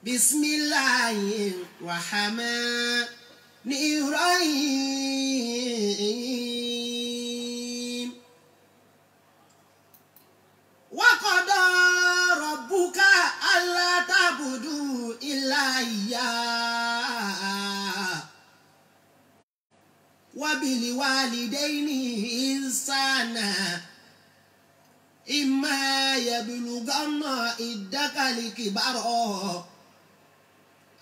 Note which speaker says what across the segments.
Speaker 1: بسم الله الرحمن الرحيم. وقضى ربك ألا تعبدوا إلا إياه. وبالوالدين إحسانا إما يبلغن عندك الكبر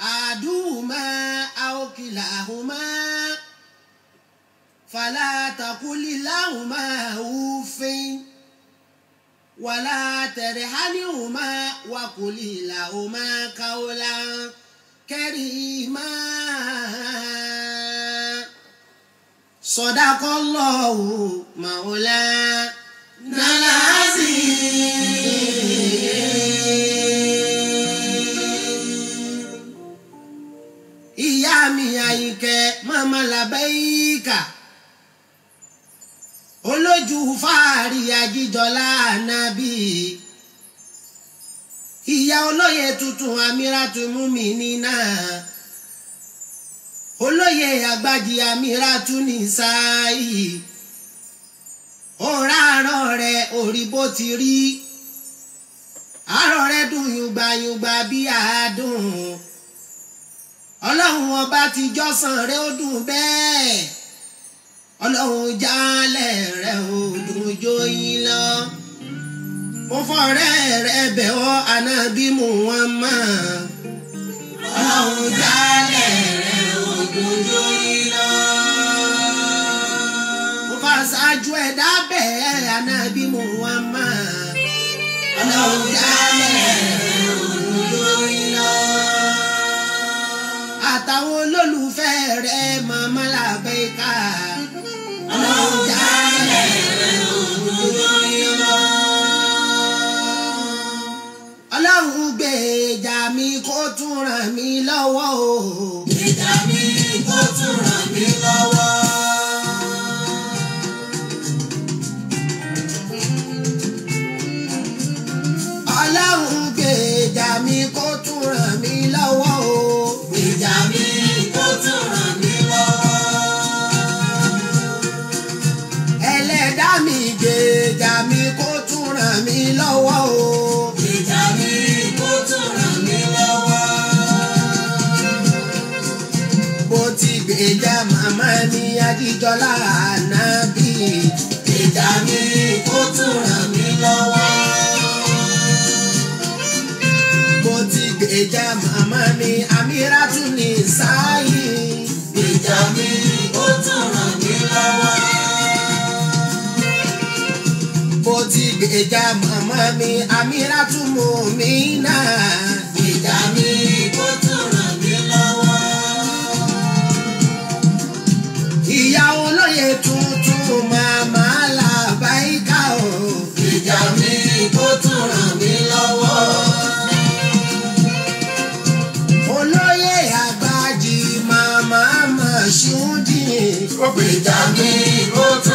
Speaker 1: أحدهما أو كلاهما فلا تقل لهما أوف ولا ترحمهما وقل لهما قولا كريما صدق الله مولانا العظيم àyìnkẹ́ mama làbẹ́yíkà olójú fáàrí àjíjọlá ànábì. Ìyá olóyè tuntun amíràtú múmi nínà olóyè àgbàjì amíràtú nìsáyì òrà àárọ̀ rẹ̀ orí bó ti rí. Àárọ̀ rẹ̀ dùn yùgbàyùgbà bí àádùn ọlọ́run ọba ti jọ́sàn rẹ̀ ó dùn bẹ́ẹ̀. Ọlọ́run jálẹ̀ rẹ̀ ó dùn jóyin lọ. Mo fọ̀rẹ́ rẹ̀ bẹ̀ ọ́ ànábì Muhammad. Ọlọ́run jálẹ̀ rẹ̀ ó dùn jóyin lọ. Mo bá ṣáájú ẹ̀dá bẹ́ẹ̀ ànábì Muhammad. Ọlọ́run jálẹ̀ rẹ̀ ó dùn jóyin lọ àtàwọn olólùfẹ́ rẹ̀ màmá làbẹ́ká. jálẹ̀ rẹ̀ òdodo yọ. ọlọ́run gbèjà mi kó tún ràn mí lọ́wọ́ o.
Speaker 2: Gbèjà mi kó tún ràn.
Speaker 1: Adíjọlá ànábì.
Speaker 2: Gbèjà mi kó tún ràn mí lọ́wọ́.
Speaker 1: bó ti gbèjà màmá mi Amíràtú ní sáyì.
Speaker 2: Gbèjà mi kó tún ràn mí lọ́wọ́.
Speaker 1: bó ti gbèjà màmá mi Amíràtú.
Speaker 2: Gbèjà mi kó tún
Speaker 1: olóyè tuntun màmá làbáyíká o.
Speaker 2: Gbèjà mi kó tún ràn mí lọ́wọ́.
Speaker 1: olóyè àgbàjì màmá Mọ̀ṣúdì.
Speaker 2: Gbèjà mi kó tún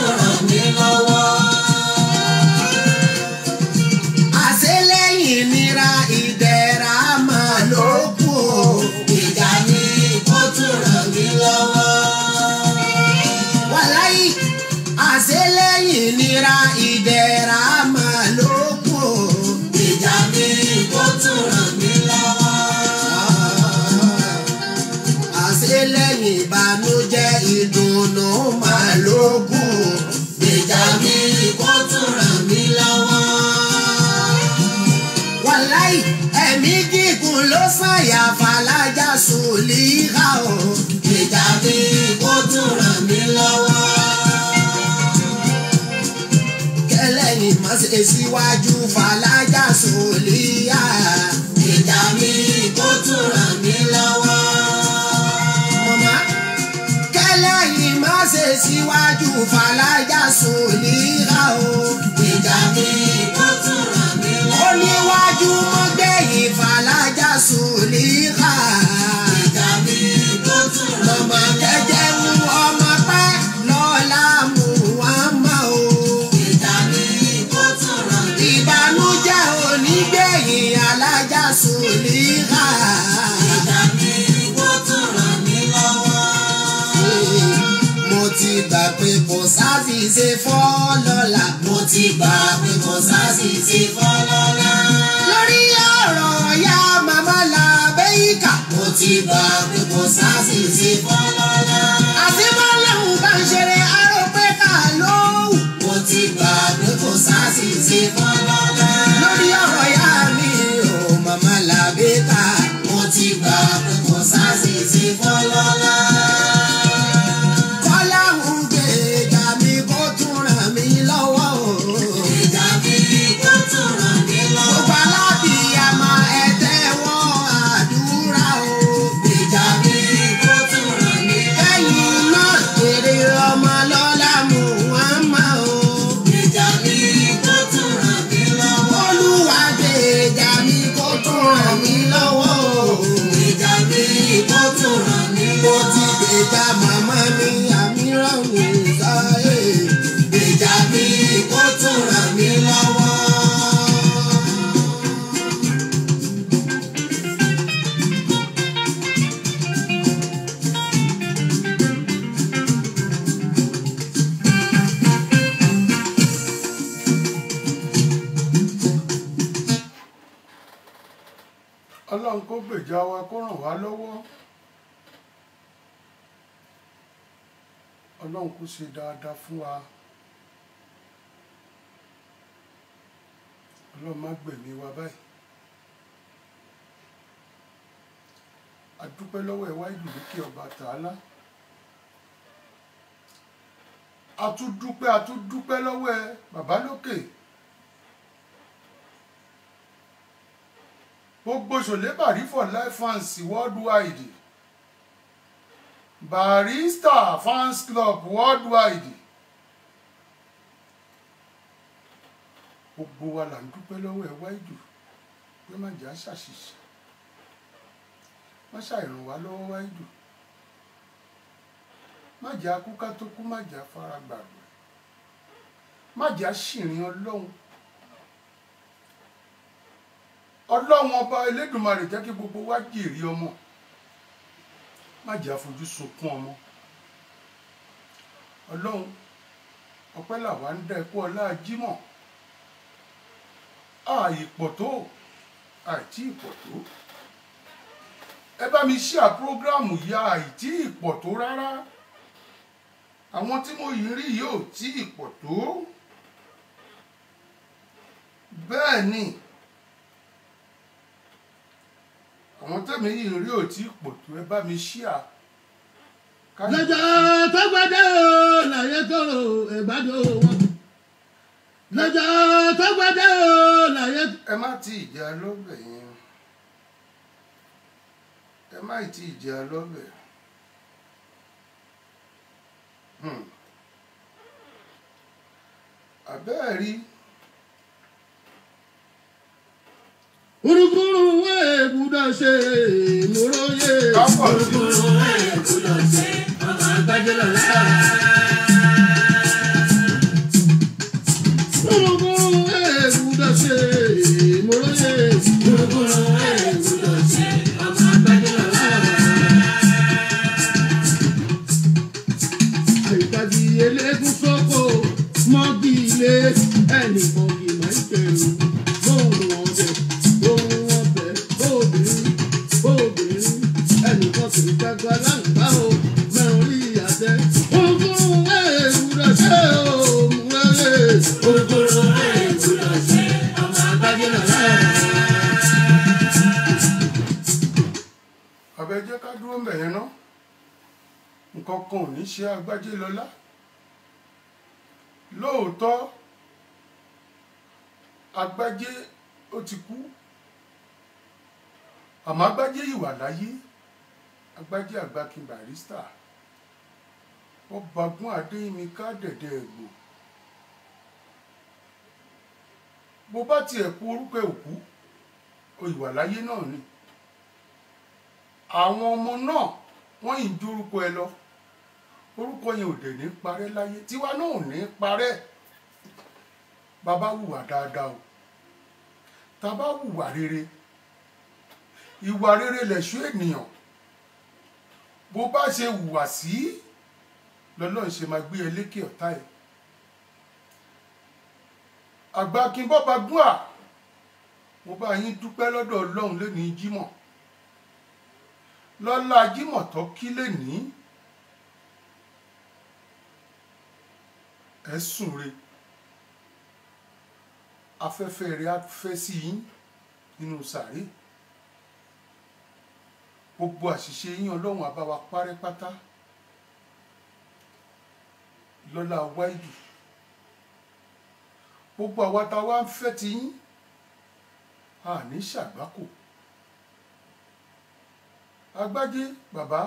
Speaker 1: ṣe síwájú fàlájà sùlíhà.
Speaker 2: Gbèjà mi kó tún ràn mí lọ́wọ́.
Speaker 1: mọ̀mọ́ kẹlẹ́yìn má ṣe síwájú fàlájà sáfìsì fọ́lọ́lá.
Speaker 2: mo ti gbà pé kò sásìsì fọlọ́lá.
Speaker 1: lórí ọ̀rọ̀ ya màmá làbẹ́yìká.
Speaker 2: mo ti gbà pé kò sásìsì fọlọ́lá.
Speaker 1: àti bọ́láhùn bá ń ṣeré arọ́pẹ́ ká lóhùn.
Speaker 2: mo ti gbà pé kò sásìsì fọlọ́lá.
Speaker 1: lórí ọ̀rọ̀ ya mi ò màmá làbẹ́ká.
Speaker 2: mo ti gbà pé kò sásìsì fọlọ́lá.
Speaker 1: kọ́láhùn
Speaker 3: ọlọ́run kó ṣe dáadáa fún wa. Ọlọ́run má gbẹ̀mí wa báyìí. A dúpẹ́ lọ́wọ́ ẹ̀ wá ìlú lókè ọba tààlà a tún dúpẹ́ a tún dúpẹ́ lọ́wọ́ ẹ bàbá lókè. gbogbo ṣòlé bàrí for life fans worldwide barista fans club worldwide. Gbogbo wa là ń dúpẹ́ lọ́wọ́ ẹ̀ wáìdù pé má jà ṣàṣìṣe má ṣàìràn wá lọ́wọ́ wáìdù má jà kúká tó kú má jà fara gbàgbé. Má jà ṣìrìn ọlọ́run. Ọlọ́run ọba elédùnmarè jẹ́ kí gbogbo wa jèrè ọmọ má jẹ́ àfojú sunkún ọmọ. Ọlọ́run ọpẹ́ làwa ń dá ẹkú ọlá jímọ̀ ààyè pọ̀ tó àìtí ìpọ̀ tó. Ẹ bá mi ṣíà prógráàmù ya àìtí ìpọ̀ tó rárá. Àwọn tí mo yìí rí yóò tí ìpọ̀ tó. Bẹ́ẹ̀ ni àwọn tẹ̀mí yìí rí òtí pò tó ẹ bá mi ṣíà.
Speaker 4: lọ́jọ́ tó gbọ́dọ̀ láyé tóró ìgbádùn wọn. lọ́jọ́ tó gbọ́dọ̀ láyé.
Speaker 3: ẹ má tí ì jẹ alọ́bẹ̀ yẹn ẹ má tí ì jẹ alọ́bẹ̀. Hmm. àbẹ́ẹ̀ rí
Speaker 4: múróyè.
Speaker 3: kápọ̀ sí
Speaker 2: kúrò ẹ̀ gbọ́dọ̀ ṣe ọmọ
Speaker 4: kurukuru wo èbúdọ̀ ṣe múróyè.
Speaker 2: kúrò ẹ̀ gbọ́dọ̀ ṣe ọmọ àgbájọ lọ́la.
Speaker 4: àìtàjì eléégún sóko mọ́gì ilé kan
Speaker 3: ò ní ṣe agbájé lọ́lá. Lóòótọ́ agbájé ó ti kú. Àmọ́ agbájé ìwà láyé agbájé àgbákin barista ọbàgún adéyínmíká dẹ̀dẹ̀ ẹ̀gbò. Bó bá tiẹ̀ kú orúkọ òkú ìwà láyé náà ni. Àwọn ọmọ náà wọ́n yìí ń dórúkọ ẹ lọ. Orúkọ yẹn ò dẹ̀ ní parẹ́ láyé tiwa náà ò ní parẹ́. Bàbá hùwà dáadáa o. Tàbá hùwà rere ìwà rere lẹ̀ṣọ́ ènìyàn bó bá ṣe hùwà sí lọ́lọ́run ṣe máa gbé ẹ lékè ọ̀tá ẹ̀. Àgbà kí n bọ́ba gún à mo bá yín dúpẹ́ lọ́dọ̀ ọlọ́run lẹ́ni jímọ̀. Lọ́lá jímọ̀ tó kí lẹ́ni ẹ sùn re. Afẹ́fẹ́ rẹ̀ á sí yín nínú sàárè gbogbo àṣìṣe yín ọlọ́run á bá wa parẹ́ pátá. Lọ́lá wáìdù gbogbo àwa tá a wá ń fẹ́ ti yín a ní ṣàgbákò. Agbájé bàbá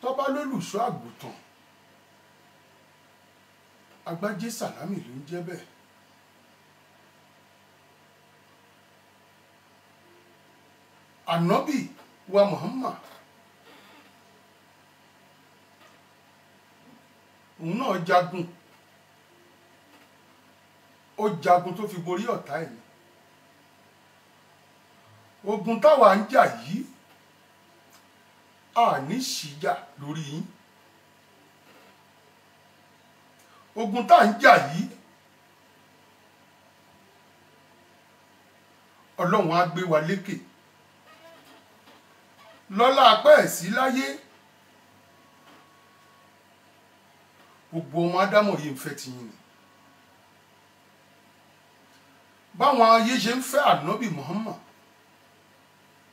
Speaker 3: tọ́ba lólùṣọ́ àgùntàn agbájé sàlámì ló ń jẹ́ bẹ́ẹ̀. Ànábì wa Muhammad. Òun náà jagun. Ó jagun tó fi borí ọ̀tá ẹ̀ ogun táwa ń jà yìí a ní ṣìjà lórí yín. Ogun tá à ń jà yìí ọlọ́run á gbé wa lékè lọ́lá apẹ́ ẹ̀ sí láyé. Gbogbo ọmọ ádámọ̀ yìí ń fẹ́ ti yín ni. Báwọn ayé ṣe ń fẹ́ ànábì Muhammad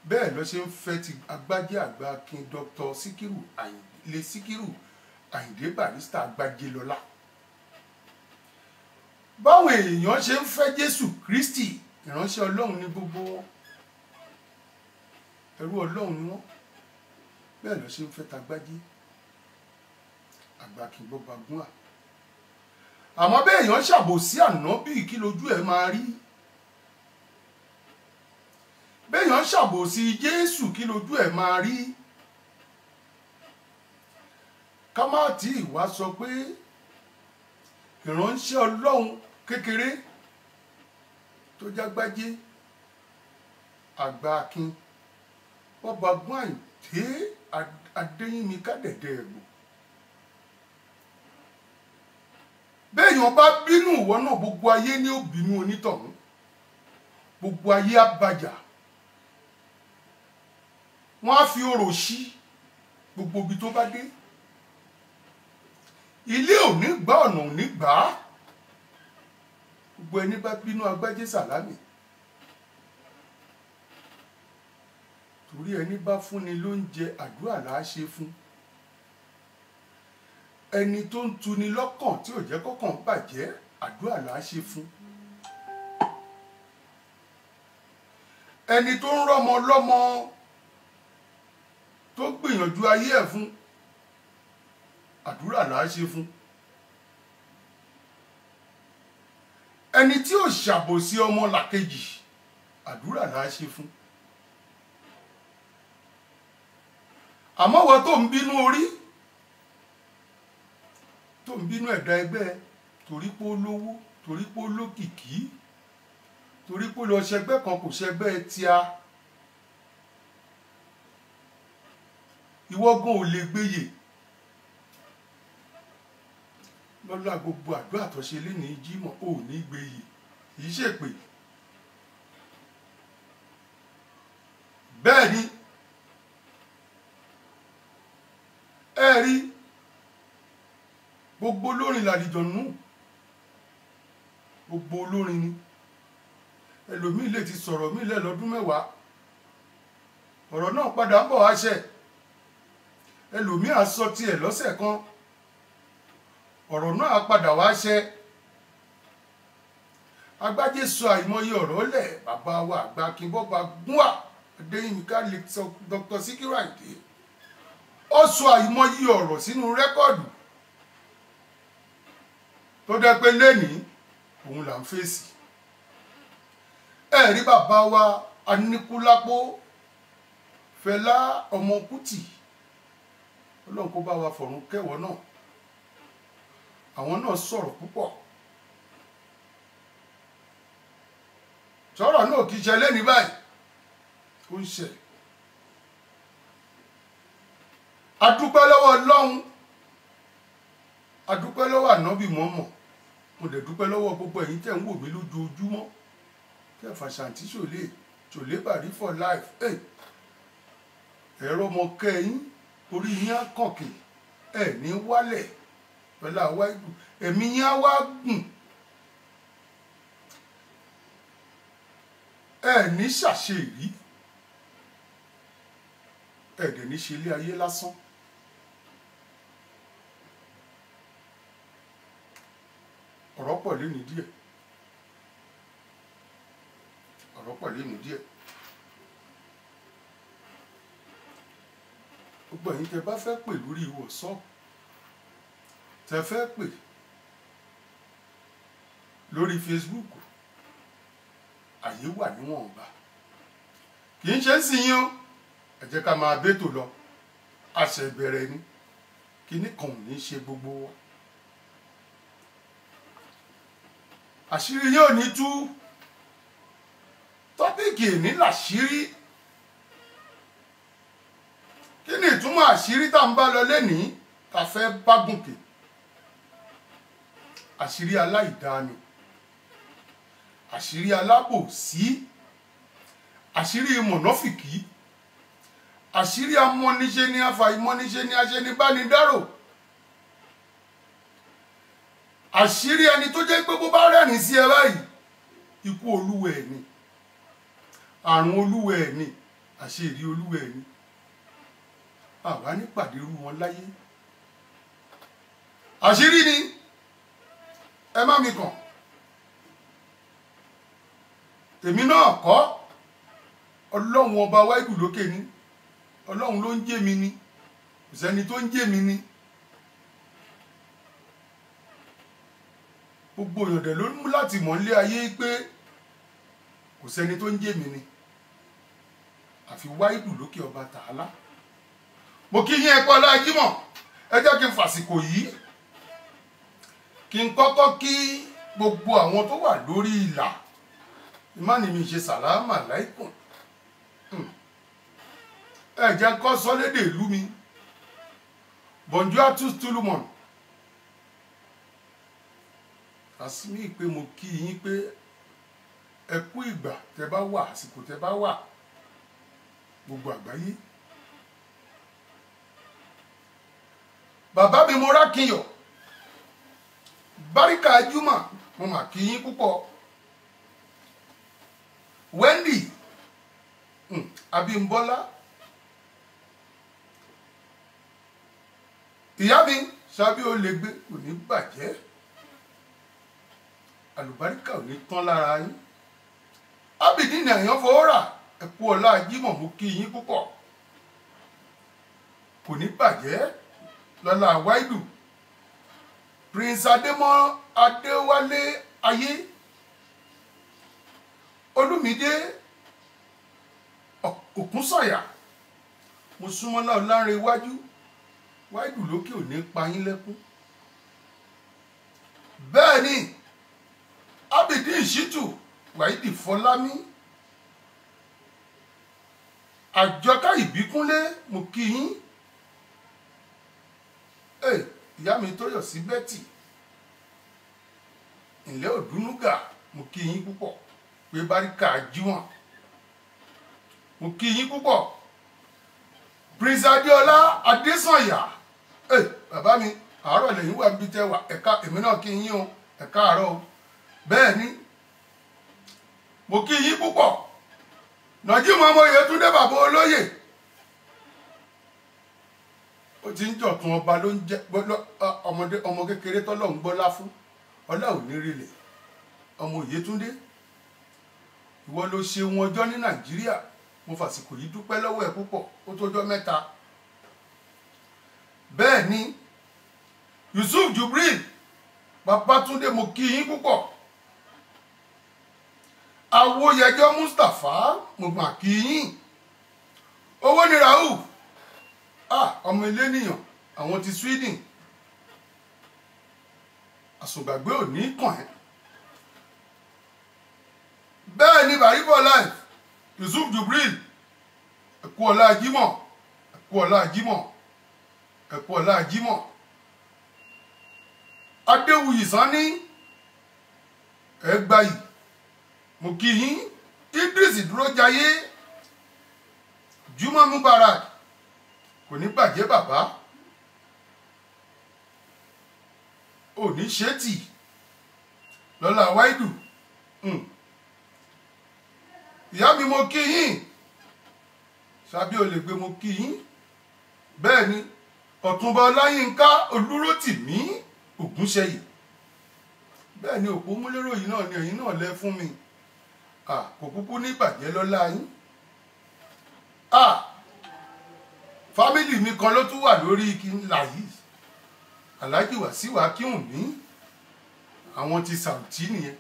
Speaker 3: bẹ́ẹ̀ ló ṣe ń fẹ́ ti agbájé àgbà dr. Sikiru àyìnlé sikiru àyìndé barista agbájé lọ́lá báwọn èèyàn ṣe ń fẹ́ jésù kristi ìránṣẹ́ ọlọ́run ní gbogbo wọn ẹrú ọlọ́run ni wọ́n. Bẹ́ẹ̀ ló ṣe ń fẹ́ tagbájé àgbà kí n gbọ́ bagún à àmọ́ bẹ́ẹ̀ èèyàn ṣàbòsí ànábì kí lójú ẹ̀ máa rí. Béèyàn ṣàbòsí jésù kí lójú ẹ̀ máa rí. Ká má tí ì wá sọ pé ìránṣẹ́ ọlọ́run kékeré tó jágbájé àgbà akin bọ́ba gún àìdé adéyínmíká dẹ̀dẹ̀ ẹ̀gbọ́n béèyàn bá bínú ìwọ náà gbogbo ayé ní ó bínú onítọ̀hún. Gbogbo ayé á bàjà wọ́n á fi orò sí gbogbo ibi tó bá dé. Ilé ò ní gbà ọ̀nà ò ní gbogbo ẹni bá bínú agbájé sàlámì torí ẹni bá fúnni lóúnjẹ àdúrà là á ṣe fún. Ẹni tó ń tuni lọ́kàn tí ò jẹ́ kọ́kàn bàjẹ́ àdúrà là á ṣe fún. Ẹni tó ń rọ́mọ lọ́mọ tó gbìyànjú ayé ẹ̀ fún àdúrà là á ṣe fún. Ẹni tí ò ṣàbòsí ọmọ làkejì àdúrà là fún àmọ́ wọ́n tó ń bínú orí tó ń bínú ẹ̀dá ẹgbẹ́ torí pé ó lówó torí pé ó lókìkí torí pé ó lọ ṣẹgbẹ́ kan kò ṣẹgbẹ́ tíá. Ìwọ́gán ò lè gbéyè lọ́lá gbogbo àdúrà tó ṣe lé ní jímọ̀ ò ní gbéyè kìí ṣèpè. Bẹ́ẹ̀ ni ẹ rí gbogbo olórin làdìjọ nù. Gbogbo olórin ni. Ẹlòmíì lè ti sọ̀rọ̀ mí lẹ̀ lọ́dún mẹ́wàá. Ọ̀rọ̀ náà padà ń bọ̀ wá ṣẹ ẹlòmíì á sọ tiẹ̀ lọ́sẹ̀ kan. Ọ̀rọ̀ náà á padà wá ṣẹ agbájé sọ àìmọye ọ̀rọ̀ lẹ̀. Bàbá wa àgbà kínbọ́ba gúnwà adéyínká lè sọ dr. Síkírù Àyìndé ó sọ àìmọye ọ̀rọ̀ sínú rẹ́kọ̀dù tó dẹ́ pé lẹ́nìí òun là ń fèsì. Ẹ̀rí bàbá wa Aníkúlápó Fẹlá ọmọ Kútì ọlọ́run kó bá wa fọ̀run kẹwọ́ náà. Àwọn náà sọ̀rọ̀ púpọ̀. Sọ̀rọ̀ náà kì í ṣe lẹ́ni báyìí ó ń ṣe adúpẹ́ lọ́wọ́ ọlọ́run. Adúpẹ́ lọ́wọ́ ànábì mọ́mọ́ mo dẹ̀ dúpẹ́ lọ́wọ́ gbogbo ẹ̀yin tẹ̀ ń wò mí lójoojúmọ́. Tẹ̀ fàṣàǹtì ṣòlè ṣòlè bàrí for life. Ẹ̀ ẹ̀rọ ọmọ kẹ́yìn orí yín á kànkè. Ẹ̀ ní wálẹ̀ pẹ̀lú àwa ìlú ẹ̀mí yín á wá gùn. Ẹ̀ ní ṣàṣeyìí. Ẹ̀ dẹ̀ ní ṣe ilé ayé lásán. Ọ̀rọ̀ pọ̀ lẹ́nu díẹ̀. Ọ̀rọ̀ pọ̀ lẹ́nu díẹ̀. Gbogbo ẹ̀yin tẹ bá fẹ́ pè lórí WhatsApp tẹ fẹ́ pè lórí Facebook àyè wà níwọ̀nba. Kì í ṣe sìn yín o. Ẹ jẹ́ ká máa bẹ́tò lọ. Àṣẹ ìbẹ̀rẹ̀ ni. Kíní kan ò ní ṣe gbogbo wa. Àṣírí yóò ní tú. Tọ́píìkì ní làṣírí. Kí ni ìtumọ̀ àṣírí tá ń bá lọ lẹ́nìí tá fẹ́ bá gùnkè? Àṣírí aláìdáni. Àṣírí alábòsí. Àṣírí mọ̀nọ́fìkì àṣírí amọ́niṣe ní afàìmọ́niṣe ní aṣenibánidárò àṣírí ẹni tó jẹ́ pé bó bá rẹ́rìn sí ẹ báyìí ikú olúwẹ̀ ni. Àrùn olúwẹ̀ ni. Àṣírí olúwẹ̀ ni. Àwa ní pàdérú wọn láyé. Àṣírí ni. Ẹ má mi kàn. Èmi náà kọ́. Ọlọ́run ọba wáìdù lókè ni. Ọlọ́run ló ń jẹ́ mi ni. Kò tó ń jẹ́ mi ni. Gbogbo èèyàn dẹ̀ ló mú láti mọ̀ nílé ayé pé kò sẹ́ni tó ń jẹ́ mi ni. Àfi wáìdù lókè ọba tààlà. Mo kí yín ẹ̀kọ́ aláàjímọ̀ ẹ jẹ́ kí n fàsìkò yìí. Kí n kọ́kọ́ kí gbogbo àwọn tó wà lórí ìlà. Ìmánì mi ṣe sàlámà láìkùn ẹ jẹ́ kọ́ sọ́lédè ìlú mi. Bonjour à àsìmí pé mo kí yín pé ẹ kú ìgbà tẹ bá wà àsìkò tẹ bá wà gbogbo àgbáyé. Bàbá mi mo rákìyọ báríkà júmọ mo mà kí yín púpọ̀. Wendy mm, Abímbọ́lá. Ìyá mi sábẹ́ ó gbé kò ní bàjẹ́ àlùbáríkà ò ní tán lára yín. Ábìdí ni àyàn fọwọ́ rà. Ẹ kú ọlá jímọ̀ mú kí yín púpọ̀. Kò ní bàjẹ́. Lọ́la wáìdù. Prince adémọ́ adéwálé ayé. Olùmídé òkúnsọ̀yà láwọn láńre iwájú. Wáìdù lókè ò ní pa yín lẹ́kún. Bẹ́ẹ̀ ni abidin shitu wáìdì fọlámi. Àjọká ìbíkúnlé mo kí yín. Ẹ ìyá mi tó yọ sí betty ìlẹ́ òdúnúgà mo kí yín púpọ̀. Pé báríkà jíwọ̀n. Mo kí yín púpọ̀. Prince adéọlá adésànyà. Ẹ bàbá mi àárọ̀ lẹ́yìn wà níbi tẹ́ wà. Ẹ̀ka èmi náà kí yín o. Ẹ̀ka àárọ̀ o bẹ́ẹ̀ ni mo kí yín púpọ̀. Nàjímọ̀ ọmọ Yétúndé bàbá olóyè. Ó ti ń jọ̀tún ọba ló ń jẹ́ ọmọdé ọmọ kékeré tọ́lọ̀ ń gbọ́lá fún. Ọlá ò ní rilẹ̀ ọmọ Yétúndé ìwọ ló ṣe wọn ọjọ́ ní Nàìjíríà. Mo fàsìkò yìí dúpẹ́ lọ́wọ́ ẹ̀ púpọ̀. Ó tójọ́ mẹ́ta. Bẹ́ẹ̀ ni Yusuf Jubril Babátúndé mo kí yín púpọ̀ Awóyẹjọ́ Mustapha kí yín. Owó ni Rauf. Ah ọmọ ilé nìyàn àwọn ti Sweden. Àsùngbàgbé ò ní kàn ẹ́. Bẹ́ẹ̀ ni bàríbọ̀ life Yusuf Jubril. Ẹ̀kú ọ̀la Jímọ̀ ẹ̀kú ọ̀la Jímọ̀ ẹ̀kú ọ̀la Jímọ̀. Adéwuyì Sanni ẹ gbáyì mo kí yín idris dúró jayé. Juma mubarak kò ní bàjẹ́ bàbá. Òní ṣétì lọ́la wáìdù ìyá mi mo kí yín. Ṣàbí o lè gbé mo kí yín. Bẹ́ẹ̀ ni ọ̀túnba ọláyínká olúrótìmí ògúnṣẹyẹ bẹ́ẹ̀ ni òpó múlẹ́rọ̀ yìí náà ni ẹ̀yin náà lẹ́ fún mi kò kúkú ní ìbàjẹ́ lọ́la yín. Fámìlì mi kan ló tún wà lórí kí n là yìí. Aláàjì wàsíù akínwùmí. Àwọn ti sàùtì nìyẹn.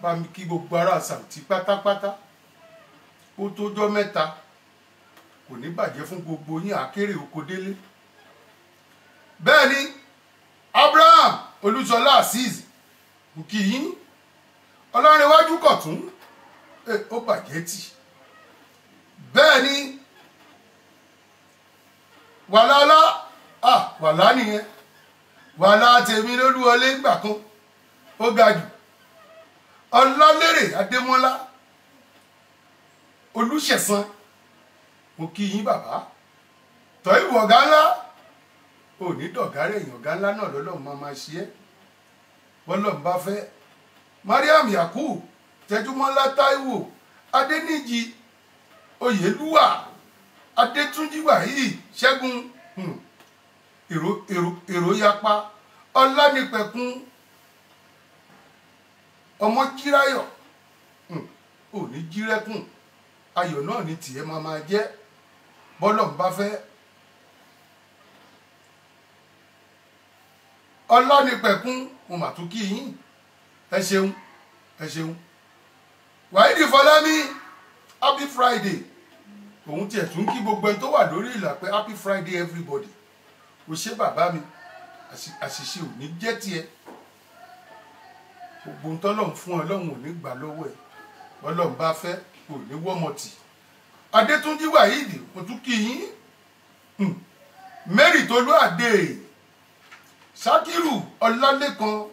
Speaker 3: Bá mi kí gbogbo ará sàùtì pátápátá. Ó tójọ́ mẹ́ta. Kò ní bàjẹ́ fún gbogbo yín àkérè oko délé. Bẹ́ẹ̀ ni abraham olúṣọlá azeez kì í ọlọ́run iwájú kọ̀tún ó bàjẹ́ tì. Bẹ́ẹ̀ ni wàlálá wàlá nìyẹn. Wàlá tèmi lólúwọlé gbà kan ó ga jù. Ọlọ́lérè adémọ́lá olùṣẹ̀san mo kí yín bàbá. Tọ́ ìwọ̀ ọ̀gá ńlá ò ní dọ̀gárẹ̀ èèyàn ọ̀gá ńlá náà lọ́lọ́run máa máa ṣe é. Bọ́lọ́run bá fẹ́ mariam yakub tẹjúmọ́lá táíwò adéníjì oyèlúwà adétúnjì wàhíì ṣẹ́gun hmm, èrò èrò èrò yapa ọlánìpẹ̀kun ọmọ jíráyọ̀ hmm, ò ní jírẹ́kùn ayọ̀ náà ní tiẹ̀ máa máa jẹ́ bọ́lọ̀ ń bá fẹ́. Ọlánìpẹ̀kun mo mà tún kí yín ẹ ṣeun ẹ ṣeun. Wàhídì fọlámi happy friday. Òun tiẹ̀ tún kí gbogbo ẹni tó wà lórí ìlà pé happy friday everybody. Kò ṣe bàbá mi. Àṣì- àṣìṣe ò ní jẹ́ tiẹ̀. Gbogbo ohun tọ́lọ́run fún ọlọ́run ò ní gbà lọ́wọ́ ẹ̀. Ọlọ́run bá fẹ́ kò ní wọ́mọtì adétúnjì wàhídì mo tún kí yín. Hmm. mary tolú àdè sakiru ọlálẹ́kan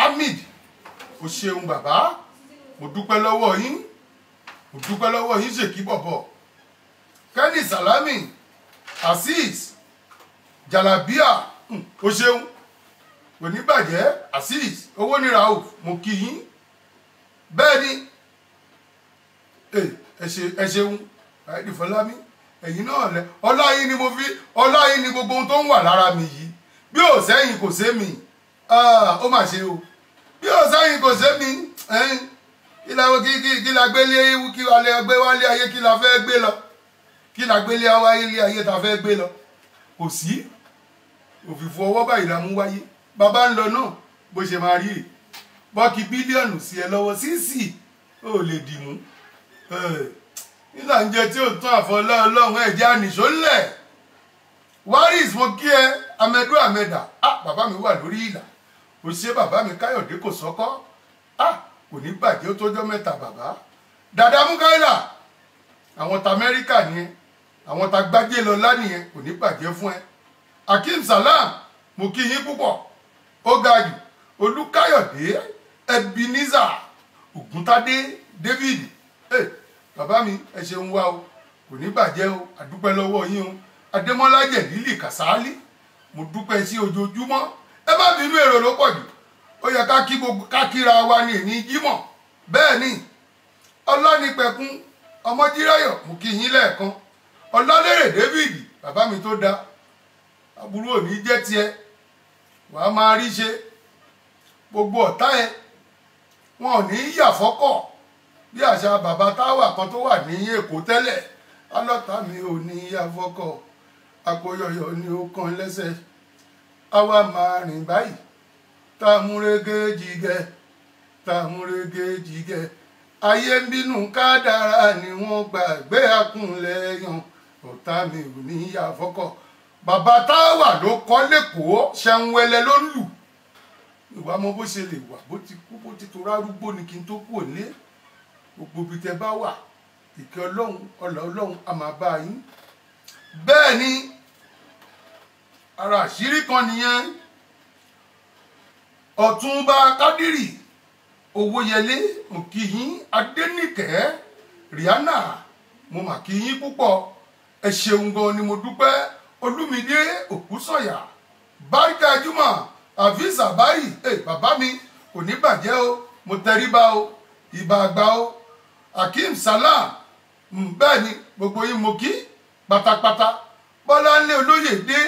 Speaker 3: hamid o ṣeun bàbá. Mo dúpẹ́ lọ́wọ́ yín. Mo dúpẹ́ lọ́wọ́ yín ṣèkí bọ̀bọ̀. Kenny salami azeez jalabia hmm, o ṣeun. Oníbàjẹ́ azeez owó ní rauf mo kí yín. Bẹ́ẹ̀ ni. Ẹ ẹ ṣe- ẹ ṣeun. Àìdí fọlámi ẹ̀yin náà lẹ ọlá yín ni mo fi ọlá yín ni gbogbo ohun tó ń wà lára mi yìí. Bí ò sẹ́yìn kò sé mi. Ah, ó mà ṣe o bí ò sẹ́yìn kò mi ẹ̀hìn, kí la kí la gbélé kí la gbé wálé ayé kí la fẹ́ gbé lọ? Kí la gbélé wáyé lé ayé ta fẹ́ gbé lọ? Kò sí. Òfìfo ọwọ́ báyìí la mú wáyé. Bàbá ń lọ náà bó ṣe máa rí rè. Bọ́ọ̀kì bílíọ̀nù sí ẹ lọ́wọ́ sísì ó lè dìmú nígbà ń jẹ tí ò tán àfọlá ọlọ́run ẹ̀jẹ̀ ànìṣó ńlẹ̀ waris mo kí ẹ amẹdú ah bàbá mi wà lórí ìlà ó ṣe bàbá mi káyọ̀dé kò sọ́kọ́ ah kò ní bàjẹ́ ó tọ́jọ́ mẹ́ta bàbá. Dàdá mukaila àwọn ta amẹ́ríkà nìyẹn àwọn ta gbájé lọ lánìyẹn kò ní bàjẹ́ fún ẹ. Akeem salam mo kí yín púpọ̀. Ó ga jù olùkáyọ̀dé ebenezer ògúntadé david. Hey, bàbá mi ẹ ṣeun wá o kò ní bàjẹ́ o àdúpẹ́ lọ́wọ́ yín o. Adémọ́lá jẹ̀lílì kàsálí mo dúpẹ́ sí ojoojúmọ́ má bínú èrò ló pọ̀ jù ó yẹ ká kí gbogbo ká kíra wa ní èní jímọ̀. Bẹ́ẹ̀ ni ọlánipẹ̀kun ọmọjíráyọ̀ mo kí yín lẹ́ẹ̀kan. Ọlálérè david bàbá mi tó da aburú òní jẹ́ tiẹ̀ wàá máa rí ṣe. Gbogbo ọ̀tá ẹ wọn ò ní yà fọ́kọ̀. Bí àṣà bàbá táwà kan tó wà ní èkó tẹ́lẹ̀ alọ́ta mi ò ní yà fọ́kọ̀ akóyọyọ ni ó kan lẹ́sẹ̀ àwa máa rìn báyìí. Tá a múrégé jìgẹ tá a múrégé jìgẹ ayé ń bínú kádàrá ni wọ́n gbàgbé akúnlẹ̀yàn ọ̀tá mi ò ní yà fọ́kọ̀. Bàbá táwà ló kọ́ lẹ́kọ̀ọ́ ṣẹ́ńwẹ́lẹ́ ló ń lù. Ìwà mọ bó ṣe lè wà bó ti kú bó ti tó rárúgbó ni kí n tó kú òlé gbogbo ibi tẹ bá wà ìkẹ́ ọlọ́run ọlọ́ ọlọ́run a yín. Bẹ́ẹ̀ ni ara àṣírí kan nìyẹn. Ọ̀túnba kádírì owóyẹlé mo kí yín adẹ́nìkẹ́ rihanna mo mà kí yín púpọ̀. Ẹ ṣeun gan ni mo dúpẹ́. Olúmídé òkúsọ̀yà báríkà jùmọ̀ àfíìs àbárì ẹ bàbá mi kò ní bàjẹ́ o mo tẹríba o ìbà àgbà o. Akeem salam mm, bẹ́ẹ̀ ni gbogbo yín mo kí pátápátá. Bọ́láńlé olóyè dé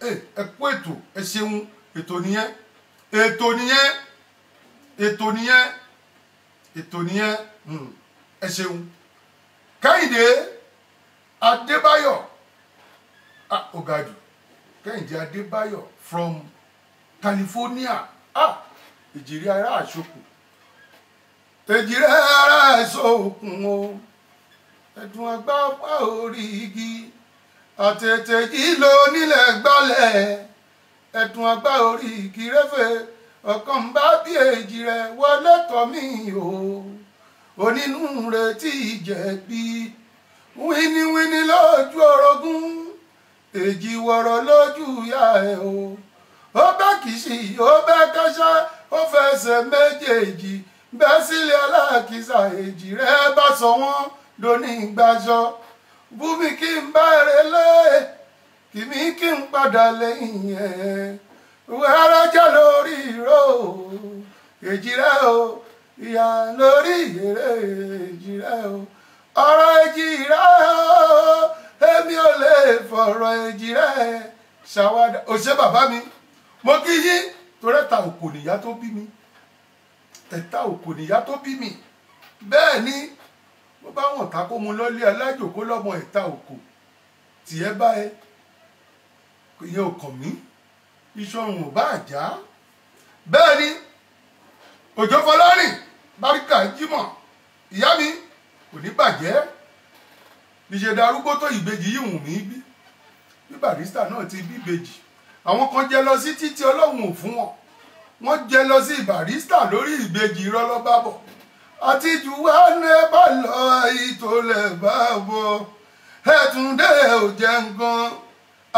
Speaker 3: ẹ kú ètò ẹ ṣeun. Ètò nìyẹn. Ètò nìyẹn. Ètò nìyẹn. Ètò nìyẹn. Mm, ẹ ṣeun. Kẹ́hìndé adébáyọ̀. Ah ọ̀gádù kẹ́hìndé adébáyọ̀ from california. Ah èjìrí ara àṣokù èjìrí ara àṣokùn o. Ẹ̀dùn àgbà pa orí igi àtẹ̀tẹ̀ yìí ló nílẹ̀ gbálẹ̀ ẹ̀dùn àgbà orí igi rẹ́fẹ̀ ọkàn bá bí èjì rẹ̀ wọlé tọ́ mi o. Onínú rẹ̀ tí jẹ̀bi wíníwíní lójú orogún. Èjì wọ̀rọ̀ lójú ìyá ẹ̀ o. Ó bẹ́ kìsì ó bẹ́ kẹ́sẹ́ ó fẹsẹ̀ méjèèjì. Bẹ́ sílẹ̀ èjì rẹ̀ bá sọ wọ́n lóní gbàjọ bùnmi kí n bá kìmí kí n padà lẹ́yìn ẹ̀ wẹ́rẹ́ jẹ́ lórí ìró èjì o ìyá lórí ìyèrè èjì o. Ọ̀rọ̀ èjì o èmi ò lè fọ̀rọ̀ èjì ṣàwádà òṣè bàbá mi. Mo kí yín torí ẹ̀ta òkò nìyá tó bí mi. Ẹ̀ta òkò nìyá tó bí mi. Bẹ́ẹ̀ ni bó bá wọn ta kó mu lọ́lé alájòkó lọ́mọ ẹ̀ta òkò. Tìẹ́ bá ẹ ìyẹn ò kàn mí. Iṣan ò bá àjá bẹ́ẹ̀ ni òjò fọlárìn báríkà jímọ̀. Ìyá mi kò ní bàjẹ́. Níṣẹ́ darúgbó tó ìbejì yìí wùn mí bí. Bí barista náà ti bí ìbejì. Àwọn kan jẹ lọ sí títí ọlọ́run ò fún wọn. Wọ́n jẹ lọ sí barista lórí ìbejì rọ́lọ́bàbọ̀ àti jù wá ní bá lọ ìtòlẹ̀ bá bọ̀ ẹ̀túndé ò jẹ nǹkan.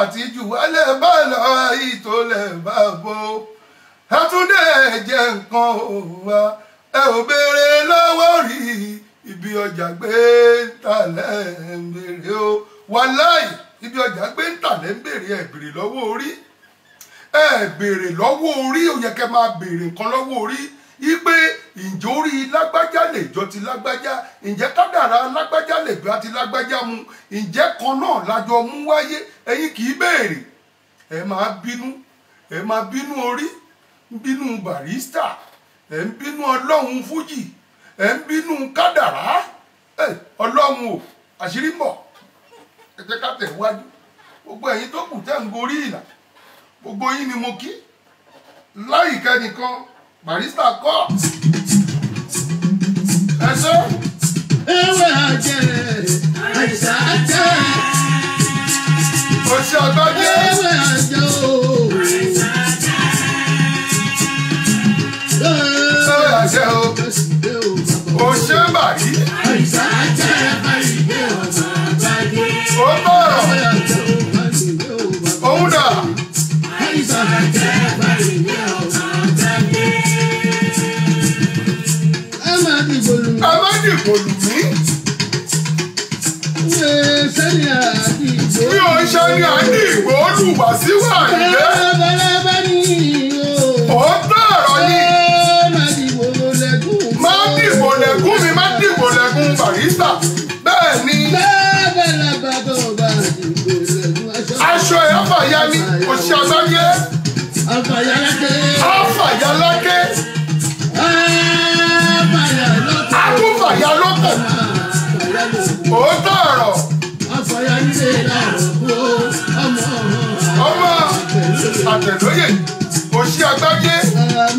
Speaker 3: Àti jù wá lè bá lọ ìtòlẹ̀ bá bọ̀ ẹ̀túndé jẹ nǹkan ò wá. Ẹ ò béèrè lọ́wọ́ rí ibi ọjà gbé tàlẹ̀ ń béèrè o. Wàláì ibi ọjà gbé tàlẹ̀ ń béèrè ẹ̀ béèrè lọ́wọ́ orí. Ẹ̀ béèrè lọ́wọ́ orí ò yẹ kẹ́ máa béèrè nǹkan lọ́wọ́ orí ipe ǹjẹ́ orí lágbájá lè jọ ti lágbájá? Ǹjẹ́ kádàrá lágbájá lè bá ti lágbájá mu? Ǹjẹ́ kan náà lájọ mú wáyé? Ẹ̀yin kì í béèrè. Ẹ máa bínú. Ẹ máa bínú orí. Ń bínú barista ẹ ń bínú ọlọ́run fújì. Ẹ ń bínú kádàrá. Ọlọ́run o àṣírí ń ẹ jẹ́ ká tẹ̀ gbogbo ẹ̀yin tó kù tẹ́ ń gorí ìlà gbogbo yín ni mo kí. Láyìíká nìkan barista kọ́ ẹ ṣe
Speaker 4: ewé àjẹrẹ àìsàn àjẹ
Speaker 3: oṣù àgbájé
Speaker 4: ewé àjẹ o.
Speaker 3: ṣe àṣẹ o.
Speaker 4: Kẹ́sìdé o
Speaker 3: oṣù bàrí
Speaker 4: Àìsàn àjẹ àìdé ọ̀nà àbájé. Ẹ
Speaker 3: má dìbò lù mí
Speaker 4: àdìbò?
Speaker 3: bí o ṣe ní àdìgbò olùwà síwà ìdẹ́
Speaker 4: ni
Speaker 3: ó bọ̀rọ̀ ni má dìbò lẹ́gùn mi má dìbò lẹ́gùn barista. Bẹ́ẹ̀ ni. Aṣọ. Ẹ̀ àfàyà ni oṣù àgbájé
Speaker 4: Àfàyàlákẹ́.
Speaker 3: àfàyà lákè àtúfàyà lókè
Speaker 4: Àfàyàlílé làrọ̀kọ̀. Ọmọ
Speaker 3: àtẹ̀lóyè oṣù àgbájé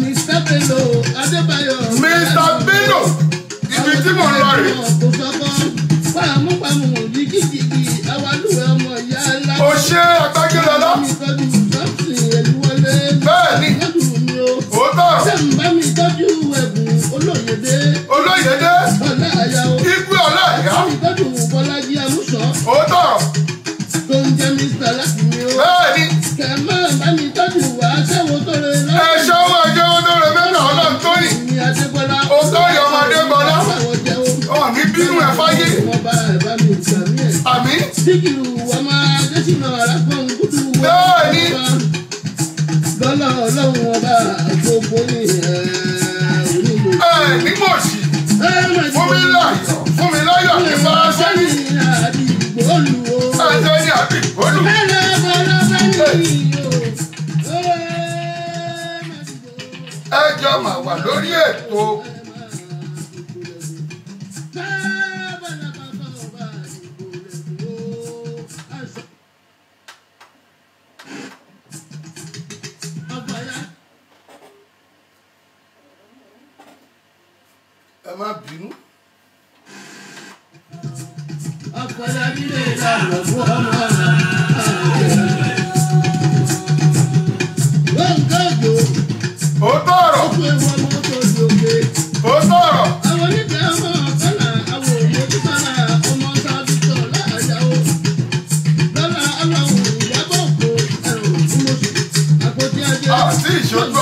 Speaker 4: Mr. Bello Adébáyọ̀.
Speaker 3: mr bello ibi tí mò ń lọ rè.
Speaker 4: Pàmùpàmù jìgìjìgì àwàlúwẹ̀ ọmọ ìyá ńlá.
Speaker 3: oṣù àgbájé lọ́lá bẹ́ẹ̀ ni
Speaker 4: mínísítà láti ní o.
Speaker 3: bẹ́ẹ̀ni. kẹmọ
Speaker 4: bami tọ́jú wa ṣẹ́wó tó lè lọ.
Speaker 3: ẹ
Speaker 4: ṣọwọ́ ṣẹ́wó tó
Speaker 3: lè mẹ́ta
Speaker 4: ọlọ́run tó yìí. ní
Speaker 3: adébọlá. o
Speaker 4: tó yọ ọmọ adébọlá. ọ̀ ní bínú
Speaker 3: ẹ̀ fáyé.
Speaker 4: ọba ẹ̀ bá mi sàmì
Speaker 3: ẹ̀. àmì. síkìrù ọmọ adésínà arákùnrin kúdú.
Speaker 4: bẹ́ẹ̀ni.
Speaker 3: lọ́lá ọlọ́run ọba gbogbo ní
Speaker 4: ẹ̀ onílò. ẹ nígbòsí. fúnmi láyọ̀ fúnmi láyọ̀ kí
Speaker 3: n bá a sẹ́yìn. O.
Speaker 4: ẹjọ́ mà wà lórí ètò ẹ má bínú. ó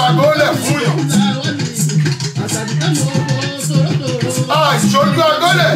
Speaker 4: agbólẹ̀ fún yàn. Àìṣojú agbólẹ̀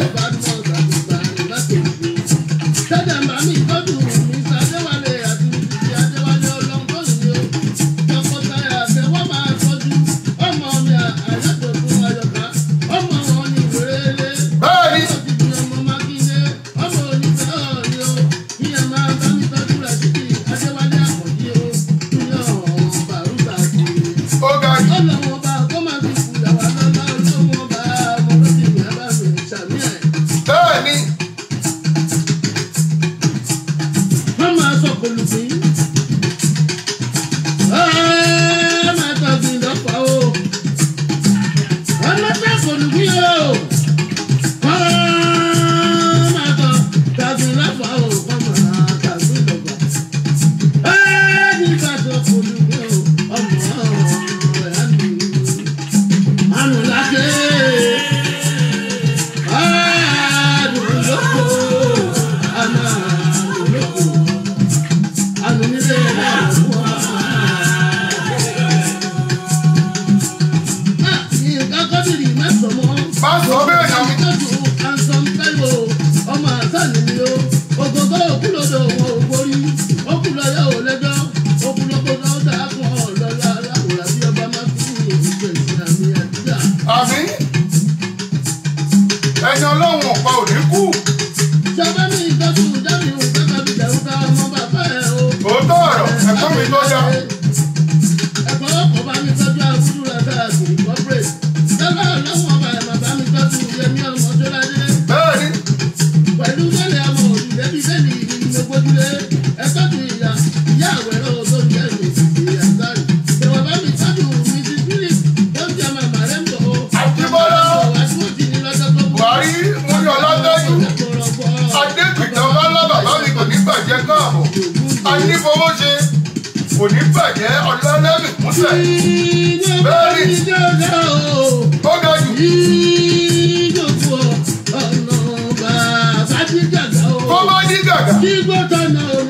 Speaker 4: má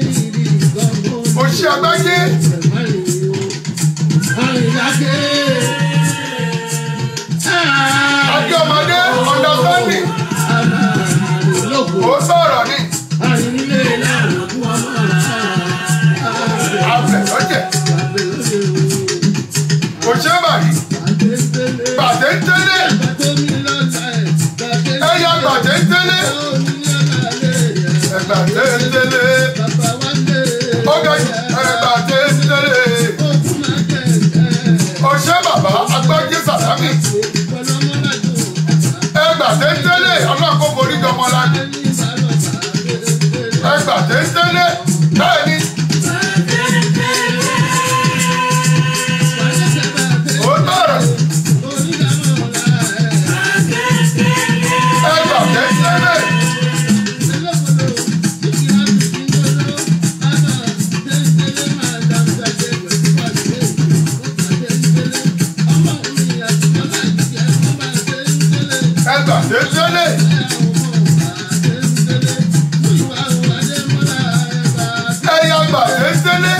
Speaker 4: jù ẹ̀gbàtẹ́ ń tẹ́lẹ̀ òṣè bàbá agbájé sàlámì ẹ̀gbàtẹ́ ń tẹ́lẹ̀ ọlọ́kọ̀ borí jọmọlá bẹ́ẹ̀ ni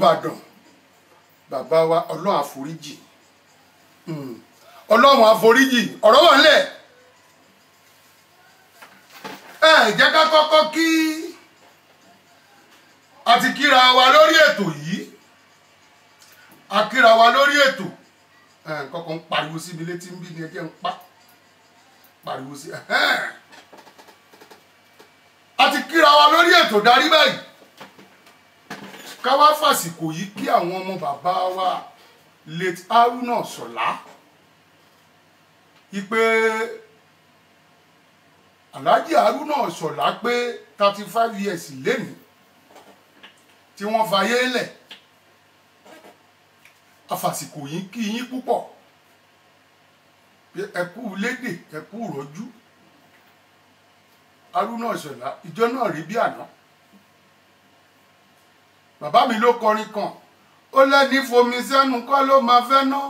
Speaker 3: ìbàdàn bàbá wa ọlọ́run àforíjì. Mm. ọlọ́run àforíjì. Ọ̀rọ̀ wà nílẹ̀. Ẹ jẹ́ ká kọ́kọ́ kí a ti kíra wa lórí ètò yìí. A kíra wa lórí ètò. Kọ́kọ́ ń pariwo síbi létí ń bí ni ẹ jẹ́ ń pa. Pariwo sí a ti kíra wa lórí ètò darí báyìí ká wá fàsìkò yìí kí àwọn ọmọ bàbá wa late haruna sọlá ipe alhaji haruna sọlá pé thirty five years lẹ́nu tí wọ́n fayé lẹ̀. Afàsìkò yìí kí yín púpọ̀. Pé ẹ kú lédè ẹ kú rọ́jú. Haruna sọlá ìjọ náà rí bí àná bàbá mi ló kọrin kan. Ó lẹ́ni fomi sẹ́nu kọ́ ló máa fẹ́ ná.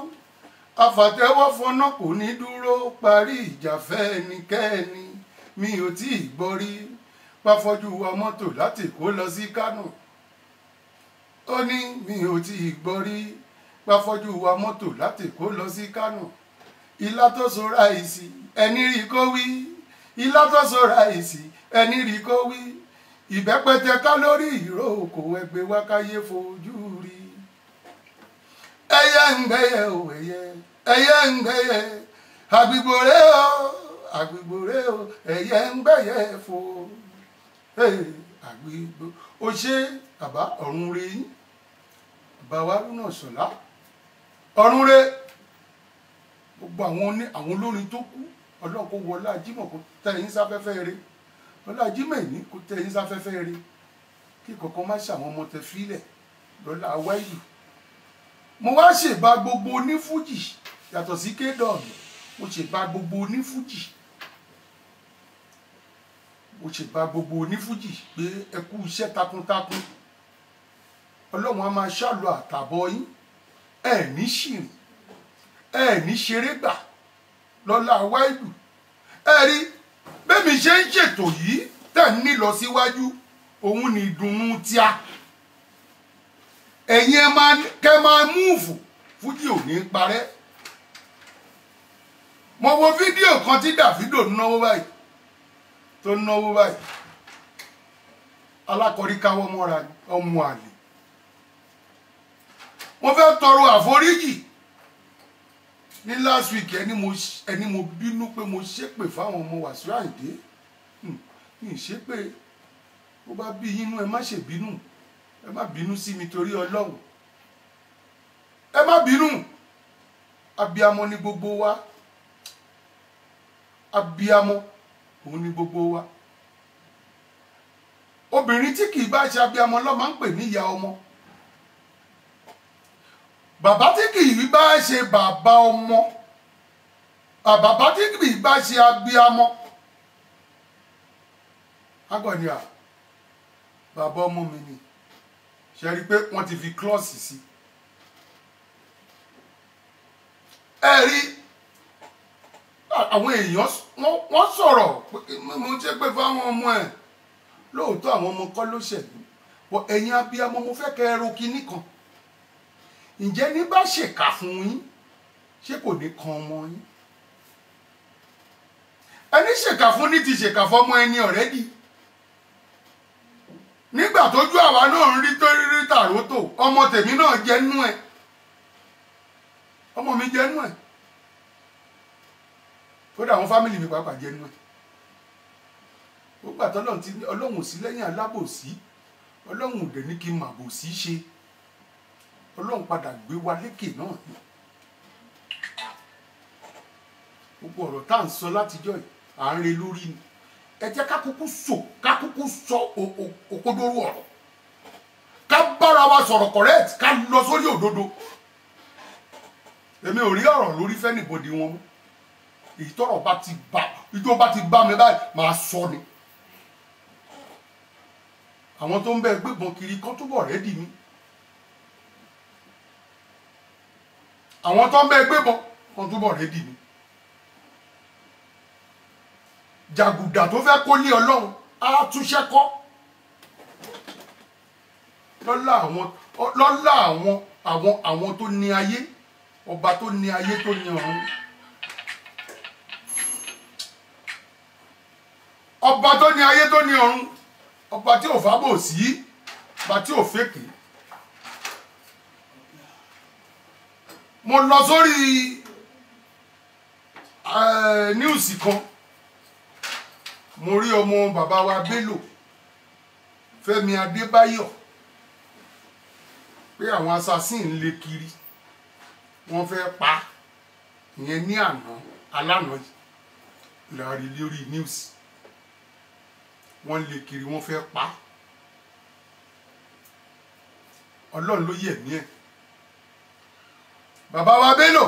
Speaker 3: Afàtẹ́wọ́ fọná kò ní dúró parí ìjà ẹnikẹ́ni. Mi ò tí ì gbọ́ rí. Pàfọ́jú wa mọ́tò láti kó lọ sí kánò. Ó ní mi ò tí ì gbọ́ rí. Pàfọ́jú wa mọ́tò láti kó lọ sí kánò. Ilá tó so ráìsì ẹni rí kó wí. Ilá tó so ráìsì ẹni rí kó wí ìbẹ́pẹ́tẹ kálórì ìrókò ẹgbẹ́ wákàyé fojú rí. Ẹyẹ ń o ẹyẹ ẹyẹ ń gbẹyẹ. O àgbìgbòrè o ẹyẹ ń gbẹyẹ fo. Àgbìgbò o ṣe bàbá ọ̀run re yín. Bàbá wa rúnà sọ̀lá ọ̀run re. Gbogbo àwọn olórin tó kú ọlọ́run kó wọlé ajímọ̀ kó tẹ yín sáfẹ́fẹ́ rẹ ọlọ́run ajímọ̀ ẹ̀ní kó tẹ yín sáfẹ́fẹ́ rẹ kí kankan má ṣàwọn ọmọ tẹ fílẹ̀. Lọ́la wáyù mo wá ṣèbá gbogbo onífújì yàtọ̀ sí kédọ̀ọ̀dù mo ṣèbá gbogbo onífújì. Mo ṣèbá gbogbo onífújì pé ẹ kú iṣẹ́ takuntakun. Ọlọ́run á máa ṣàlù àtàbọ̀ yín. Ẹ ní ṣìrìn ẹ ní ṣeré gbà. Lọ́la wáìlù ẹ rí bẹ́ẹ̀mi ṣe ń ṣètò yìí tẹ̀ ń ní lọ síwájú òun ní ìdùnnú tíá ẹ̀yin ẹ máa kẹ́ máa múùfù fújì ò ní parẹ́. Mo wo fídíò kan tí Davido náwó báyìí tó náwó báyìí. Alákọ̀rí káwọ́ mọ́ra ni, ọmọ àlè. Wọ́n fẹ́ tọrọ àforíjì ní last week ẹni mo ẹni mo bínú pé mo ṣépè fáwọn ọmọ Wàsíù Àyìndé Hmm, mi ì ṣépè. Bó bá bí yín nú ẹ má ṣèbínú ẹ má bínú sí mi torí ọlọ́run. Ẹ má bínú. Abiamọ ni gbogbo wa. Abiamọ òun ni gbogbo wa. Obìnrin tí kì í bá ṣe abiamọ ló máa ń pè ní ìyá ọmọ bàbá tí kì í bá ṣe bàbá ọmọ. Àbàbá tí kì í bá ṣe abiamọ agọ̀ni à bàbá ọmọ mi ni. Ṣe rí i pé wọ́n ti fi klọ́ọ̀sì sí? Ẹ rí àwọn èèyàn wọ́n sọ̀rọ̀ mo ṣe pé fáwọn ọmọ ẹ̀. Lóòótọ́ àwọn ọmọ kọ́ ló ṣẹ̀lú ẹ̀yin abiyamọ mo fẹ́ kẹ́ ẹ ro kan ǹjẹ́ ní bá ṣèkà fún yín ṣé kò ní kan ọmọ yín? Ẹni ṣèkà fún ní ti ṣèkà fọmọ ẹni ọ̀rẹ́dì nígbà tójú àwa náà ń rí tó rírí tàrótò ọmọ tèmi náà jẹnú ẹ. Ọmọ mi jẹnú ẹ. Kódà àwọn fámìlì mi pàápàá jẹnú ẹ. Ó gbà tọ́lọ́run ti ọlọ́run sí lẹ́yìn alábòsí. Ọlọ́run ò ní kí n màbòsí ṣe ọlọ́run padà gbé wa lékè náà ni. Gbogbo ọ̀rọ̀ tá à ń sọ látijọ́ yìí à ń re lórí ni. Ẹ jẹ́ ká kúkú sọ ká kúkú sọ òkodoro ọ̀rọ̀. Ká bára wa sọ̀rọ̀ correct ká lọ sórí òdodo. Èmi ò rí ọ̀rọ̀ lórí fẹ́nìbọ̀dì wọn mú èyí tọ́rọ̀ bá ti bá ìjọ bá ti bá mi báyìí máa sọ ni. Àwọn tó ń bẹ gbébọn kiri kán túbọ̀ rẹ́dì mi àwọn tó ń bẹ gbébọn kán túbọ̀ rẹ́dì mi jàgùdà tó fẹ́ kó lé ọlọ́run á túnṣẹ́ kọ́. Lọ́lá àwọn lọ́lá àwọn àwọn àwọn tó ní ayé ọba tó ní ayé tó ní ọ̀run. Ọba tó ní ayé tó ní ọ̀run ọba tí ò fábò sí ọba tí ò fèkè mo lọ sórí eh, níùsì kan. Mo rí ọmọ bàbá wa Bello Fẹ́mi Adébáyọ̀ pé àwọn assassin ń lé kiri. Wọ́n fẹ́ pa ìyẹn ní àná alánà yìí. Láàrin lórí news. Wọ́n lé kiri wọ́n fẹ́ pa ọlọ́run ló yẹ̀ mí ẹ̀ bàbá wa Bello.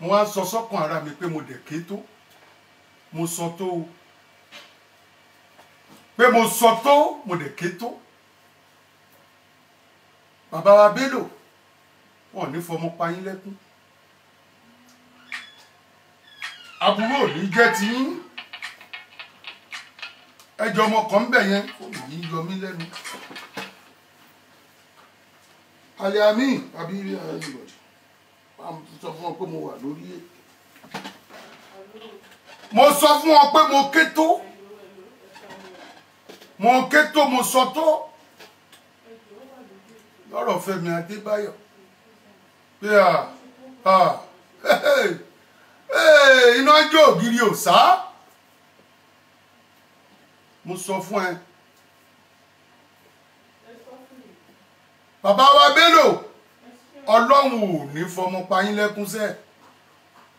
Speaker 3: Mo wá sọ sọ́kàn ara mi pé mo dẹ̀ ké mo sọ tó pé mo sọ tó mo dẹ̀ ké tó. Bàbá wa Bello wọn ò ní fọmọ pa yín lẹ́kún. Aburú ní jẹ́ ti yín. Ẹjọ́ ọmọ kan ń yẹn fóònù yìí yọ mí lẹ́nu aliami àbí máa sọ fún ọ pé mo wà lórí ẹ mo sọ fún ọ pé mo ké tó. Mo ké tó mo sọ tó. Lọ́rọ̀ Fẹ́mi Adébáyọ̀. Pé à à iná jó ògiri ò sá. Mo sọ fún ẹ bàbá wa Bello ọlọ́run ò ní fọmọ payín lẹ́kún sẹ́.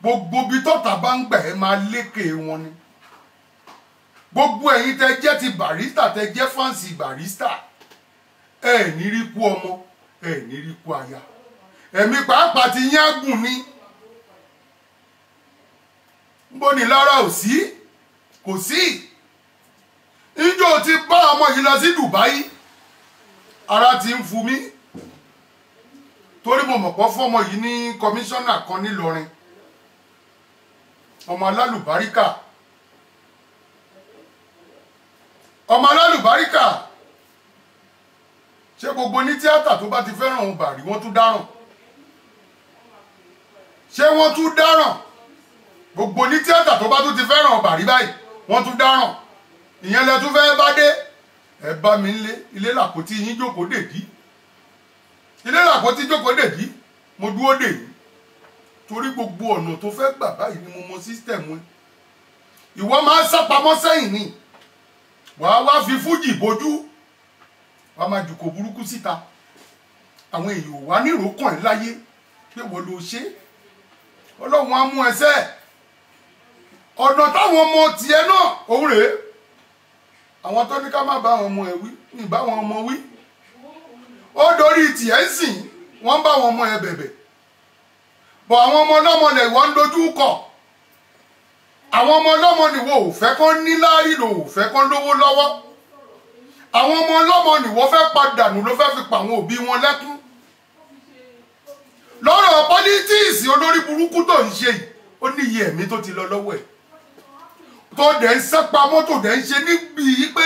Speaker 3: Gbogbo bí tọ́ta bá ń gbà ẹ́ máa lékè wọn ni. Gbogbo ẹ̀yin tẹ jẹ́ ti barista tẹ jẹ́ fáǹsì barista ẹ ní rí kú ọmọ ẹ ní rí kú aya. Ẹ̀mí pàápàá ti yín àgùn ni. Nbọ ni lára ò sí? Kò sí. Ìjọ ti bá ọmọ yìí lọ sí Dubai ara ti ń fu mí. Torí mo mọ̀ pọ́ fọ́mọ yìí ní kọmíṣánná kan nílọrin. Ọmọ alálùbáríkà. Ọmọ alálùbáríkà. Ṣé gbogbo ní tíátà tó bá ti fẹ́ràn òun bàrí wọ́n tún dáràn? Ṣé wọ́n tún dáràn? Gbogbo ní tíátà tó bá tún ti fẹ́ràn bàrí báyìí wọ́n tún dáràn. Ìyẹn lẹ tún fẹ́ bá dé ẹ bá mi lé ilé làpótí yín jókòó dèdí ilé làpótí jókòó dèdí mo dúró dè yín. Torí gbogbo ọ̀nà tó fẹ́ gbà báyìí ni mo mọ sísítẹ̀mù ìwọ máa ń sápamọ́ sẹ́yìn ni. Wàá wá fi fújì bójú. Wàá máa jùkò burúkú síta. Àwọn èèyàn wà ní ìrókàn ẹ láyé. Pé wọ́n ló ṣe? Ọlọ́run á mú ẹsẹ̀ ọ̀nà táwọn ọmọ tiẹ̀ náà òun rèé àwọn tó ní ká má bá àwọn ọmọ ẹ wí ní bá àwọn ọmọ wí. Ó dorí tiẹ̀ ń sìn wọ́n bá àwọn ọmọ ẹ bẹ̀bẹ̀. Bọ̀ àwọn ọmọ ọlọ́mọ lẹ̀ wọ́n ń dojú kọ̀. Àwọn ọmọ ọlọ́mọ nìwọ ò fẹ́ kán ní láàrí lò ò fẹ́ kán lówó lọ́wọ́. Àwọn ọmọ ọlọ́mọ nìwọ fẹ́ padànù ló fẹ́ fi pa àwọn òbí wọn lẹ́kún. Lọ́rọ̀ pọ́lítíìsì olórí burúkú tó ń ṣe yìí ó ní iye ẹ̀mí tó ti lọ lọ́wọ́ ẹ̀ tó dẹ̀ ń sẹ́pamọ́ tó dẹ̀ ń ṣe níbi yìí pé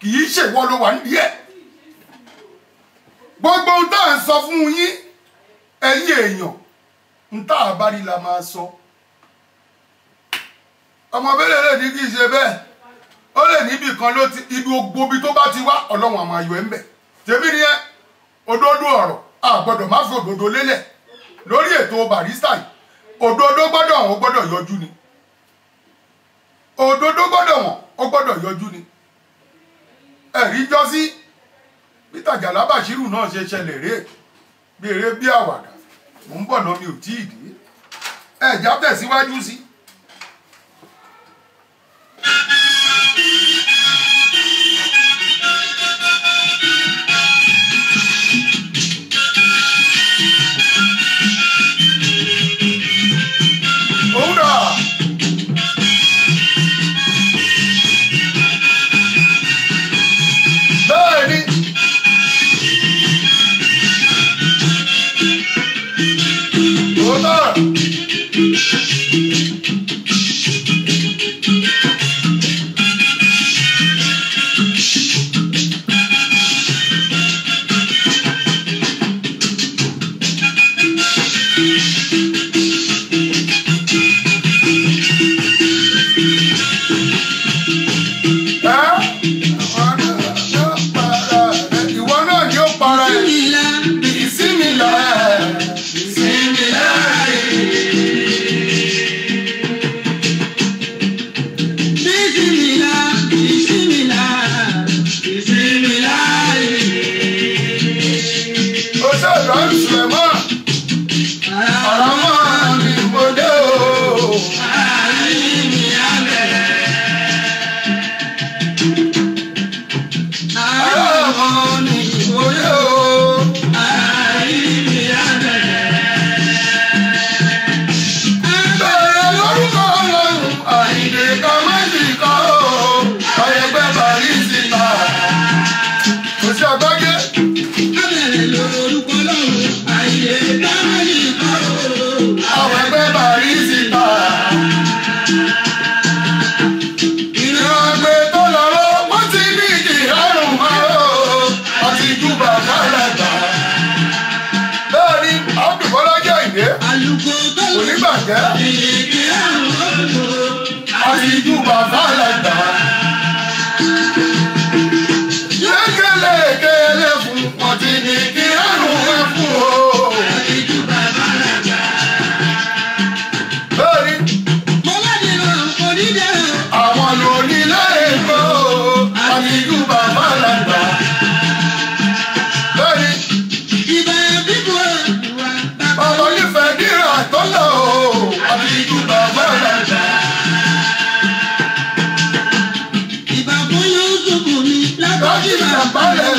Speaker 3: kì í ṣèwọ́ ló wà nídìí ẹ̀. Gbogbo ohun tá à ń sọ fún yín ẹ̀yin èèyàn ń tá la máa sọ. Ọmọ bẹ́ẹ̀ lè ní kí n ṣe bẹ́ẹ̀. Ó lè níbì kan ló ti ibi gbogbo tó bá ti wá ọlọ́run àmọ́ ayọ̀ ẹ̀ ń bẹ̀ tèmi ni ẹ òdodo ọ̀rọ̀ a má fi òdodo lélẹ̀. Lórí ètò barista yìí òdodo gbọ́dọ̀ wọn gbọ́dọ̀ yọjú ni òdodo gbọ́dọ̀ wọn ó gbọ́dọ̀ yọjú ni ẹ̀rí jọ́sí peter jalabashiru náà ṣe ṣẹlẹ̀ rèé bí eré bí àwàdà mò ń bọ̀ náà mi ò tí ì dé ẹ̀já tẹ̀síwájú sí. òun Paula.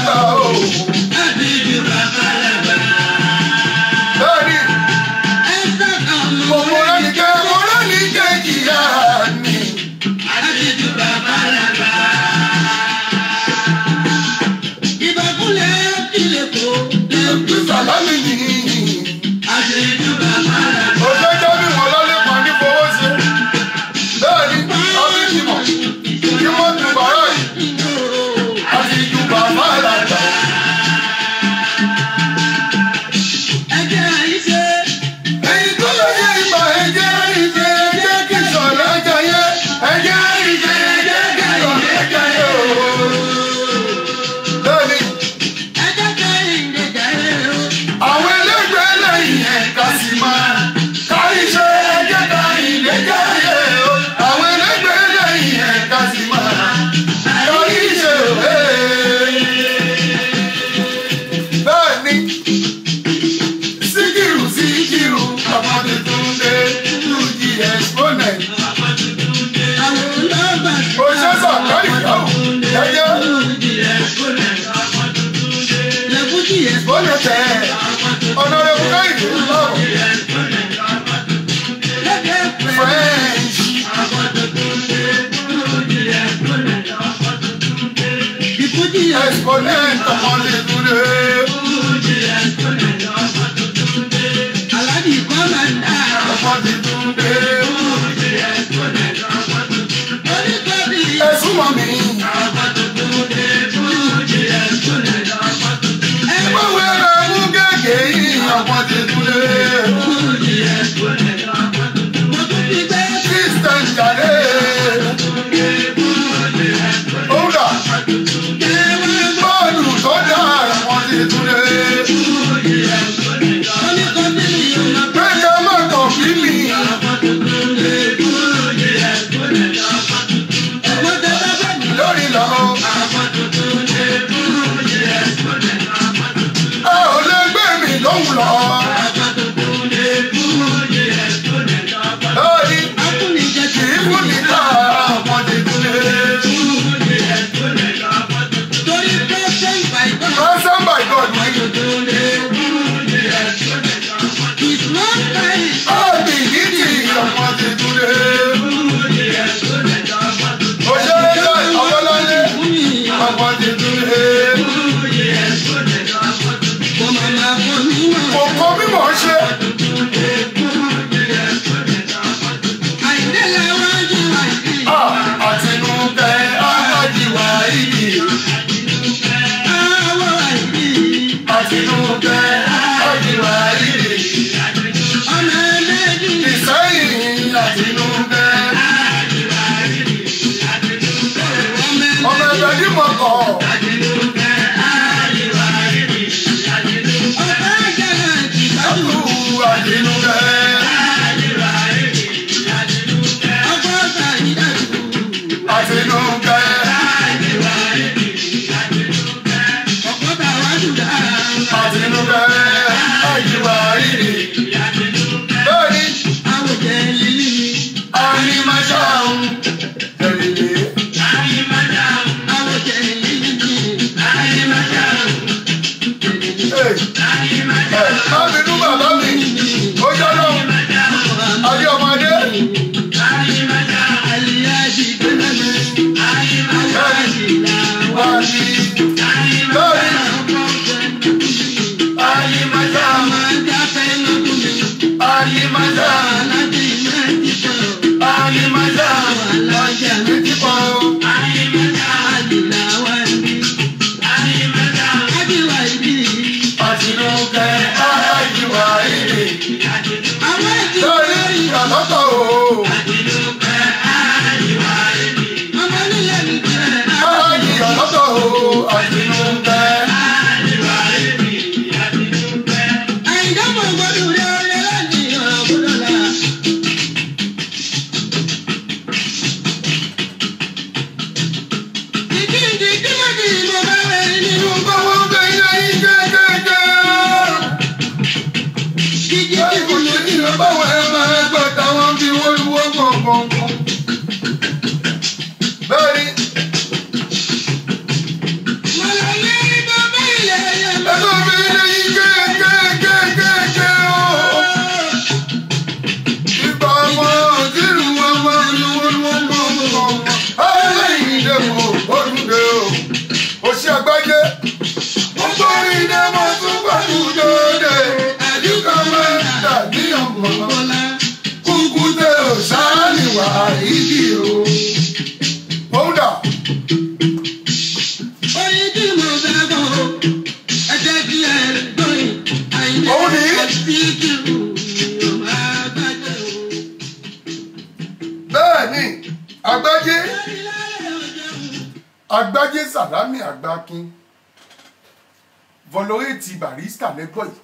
Speaker 3: Vọlọ́rẹ́tì barista lẹ́gbọ́ yìí.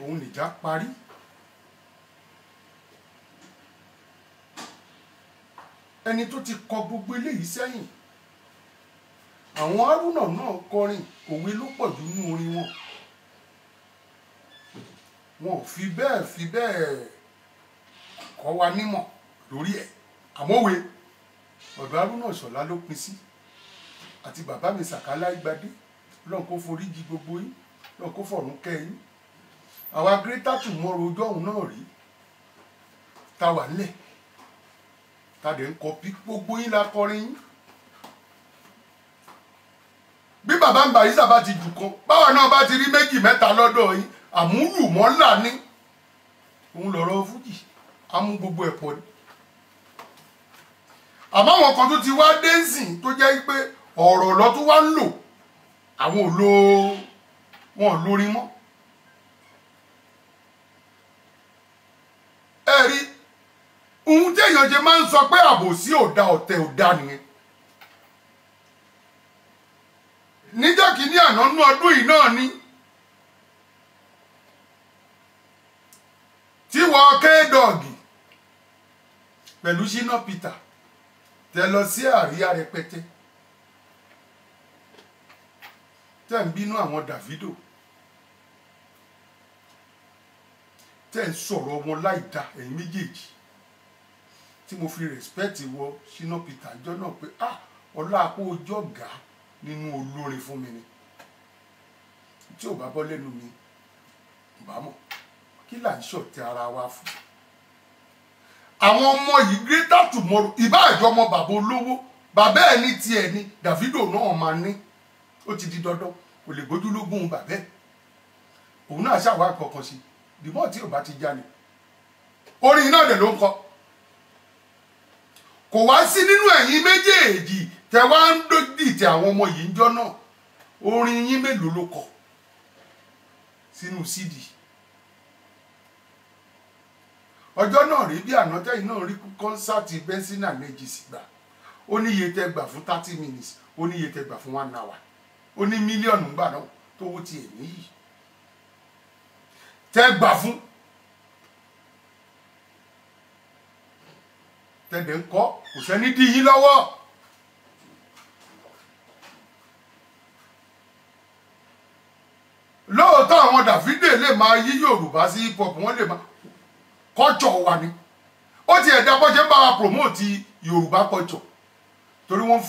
Speaker 3: Òun nìjà parí. Ẹni tó ti kọ gbogbo eléyìí sẹ́yìn. Àwọn haruna náà kọrin òwe ló pọ̀ jù nínú orin wọn. Wọn ò fi bẹ́ẹ̀ fi bẹ́ẹ̀ kọ́ wa nímọ̀ lórí ẹ̀. Àmọ́wé ọ̀dọ̀ haruna ìṣọ̀lá ló pin sí àti bàbá mi sàkálà ìgbàdé lọ́n kó forí jì gbogbo yín lọ́n kó fọ̀run kẹ́ yín. Àwa greater tomorrow ojú ọ̀hún náà rí ta wà nílẹ̀ ta dẹ̀ ń kọ bí gbogbo yín la kọrin yín. Bí bàbá ń Barrister bá ti jù kan báwa náà bá ti rí méjì mẹ́ta lọ́dọ̀ yín àmúlùmọ́là ní òun lọ̀rọ̀ fújì á mú gbogbo ẹ̀ pọ̀ ni. Àmọ́ àwọn kan tó ti wá dé nsìn tó jẹ́ pé ọ̀rọ̀ lọ tó wá ń lò. Àwọn ò lo wọn ò lórí mọ́. Ẹ rí ohun téèyàn jẹ máa ń sọ pé àbòsí ò da ọ̀tẹ̀ ò da nìyẹn. Níjọ́ kìíní àná nú ọdún yìí náà ni tí wọ́n kéèdọ̀gì pẹ̀lú Shina Peter tẹ lọ sí àríyá rẹpẹtẹ tẹ ń bínú àwọn Davido. Tẹ ń sọ̀rọ̀ wọn láì da ẹ̀yin méjèèjì. Tí mo fi respect wọ Shina Peter jọ náà pé ah ọlá àpò ojú ọ̀gá nínú olórin fún mi ni. Tí ò bá bọ́ lẹ́nu mi bá mọ̀. Kí là ń ṣọ̀tẹ̀ ara wa fún? Àwọn ọmọ yìí greater tomorrow. Ìbáàjọ ọmọ bàbá olówó bàbá ẹ̀ ní tiẹ̀ ni Davido náà máa ní. Ó ti di dandan kò lè gbójúlógún bàbá ẹ̀ òun náà ṣàwá kankan sí dìmọ́ tí ò bá ti jalè orin náà dẹ̀ ló ń kọ. Kò wá sí nínú ẹ̀yin méjèèjì tẹ wá ń dìtẹ̀ àwọn ọmọ yìí ń jọ náà. Orin yín mélòó ló kọ? Sínú sídì ọjọ́ náà rí bí ànátẹ́yìn náà rí kọ́nsáàtì bẹ́ńsínà méjì sí gbà. Ó ní iye tẹ gbà fún thirty minutes ó ní iye tẹ gbà fún one hour ó ní mílíọ̀nù gbà náà tó wó tiẹ̀ níyì tẹ gbà fún. Tẹ̀dẹ̀ ń kọ́. Kò sẹ́ni dí yín lọ́wọ́. lóòótọ́ àwọn dàfídè lè máa yí yorùbá sí hip hop wọ́n lè máa kọ́jọ̀ wa ni. Ó ti ẹ̀dá bọ́ ṣe ń bá wa promote yorùbá kọ́jọ̀ torí wọ́n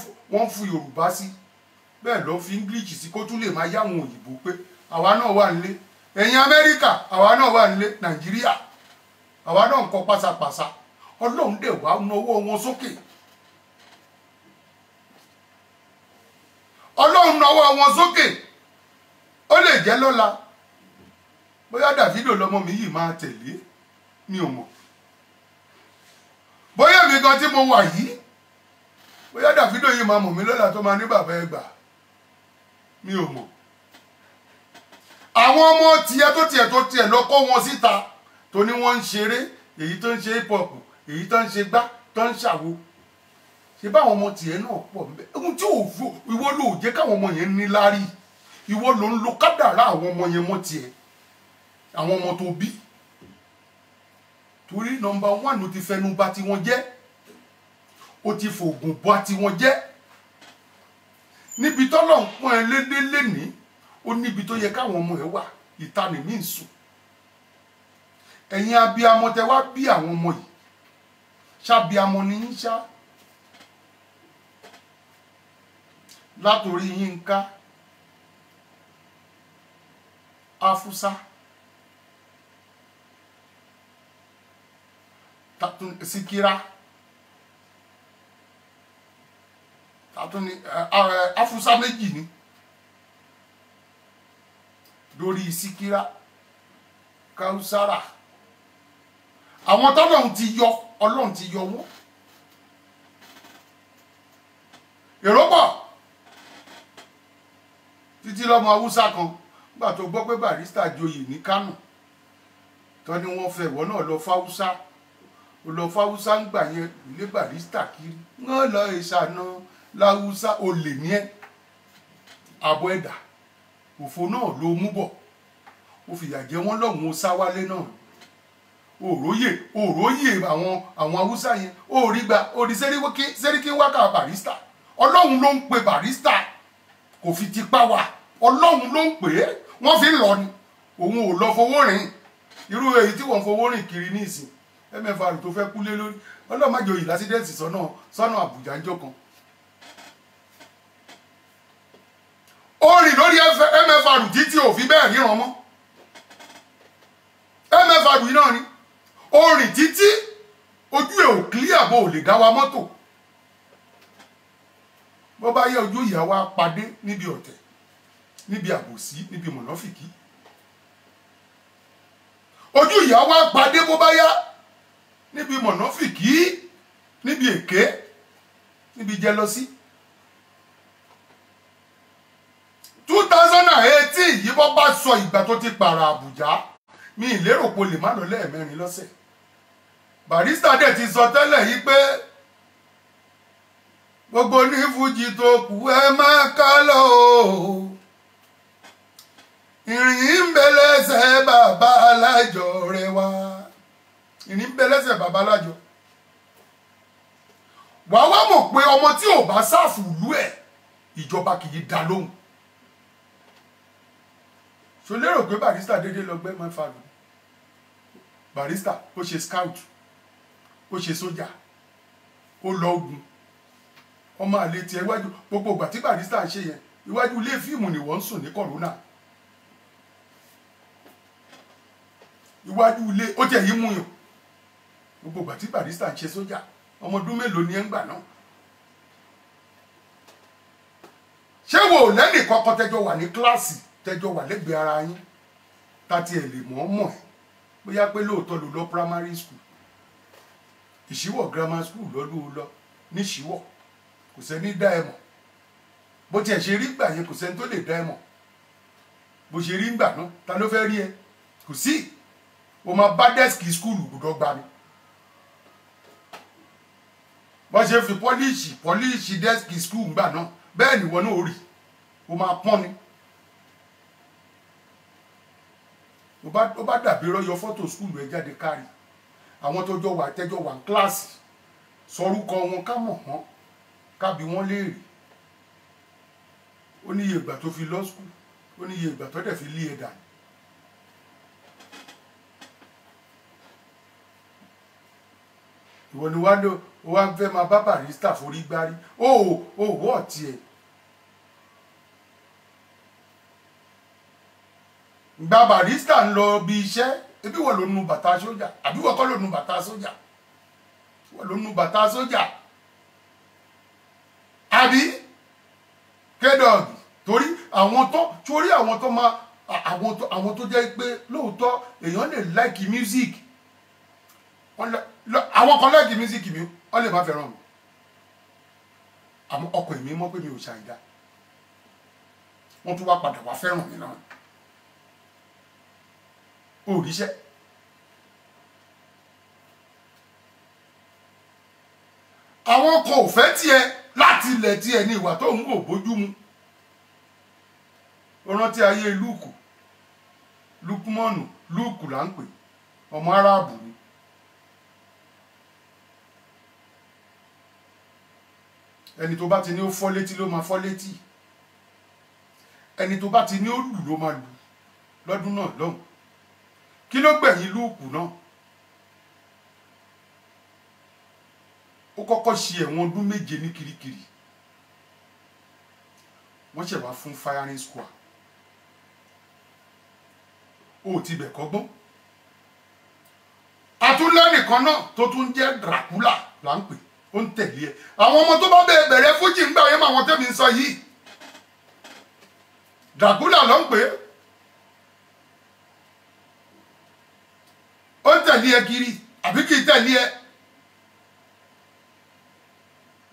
Speaker 3: ń yorùbá sí bẹ́ẹ̀ ló fi english sí kó tún lè máa yáwọn òyìnbó pé àwa náà wà nílé. Ẹ̀yin amẹ́ríkà àwa náà wà nílé. Nàìjíríà àwa náà ń kọ́ pásápásá. Ọlọ́run dẹ̀ wá nawọ́ wọn sókè. Ọlọ́run nawọ́ wọn sókè. Ó lè jẹ́ lọ́la. Bóyá dàvídò lọmọ mi yìí máa tẹ̀lé. Mi ò mọ̀. Bóyá mi gan tí mo wà yìí bóyá dàvídò yìí máa mọ̀ mí lọ́la tó máa ní bàbá ẹgbà mi ò mọ̀. Àwọn ọmọ tiẹ̀ tó tiẹ̀ tó tiẹ̀ lọ kó wọn síta tó ní wọ́n ń ṣeré èyí tó ń ṣe hip hop èyí tó ń ṣe gbá tó ń ṣàwo. Ṣe báwọn ọmọ tiẹ̀ náà pọ̀ nbẹ ohun tí ò fò ìwọ ló jẹ́ káwọn ọmọ yẹn ní láárí. Ìwọ ló ń lo kádàrá àwọn ọmọ yẹn mọ́ tiẹ̀. Àwọn ọmọ tó bí. Torí nọ́mbà one ó ti fẹnu bà tiwọn jẹ́. Ó ti fògùn bà tiwọn jẹ́ níbi tọ́lọ̀ ń pọ́n ẹ lédè lénìí ó níbi tó yẹ káwọn ọmọ ẹ wà ìtanì ní ìsùn ẹ̀yin abiyamọ tẹ wá bí àwọn ọmọ yìí ṣàbíamọ ní yín ṣá. Látòrí Yínká Afúsá Síkírá àtúni afusa méjì ni. Lórí síkírá káúsára àwọn tọ́lọ́run ti yọ ọlọ́run ti yọ wọ́n. Èrò pọ̀ títí lọ́mọ haúsá kan gbà tó gbọ́ pé barista joyè ní kánò tọ́ ni wọ́n fẹ́ ìwọ náà lọ fáwúsá lọ fáwúsá ń gbà yẹn ilé barista kiri. Wọ́n lọ ìṣàna láwúsá olè ní ẹ́. Àbọ̀ ẹ̀dà òfò náà ló mú bọ̀. Ó fìyà jẹ wọ́n lọ́hùn ó sá wálé náà. Òróyè òróyè àwọn àwọn haúsá yẹn. Ó rí gba ó rí sẹ́ríkì wákà barista ọlọ́run ló ń pe barista kò fi tipa wà. Ọlọ́run ló ń pè é. Wọ́n fi lọ ni. Òun ò lọ fowó rìn. Irú èyí tí wọ́n fowó rìn kiri ní ìsìn mfr tó fẹ́ kú lé lórí. Ọlọ́mọdé òyìn lásìdẹ́ǹtì sọ́nà sọ́nà àbújá ń jọ kan ó rìn lórí mfr títí ò fi bẹ́ẹ̀ ríran mọ́. Mfr yìí náà ni. Ó rìn títí ojú ẹ̀ ò clear bó ò lè dá wa mọ́tò. Bó bá yẹ ojú ìyá wa padé níbi ọ̀tẹ̀ níbi àbòsí níbi mọ̀nàfìkì ojú ìyá wa padé bó bá yá níbi mọ̀nàfìkì níbi èké níbi jẹlọsí two thousand and eighteen yìí bọ́ bá sọ ìgbà tó ti pààrà àbújá. Mi ìlérò pé o lè má lọ lẹ́ẹ̀mẹ́rin lọ́sẹ̀. Barista dẹ̀ ti sọ tẹ́lẹ̀ yìí pé gbogbo ní fújì tó kù ẹ máa ká lọ o. Ìrìn ń bẹ bàbá alájọ rẹ wá. Ìrìn ń bẹ bàbá alájọ. Wàá wá mọ̀ pé ọmọ tí ò bá sáàfù lú ẹ̀ ìjọba kì í dá lóhùn ṣo lérò pé barista dédé lọ gbẹ́ máa fa lù barista ó ṣe scout ó ṣe sójà ó lọ ogun. Ọmọ àlè tiẹ̀ iwájú gbogbo ìgbà tí barista ń ṣe yẹn iwájú ilé fíìmù ni wọ́n ń sùn ní corona. Iwájú ilé ó tiẹ̀ yí mú yàn. Gbogbo ìgbà tí barista ń ṣe sójà ọmọ ọdún mélòó ni ẹ ń gbà náà? Ṣé wo ò lẹ́nì kọ́kọ́ tẹ́jọ́ wà ní kíláàsì tẹ́jọ́ wà lẹ́gbẹ̀ẹ́ ara yín tàti ẹ̀ lè mọ̀ ọ́ mọ̀ ẹ́. Bóyá pé lóòótọ́ ló lọ primary school. Ìṣíwọ̀ grammar school lọ́dún lọ níṣíwọ̀ kò sẹ́ni dá ẹ mọ̀. Bó tiẹ̀ ṣe rí gbà yẹn kò sẹ́ni tó lè dá ẹ mọ̀. Bó ṣe rí gbà náà ta ló fẹ́ rí ẹ? Kò sí. O máa bá dẹ́sìkì skul gbọdọ̀ gba ni. Bó ṣe fi pọ́líṣì pọ́líṣì dẹ́sìkì skul gbà náà bẹ́ẹ̀ ni wọn náà rí. O máa pọ́n ni ó bá ó dàbí rọ yọ fọ́tò skul ẹ jáde kárí. Àwọn tó jọ wà tẹ́jọ wà ní kíláàsì sọrúkọ wọn ká mọ̀ wọ́n kábi wọ́n léèrè. Ó ní iye ìgbà tó fi lọ skul ó ní iye ìgbà tó dẹ̀ fi lé ẹ dànù. Ìwọ ni wàá ó fẹ́ máa bá barista forí gbárí. Ó ò wọ́ tiẹ̀ gba barista ń lọ bí iṣẹ́ ebi wọ́n ló nu bàtà sójà àbí wọ́n kọ́ ló nu bàtà sójà? Wọ́n ló nu bàtà sójà. Àbí? Kédọ̀gì torí àwọn tó torí àwọn tó máa àwọn tó àwọn tó jẹ́ pé lóòótọ́ èèyàn lè like music. Àwọn kan like music mi wọ́n lè má fẹ́ràn mi àmọ́ ọkọ̀ èmi mọ̀ pé mi ò ṣàìdá. Wọ́n tún wá padà wá fẹ́ràn mi náà òrìṣẹ́ àwọn kan ò fẹ́ tiẹ̀ láti ilẹ̀ tiẹ̀ ní ìwà tó ń wò bójú mu. Rántí ayé lúùkù. Lukumọ́nù lúùkù là ń pè ọmọ aráàbù ni. Ẹni tó bá ti ní ó fọ́ létí ló máa fọ́ létí. Ẹni tó bá ti ní ó lù ló máa lù lọ́dún náà lọ́hùn kí ló gbẹ̀yìn lúùkù náà? Ó kọ́kọ́ ṣe ẹ̀wọ̀n ọdún méje ní kirikiri. Wọ́n ṣẹ̀ wá fún firing squad. Ó ti bẹ̀ kọ́gbọ́n. Atúlẹ́nìkan náà tó tún jẹ́ dracula là ń pè. Ó ń tẹ̀lé ẹ. Àwọn ọmọ tó bá bẹ̀rẹ̀ bẹ̀rẹ̀ fújì ń gbà yẹn mọ àwọn tẹ́mi ń sọ yìí. Dracula ló ń pè é ó ń tẹ̀lé ẹ kiri àbí kì í tẹ̀lé ẹ?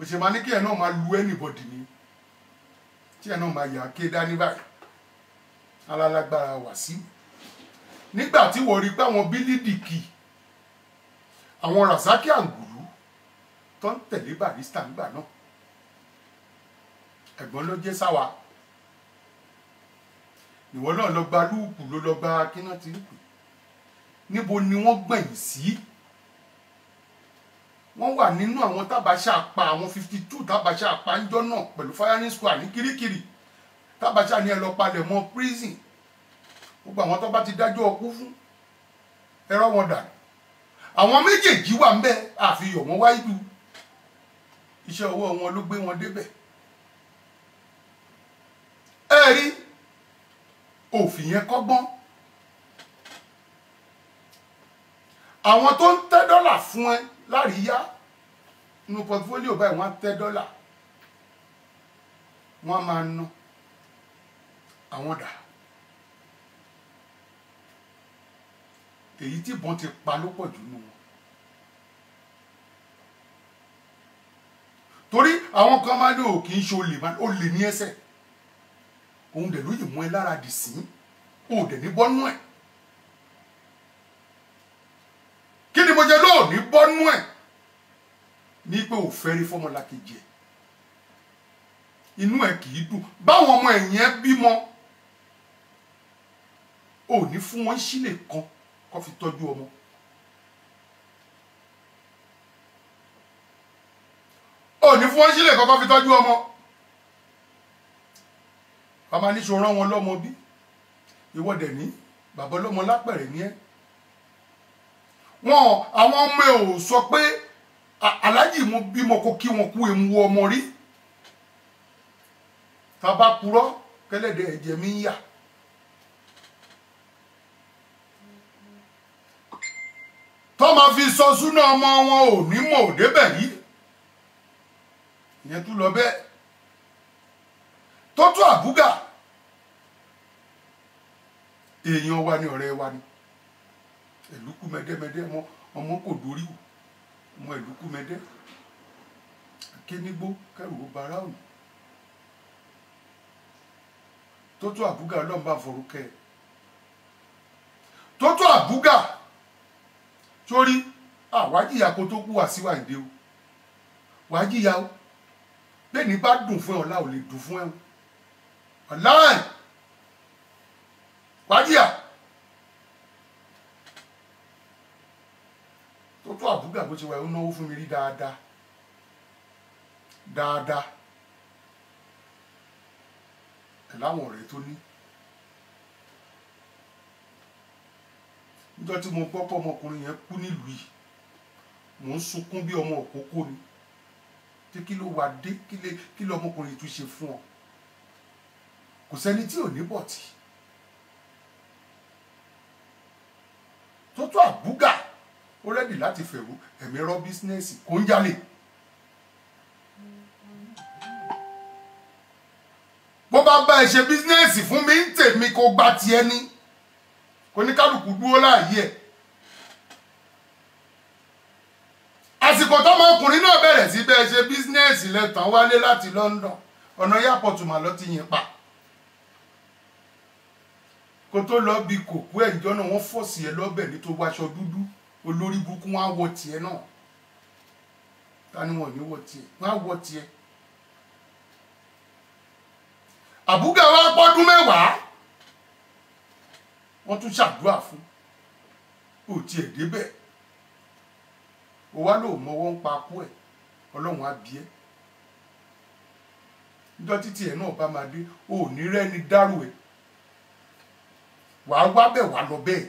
Speaker 3: Òṣèlú ní kí ẹ náà máa lu anybody ni tí ẹ náà máa yà ké dání báyìí. Alálágbára wà sí. Nígbà tí wọ́n rí pé àwọn bílídìkì àwọn rasaki àǹgùrú tó ń tẹ̀lé barista nígbà náà ẹ̀gbọ́n ló jẹ́ sáwa ìwọ náà lọ gba lúùpù ló lọ gba kíná tí ń pè níbo ni wọ́n gbẹ̀yìn sí? Wọ́n wà nínú àwọn tábàṣà pa àwọn fifty two tábàṣà pa ńjọ́ náà pẹ̀lú firing squad ní kirikiri. Tábàṣà ní ẹ lọ palẹ̀ mọ́ prison. Gbogbo àwọn tó bá ti dájọ́ ọkú fún ẹ̀rọ wọn dà. Àwọn méjèèjì wà ń bẹ àfihàn wọn wáyé du. Iṣẹ́ ọwọ́ wọn ló gbé wọn débẹ̀. Ẹ rí òfin yẹn kọ́gbọ́n àwọn tó ń tẹ́ dọ́là fún ẹ láríyá nínú pọtifólíò báyìí wọ́n á tẹ́ dọ́là. Wọ́n á máa ná. Àwọn dà. Èyí tí ìbọn ti pa ló pọ̀ jù nù wọn. torí àwọn kan máa ní òkè ń ṣe olè máa olè ní ẹsẹ̀. Òun dẹ̀ ló yìí mú ẹ lára dì sí. Òun dẹ̀ ní bọ́nú ẹ̀ kí ni mo jẹ lóò ní bọ́nú ẹ̀ ní pé ò fẹ́ rí fọmọlákejì ẹ̀ inú ẹ̀ kì í dùn báwọn ọmọ ẹ̀yìn ẹ̀ bímọ ò ní fún wọn sílẹ̀ kan kó fi tọ́jú ọmọ. ò ní fún wọn sílẹ̀ kan kó fi tọ́jú ọmọ. bàbá níṣó rán wọn lọ́mọ bí ìwọ dẹ̀ ní bàbá ọlọ́mọ lápẹ̀rẹ̀ ní ẹ́. Wọn àwọn ọmọ ẹ ò sọ pé aláàjì mo bímọ kó kí wọn kú ewu ọmọ rí. tá a bá purọ́ kẹlẹ́dẹ̀ ẹ̀jẹ̀ mi ń yà. tó máa fi sọ súná ọmọ wọn ò ní mọ̀ ò débẹ̀ yìí ìyẹn tún lọ bẹ́ẹ̀ tó tún àbúgà èèyàn wa ni ọ̀rẹ́ wa ni ẹ̀lúkú mẹ́dẹ́mẹ́dẹ́ ọmọ kò dórí wò. Ọmọ ẹ̀lúkú mẹ́dẹ́. Akénígbó kẹrù ó bara òní tó tún àbúgà ọlọ́mọba forúkẹ́ tó tún àbúgà. Sórí àwájìyà kó tó kú wá síwájú o. Wájìyà o. Bẹ́ẹ̀ni bá dùn fún ẹ ọ̀la ò lè dùn fún ẹ o. Ọ̀láì wájìyà àbúgbà bó ti wà ó náwó fún mi rí dáadáa. Dáadáa. Ẹ̀ láwọn ọ̀rẹ́ tó ní. níjọ́ tí mo gbọ́ pé ọmọkùnrin yẹn kú nílùú yìí mò ń sunkún bí ọmọ òkókó ni. Tí kí ló wá dé? Kí lọ ọmọkùnrin tún ṣe fún ọ? Kò sẹ́ni tí ò ní bọ̀tì tó tó àbúgà ó rẹ́dì láti fẹ̀rù ẹ̀mí rọ bísínẹ́sì kó ń jalè. Bó bá bá ẹ ṣe bísínẹ́sì fún mi ń tèmi kó gba tiẹ̀ ní oníkálukú dúró láàyè ẹ̀. Àsìkò tọmọkùnrin náà bẹ̀rẹ̀ sí bẹ́ẹ̀ ṣe bísínẹ́sì lẹ́tàn wálé láti London. Ọ̀nà mà lọ ti yìn pa kó tó lọ bí kòkó ẹ̀jọ́ náà wọ́n fọ̀sì ẹ lọ́bẹ̀ ní tó wáṣọ dúdú olórí burúkú wọn á wọ tiẹ̀ náà. Ta ni wọn ò ní wọ tiẹ̀? Wọn á wọ tiẹ̀. Àbúgà wa pọ́dún mẹ́wàá. Wọ́n tún ṣàdúrà fún. Ò tiẹ̀ débẹ̀ ó wá lóò mọwọ́ ń pa kú ẹ̀. Ọlọ́run á bí ẹ́. Níjọ́ títí ẹ̀ náà bá máa dé ò ní rẹ́ni dárò ẹ̀. Wàá wá
Speaker 4: bẹ̀
Speaker 5: wá lọ
Speaker 4: bẹ́ẹ̀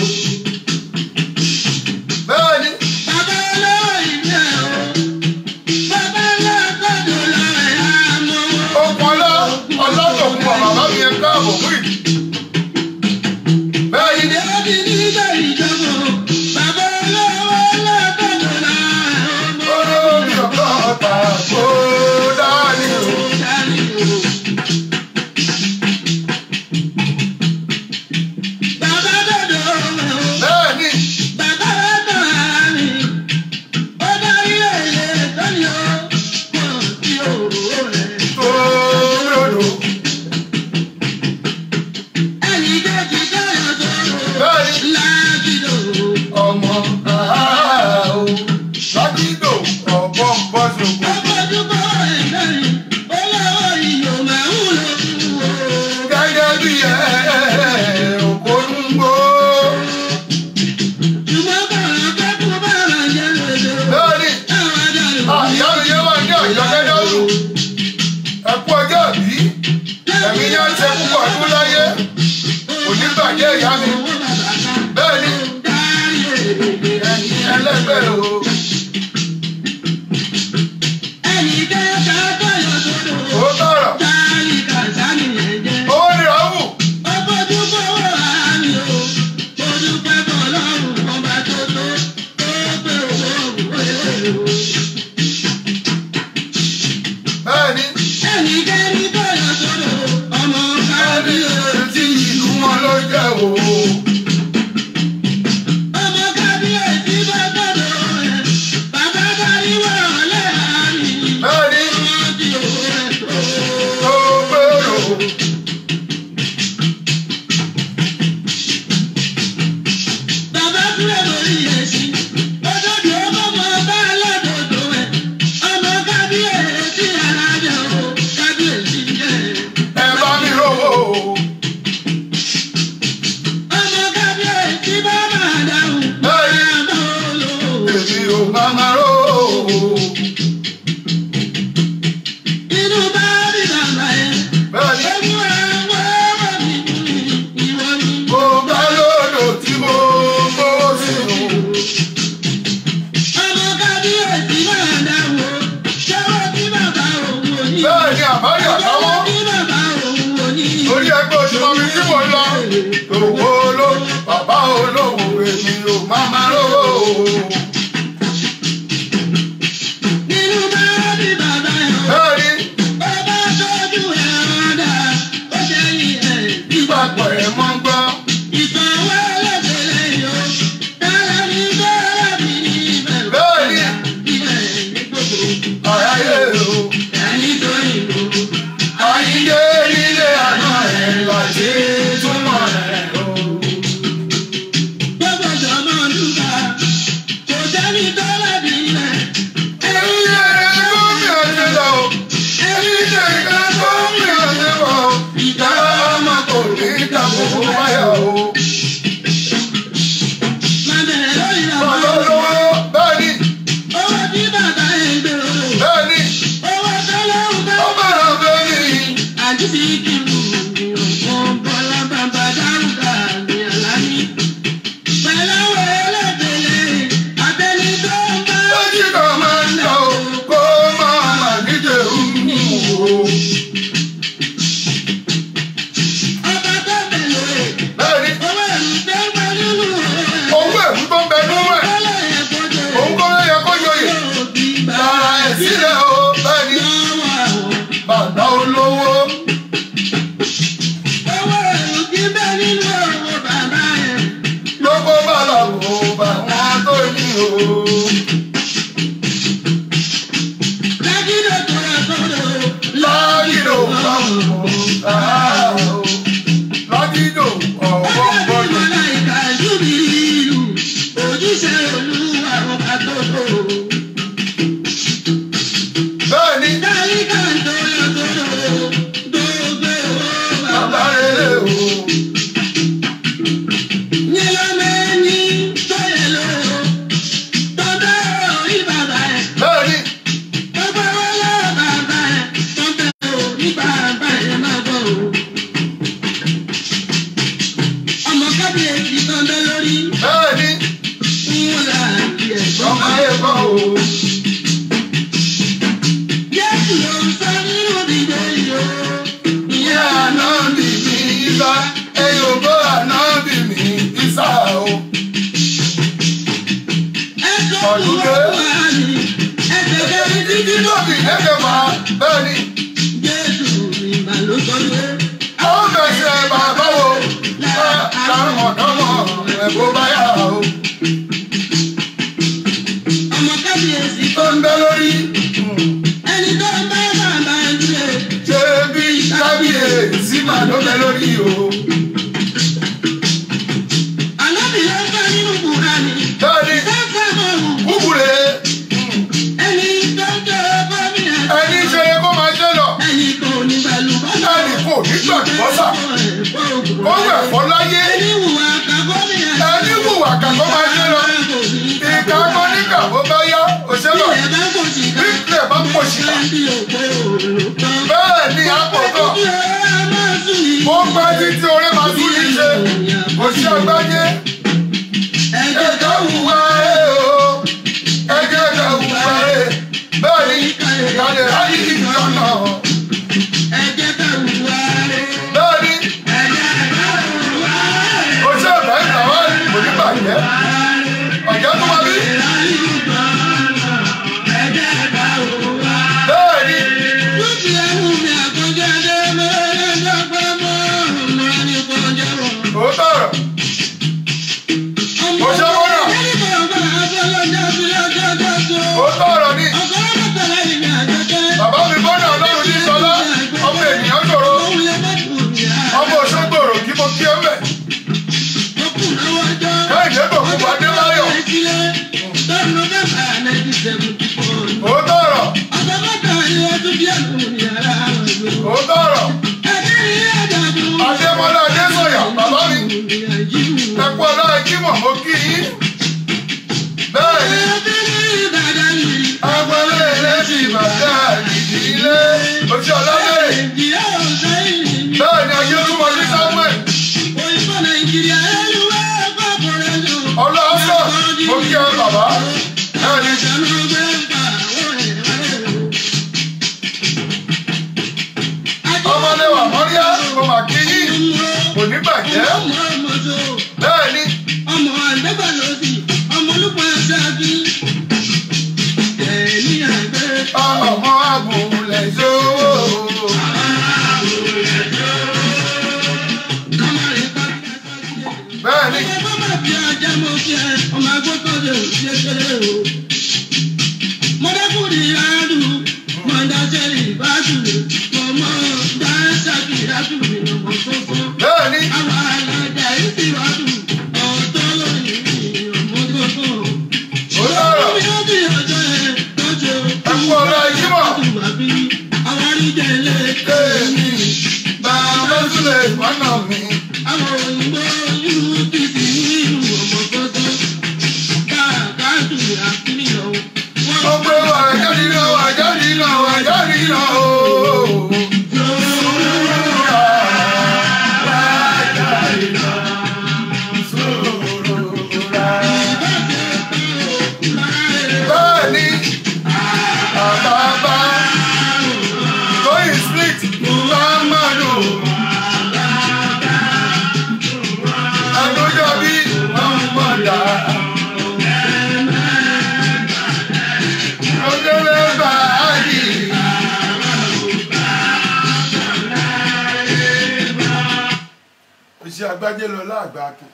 Speaker 3: Iṣẹ́ agbájé lọ láàgbà kan.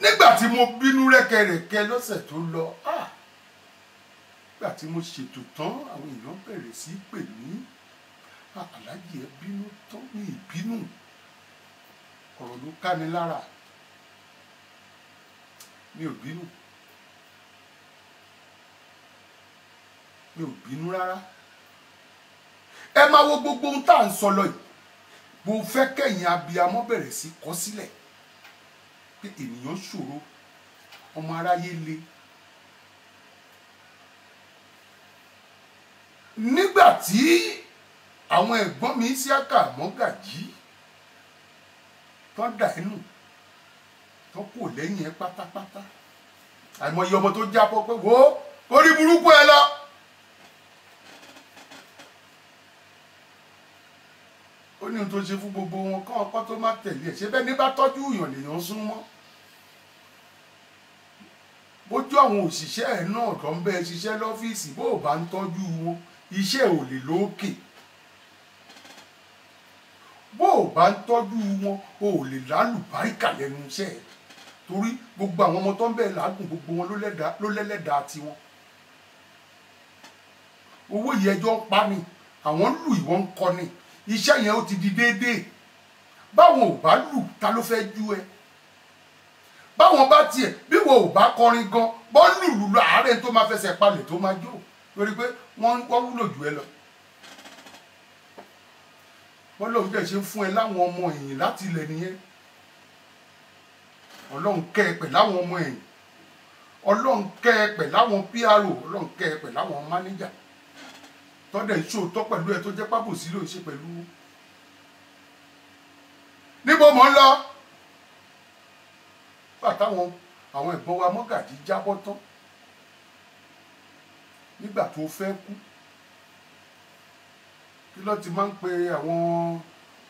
Speaker 3: Nígbà tí mo bínú rẹ́kẹrẹ́kẹ́ lọ́sẹ̀ tó lọ, ah! nígbà tí mo ṣètò tán àwọn èèyàn bẹ̀rẹ̀ sí í pè mí. Ah, Aláàjì ẹ bínú tán ní ìbínú. Ọ̀rọ̀ ló ká mi lára. Mi ò bínú. mi ò bínú rárá ẹ máa wo gbogbo ohun tá à ń sọ lọ yìí mo fẹ́ kẹ́yìn abiyamọ bẹ̀rẹ̀ sí kọ sílẹ̀ pé ènìyàn ṣòro ọmọ aráyé le nígbà tí àwọn ẹ̀gbọ́n mi Isiaka Mọ́gàjí tán dà ẹ́ nù tán kò lẹ́yìn ẹ pátápátá àìmọye ọmọ tó jábọ́ pé wo orí burúkú ẹ lọ. Ó ní ohun tó ṣe fún gbogbo wọn kọ́ ọkọ́ tó má tẹ̀lé ẹ̀. Ṣé bẹ́ẹ̀ ní bá tọ́jú ìyàn lèèyàn sún mọ́. Bójú àwọn òṣìṣẹ́ ẹ̀ náà tó ń bẹ ṣiṣẹ́ lọ́fíìsì bó o bá ń tọ́jú wọn iṣẹ́ ò lè lókè. Bó o bá ń tọ́jú wọn o ò lè lálùbáríkà lẹ́nu iṣẹ́ ẹ̀. Torí gbogbo àwọn ọmọ tó ń bẹ làágùn gbogbo wọn ló lẹ́dàá ló lẹ́lẹ́dàá tiwọn owó yìí ẹjọ́ ń pa ni àwọn lù ìwọ́n ń kọ́ ni iṣẹ́ yẹn ó ti di déédéé. Báwọn ò bá lù ta ló fẹ́ jú ẹ? Báwọn bá tiẹ̀ bí wọn ò bá kọrin gan bọ́ lùlù lọ àárẹ̀ tó máa fẹsẹ̀ palẹ̀ tó máa jó. Torí pé wọ́n wúlò jù ẹ lọ. Lóun dẹ̀ ṣe ń fún ẹ láwọn ọmọ ẹ̀yìn láti ilẹ̀ nìyẹn. Ọlọ́run kẹ́ ẹ pẹ̀ láwọn ọmọ ẹ̀yìn. Ọlọ́run kẹ́ ẹ pẹ̀ láwọn PRO ọlọ́run kẹ́ ẹ pẹ̀ láwọn mánéjà tọ́dẹ̀ ìṣòótọ́ pẹ̀lú ẹ tó jẹ́ pábòsí ló ń ṣe pẹ̀lú. Níbo mò ń lọ? Bàtàwọn àwọn ẹ̀gbọ́n wa mọ́gàjí jábọ́ tán. Nígbà tó fẹ́ kú. Kí ló ti máa ń pe àwọn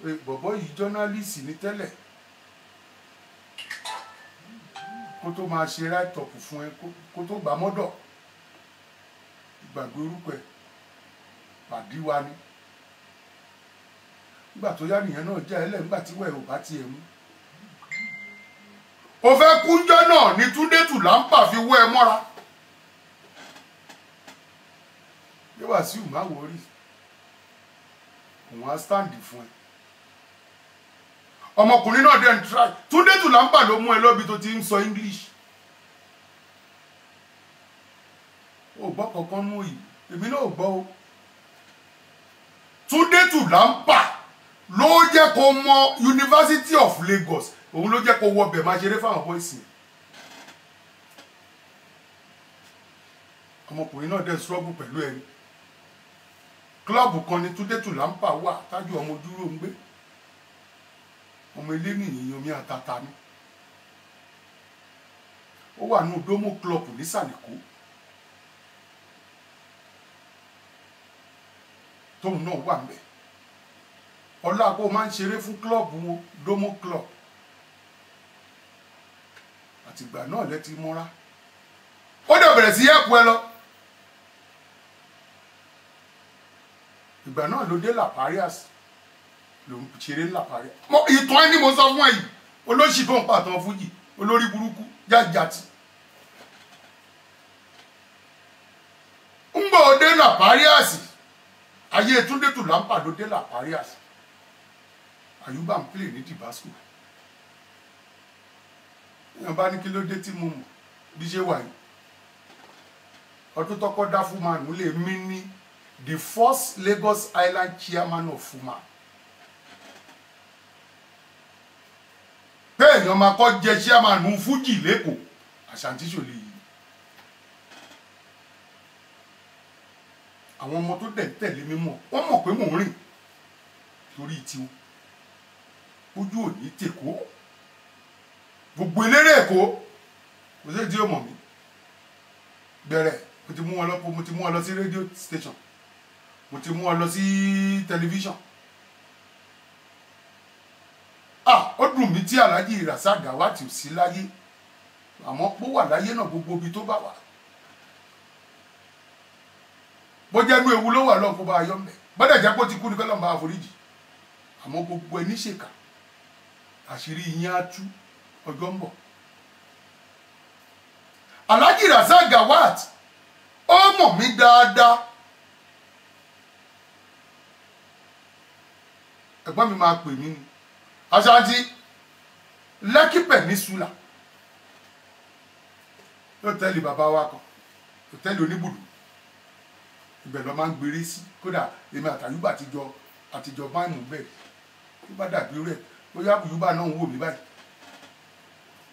Speaker 3: eh, bọ̀bọ́ yìí jọ́nálìsì ní tẹ́lẹ̀? Kó tó máa ṣe right-up fún ẹ kó tó gbà mọ́dọ̀. Ìgbàgbé orúkọ ẹ pàdí wa ni. Nígbà tó yá nìyẹn náà já ẹlẹ́ nígbà tí wẹ̀ ò bá tiẹ̀ mú. O fẹ́ kúnjọ́ náà ní túndé tùlámpà fi wọ́ ẹ mọ́ra. Yóò wá sí ìmọ̀ àwòrí òun á stáǹdì fún ẹ. Ọmọkùnrin náà dẹ̀ ń try. Túndé tùlámpà ló mú ẹ lọ́bi tó ti ń sọ english. O gbọ́ kankan nú yìí. Èmi náà ò gbọ́ o túndé tùlámpà ló jẹ́ kó mọ university of lagos. Òun ló jẹ́ kó wọ bẹ̀ máa ṣeré fáwọn bọ́ìsì ọmọkùnrin náà dẹ̀ struggle pẹ̀lú ẹni. Klọ́ọ̀bù kan ní túndé tùlámpà wà. Tájú ọmọ dúró ń gbé. Ọmọ ilé nìyí omi àtàtà ni. Ó wà ní domo club nísàlẹ̀kó tóun náà wà ńbẹ̀ ọlọ́àpọ̀ máa ń ṣeré fún wọn domo club àtìgbà náà lẹ ti mọ́ra ó dẹ̀ bẹ̀rẹ̀ sí ẹ̀kú ẹ lọ ìgbà náà ló dé la parias ló ń ṣeré parí. mo ìtàn ẹni mo sọ fún ẹ yìí olóṣì tó ń pàtàn fújì olórí burúkú jájàtì. ń bọ̀ dé là parias ayé túndé tù lámpà ló dé là parias àyùbá ń pèlè ní tìbásù. èèyàn bá ní kí ló dé tí mo mọ̀ bí ṣe wà yìí ọdún tọkọ dá fún màánù lè mí ní the first Lagos Island chairman of Fuma. bẹ́ẹ̀ ni ọmọ akọ́ jẹ chairman fújì lẹ́kọ̀ọ́ Ashanti Ṣòlè yìí. Àwọn ọmọ tó tẹ̀lé mi mọ̀ wọ́n mọ̀ pé mò ń rìn. Torí tiwọn ojú òní tèkó. Gbogbo eléré èkó kò sí èdè ọmọ mi bẹ̀rẹ̀ mo ti mú wọn lọ mo ti mú wọn lọ sí rédíò station. Mo ti mú wọn lọ sí tẹlifíṣàn ah ó dùn mí tí alhaji Rasaq Gawat ò sí láyé. Àmọ́ pó wà láyé náà gbogbo ibi tó bá wà bó jẹ́ inú ewu ló wà lọ́n kó bá yọ mẹ́. Bọ́dẹ̀ jẹ́ pé ó ti kú ní kọ́lọ́n bá foríjì. Àmọ́ gbogbo ẹni ṣèkà. Àṣírí yín á tú. Ọjọ́ ń bọ̀. Alhaji Rasaq Gawat ó mọ̀ mí dáadáa. Ẹ̀gbọ́n mi máa pè mí ni. Ashanti Lekki Peninsula. Hòtẹ́ẹ̀lì bàbá wa kan. Hòtẹ́ẹ̀lì oníbùdó ibẹ̀ lọ máa ń gbèrè sí. Kódà èmi àtàyùbá àtijọ́ àtijọ́ máìmù bẹ́ẹ̀ tó bá dàbí rẹ̀ bóyá àbùyùbá náà ń wò mí báyìí.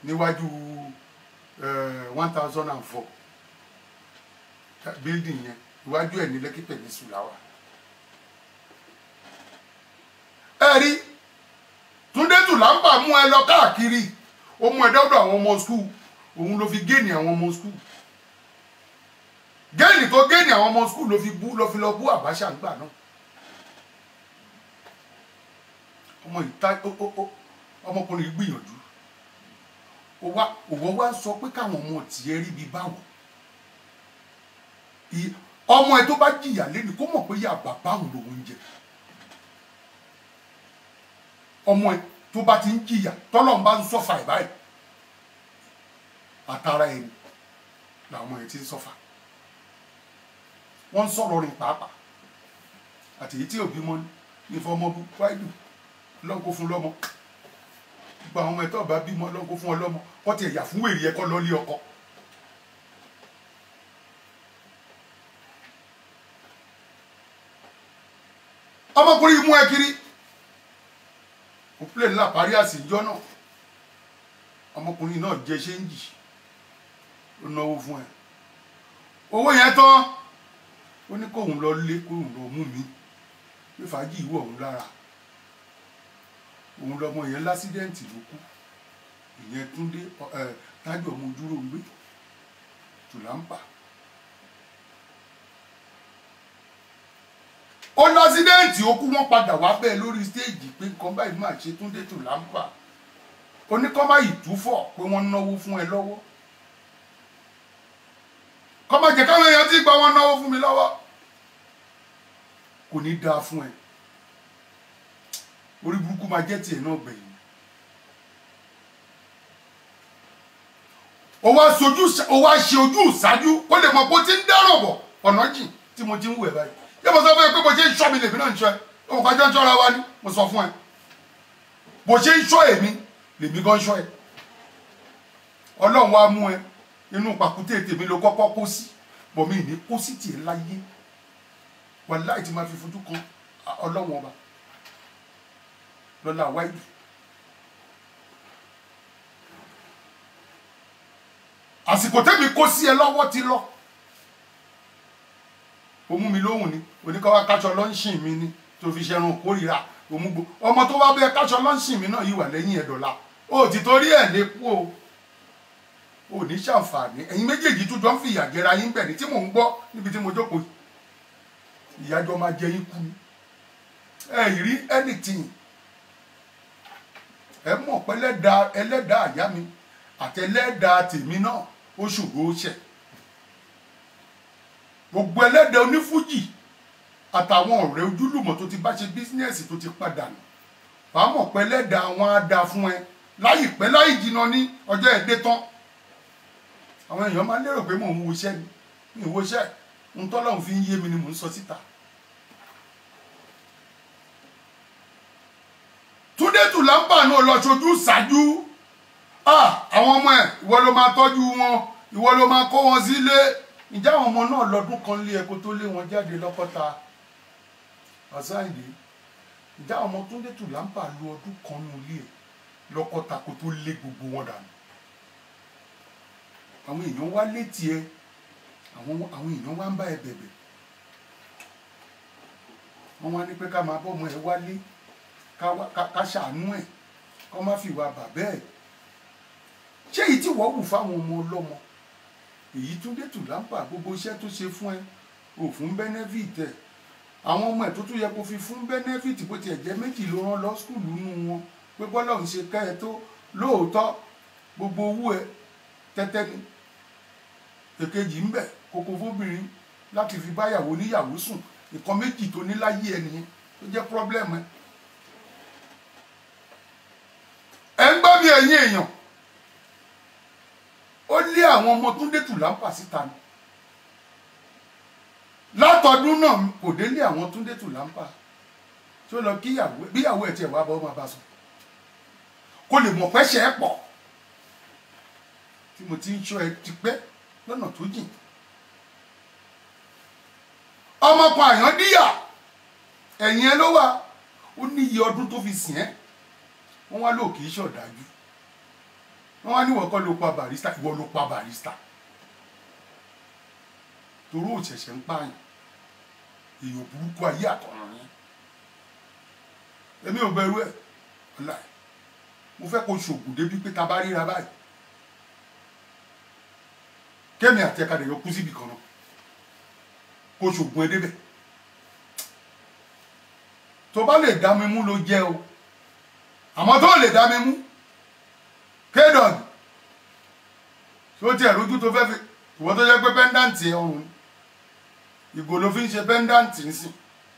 Speaker 3: Níwájú one thousand and four building yẹn iwájú ẹ̀ ní Lekki Peninsula wa. ẹ rí túndé tùlámpà mú ẹ lọ káàkiri. Ó mú ẹ dọ́dọ̀ àwọn ọmọ skul òun ló fi géènì àwọn ọmọ skul géènì tó géènì àwọn ọmọ skul ló fi bú ló fi lọ bú Abacha ńgbà náà. Ọmọ ìta ọmọkùnrin gbìyànjú. Òwò wa sọ pé káwọn ọmọ tiẹ̀ rí bí báwo. Ọmọ ẹ tó bá jìyà lẹ́nu kó mọ̀ pé yà bàbá òun lòun jẹ. Ọmọ ẹ tó bá ti ń jìyà tọ́lọ̀ ń bá ń sọ́fà ẹ̀ báyìí àtàrà ẹni làwọn ẹ̀ ti ń sọ́fà wọ́n ń sọ̀rọ̀ rìn pàápàá. Àti èyí tí òbí mọ́ ní fọmọ́bú wáìdù lọ́nkó fún lọ́mọ. Gba àwọn ọmọ ẹ̀ tó bá bímọ lọ́nkó fún ọ lọ́mọ. Kọ́ ti ẹ̀yà fún wèrè ẹ̀kọ́ lọ́lé ọkọ. ọmọkùnrin mú ẹ kiri. Ó plẹ̀ ńlá parí àsìjọ́ náà. Ọmọkùnrin náà jẹ ṣéǹjì ó náwó fún ẹ. Owó yẹn tán ó ní kóun lọ lé kóun lọ mú mi. Pé fàájì ìwọ òun lára. Òun lọmọ yẹn lásídẹ́ǹtì ló kú. Ìyẹn túndé tájọ ọmọ dúró ń gbé. Tùlámpà. Ó lọ ásídẹ́ǹtì ó kú wọ́n padà wá bẹ́ẹ̀ lórí stéèjì pé nǹkan báyìí máa ṣe túndé tù láǹpà oníkọ́má ìtúfọ̀ pé wọ́n náwó fún ẹ lọ́wọ́ kọ́má jẹ́ káwọn èèyàn ti gba wọn náwó fún mi lọ́wọ́. Kò ní dáa fún ẹ. Orí burúkú máa jẹ́ tiẹ̀ náà gbẹ̀yìn. Ó wá sojú ó wá ṣe ojú ìṣáájú kó lè mọ bó ti ń dárò bọ̀. Ọ̀nà jìn tí mo ti ń wù ẹ́ báyìí mo sọ fún ẹ pé bó ṣe ń ṣọ́ mi lèmi náà ń ṣọ́ ẹ? Ó kọ́ ajọ́ ń ṣọ́ra wa ni? Mo sọ fún ẹ. Bó ṣe ń ṣọ́ èmi lèmi gan ṣọ́ ẹ. Ọlọ́run wa mú ẹ inú pàkúté tèmi ló kọ́kọ́ kó sí. Bọ̀ mi ní kó sí tiẹ̀ láyé. Wàláì tí máa fi fojú kan ọlọ́run ọba. Lọ́la wáyé àsìkò tẹ́mi kó sí ẹ lọ́wọ́ ti lọ. Ó mú mi lóhùn ni. Oníkọ́wá káṣọ lọ́ńṣìn mi ni tó fi ṣẹrun kórìíra òmùgbò ọmọ tó bá bẹ káṣọ lọ́ńṣìn mi náà yìí wà lẹ́yìn ẹ̀dọ̀la ó ti torí ẹ̀ lé kú o ò ní ṣàǹfààní. Ẹ̀yin méjèèjì tó jọ ń fi ìyà jẹra yín bẹ̀ ní tí mò ń gbọ́ níbi tí mo jókòó ìyájọ́ máa jẹ yín ẹ rí anything. Ẹ mọ̀ pé ẹlẹ́dàá ẹlẹ́dàá àyá mi àti ẹlẹ́dàá tèmi náà ó ṣòro ó gbogbo ẹlẹ́dàá onífújì àtàwọn ọ̀rẹ́ ojúlùmọ̀ tó ti bá ṣe bísínẹ́sì tó ti padà nù. Wàá pé ẹlẹ́dàá wọn á dáa fún ẹ. Láìpẹ́ láì jìnnà ní ọjọ́ ẹ̀dẹ́ àwọn èèyàn máa lérò pé mò ń wo iṣẹ́ ni. Mi wo iṣẹ́. Ń tọ́lọ́run fi ń yé mi ni mò ń sọ síta. túndé tùlámpà náà lọ ṣojú ṣáájú. Àwọn ọmọ ẹ ìwọ ló máa tọ́jú wọn ìwọ ló máa kó wọn sílé. Ìjà àwọn ọmọ náà lọ́dún kan lé ẹ̀kọ́ tó lé wọn jáde lọ́kọ́ta? Ọ̀sáìdì ìjà àwọn ọmọ túndé tùlámpà lu ọdún kan nù lé lọ́kọ́ta kó tó lé gbogbo wọn dànù àwọn èèyàn wá létí ẹ. Àwọn àwọn èèyàn wá ń bá ẹ bẹ̀bẹ̀. Wọ́n wá ní pé ká máa bọ́ ọmọ ẹ wálé ká ṣàánú ẹ̀ kọ́ má fi wà bàbẹ́ ẹ̀ ṣé èyí tí wọ́n wù fáwọn ọmọ ọlọ́mọ? Èyí tún dé tùlámpà gbogbo iṣẹ́ tó ṣe fún ẹ ò fún benefit ẹ̀. Àwọn ọmọ ẹ̀ tó tún yẹ kó fi fún benefit bó tiẹ̀ jẹ́ méjì ló rán lọ skúlù nù wọn. Pé bọ́lá ń ṣe ká ẹ tó lóòótọ́ gbogbo owó ẹ tẹ́tẹ́ èkejì ń bẹ̀ kókó fóbìnrin láti fi báyàwó níyàwó sùn. Nǹkan méjì tó ní láyé ẹ nìyẹn tó jẹ́ problem ẹ. ẹ ń gbọ́ mi ẹ̀yin èèyàn. Ó lé àwọn ọmọ tó ń dé tùlámpà síta ni. Látọdún náà kò délé àwọn tó ń dé tùlámpà tó lọ kíyàwó bíyàwó ẹ̀ tiẹ̀ wá bọ́ máa bá sùn. Kó lè mọ̀ pẹ́ṣẹ̀ ẹ̀ pọ̀. Tí mo ti ń ṣọ́ ẹ ti pẹ́ lọ́nà tó jìn. Ọmọkùnrin àyàn díyà ẹ̀yìn ẹ ló wà. Ó ní iye ọdún tó fi sìn ẹ́. Wọ́n wá lò kì ṣọ̀dájú. Wọ́n wá níwọ̀n kọ́ ló pa barista ìwọ ló pa barista. Torí òṣẹ̀ṣẹ̀ ń pààyàn. Èèyàn burúkú ayé àtọ̀ràn yẹn èmi ò bẹ̀rù ẹ̀. Ọ̀la mo fẹ́ kó ṣògùn débi pé ta bá ríra báyìí kẹ́mi àti ẹ̀ka lè yọ kú síbi kan náà. Kó ṣògùn ẹ débẹ̀. Tó bá lè dá mi mú ló jẹ́ o. Àmọ́ tó lè dá mi mú kédọ̀gì tó tiẹ̀ lójú tó fẹ́ fi ìwọ tó jẹ́ pé pẹ́ńdáǹtì ọrùn ìgò ló fi ń ṣe pẹ́ńdáǹtì ńsìn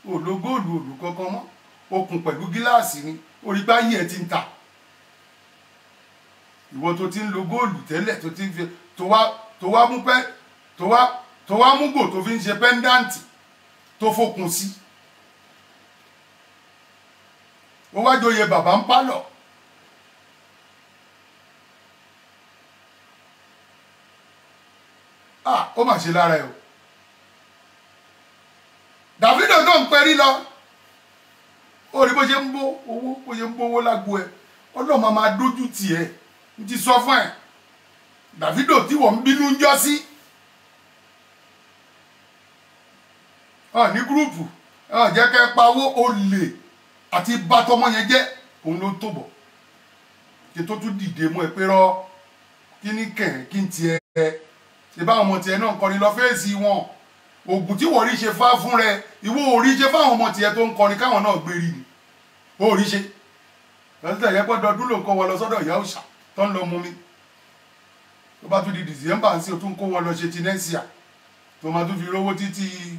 Speaker 3: òòlò góòlù òòlù kankan mọ́. Okùn pẹ̀lú gíláàsì ni. Orí báyìí ẹ̀ ti ń ta. Ìwọ tó ti ń lo góòlù tẹ́lẹ̀ tó ti ń fi tó wá tó wá mú pẹ́ tó wá tó wá mú gò tó fi ń ṣe pẹ́ńdáǹtì tó fokùn sí. Ó wá joyè bàbá ń pálọ̀. Ah ó mà ṣe lára ẹ o. Davido tó ń pẹ́rí lọ. Ó rí bó ṣe ń bó owó bó ṣe ń bówó lágbo ẹ. Ọlọ́mọ máa dójú tì ẹ. Ń ti sọ fún ẹ Davido tí wọ́n ń bínú ń jọ́ sí. Ọ ní gúrùpù ọ jẹ́ kẹ́ pawó olè àti bàtọ́mọ yẹn jẹ́ òun ló ń tó bọ̀. Kí tó tún dìde mú ẹ pé rọ kí ní kẹ̀ kí n tiẹ̀? Ṣe báwọn ọmọ tiẹ̀ náà kọrin lọ fèsì wọn? Oògùn tí wọ́n rí ṣe fá fún rẹ ìwọ ò rí ṣe fáwọn ọmọ tiẹ̀ tó ń kọrin káwọn náà gbérí ni. Ó rí ṣe. Lọ́sítẹ̀ yẹ pé dọdún ló ń kó wọn lọ sọ́dọ̀ ìyá òòṣà tó ń lọ mú mi tó bá tún di december ń sí o tún kó wọn lọ ṣe ti nẹ́síà tó máa tún fi rówó títí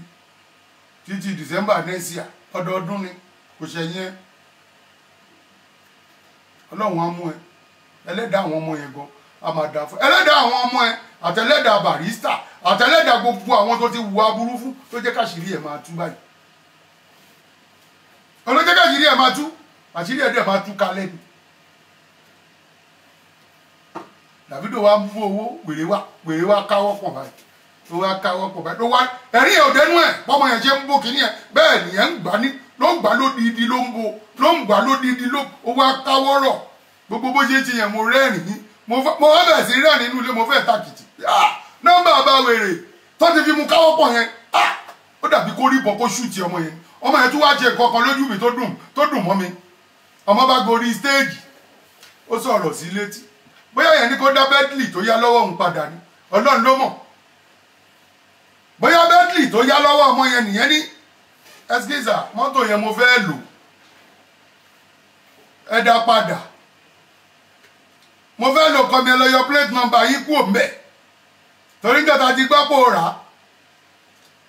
Speaker 3: títí december nẹ́síà ọdọọdún ni kò ṣẹ̀yìn ẹ ọlọ́run á mú ẹ. Ẹlẹ́dàá àwọn ọmọ yẹn gan a máa dà fún ẹlẹ́dàá àwọn ọmọ ẹ àtẹlẹ́dàá barista àtẹlẹ́dàá gbogbo àwọn tó ti wù aburú fún tó jẹ́ káṣírí ẹ̀ máa tú báyìí. Ọlọ́jẹ́ káṣírí ẹ̀ máa tú àṣírí ẹ̀ dẹ̀ máa tú kalẹ̀ ni Davido wa mú owó wèrè wa wèrè wa káwọ́ pọ̀ báyìí. Ló wá káwọ́ pọ̀ báyìí. Ló wá ẹ̀rí ẹ̀ òdẹ́nu ẹ̀. Pọ́mọ yẹn ṣe ń bó kínní ẹ̀. Bẹ́ẹ̀ nìyẹn ń gbà ní ló ń gbà lódìdí ló ń bo ló ń gbà lódìdí ló ó wá káwọ́ rọ̀. Gbogbo bó ṣe ti yẹn mo rẹ́rìn-ín mo wá bẹ̀rẹ̀ sí rẹ́rìn inú ilé mo fẹ́ tàkìtì Ah! nọ́mbà bá wèrè tó ti fi mu káwọ́ pọ̀ yẹn Ah! ó dàbí kó rí ìbọn kó ṣùtì ọmọ yẹn. Ọmọ ó sọ̀rọ̀ sí létí bóyá yẹn ní kó dá bentley tó yá lọ́wọ́ òun padà ní ọlọ́run ló mọ̀. Bóyá bentley tó yá lọ́wọ́ ọmọ yẹn nìyẹn ní ẹsikísà mọ́tò yẹn mo fẹ́ lò. Ẹ dá padà. Mo fẹ́ lò kọ́ mi ẹ lọ yọ plate number yín kú òǹbẹ̀ torí jọta ti gbọ́ pò rà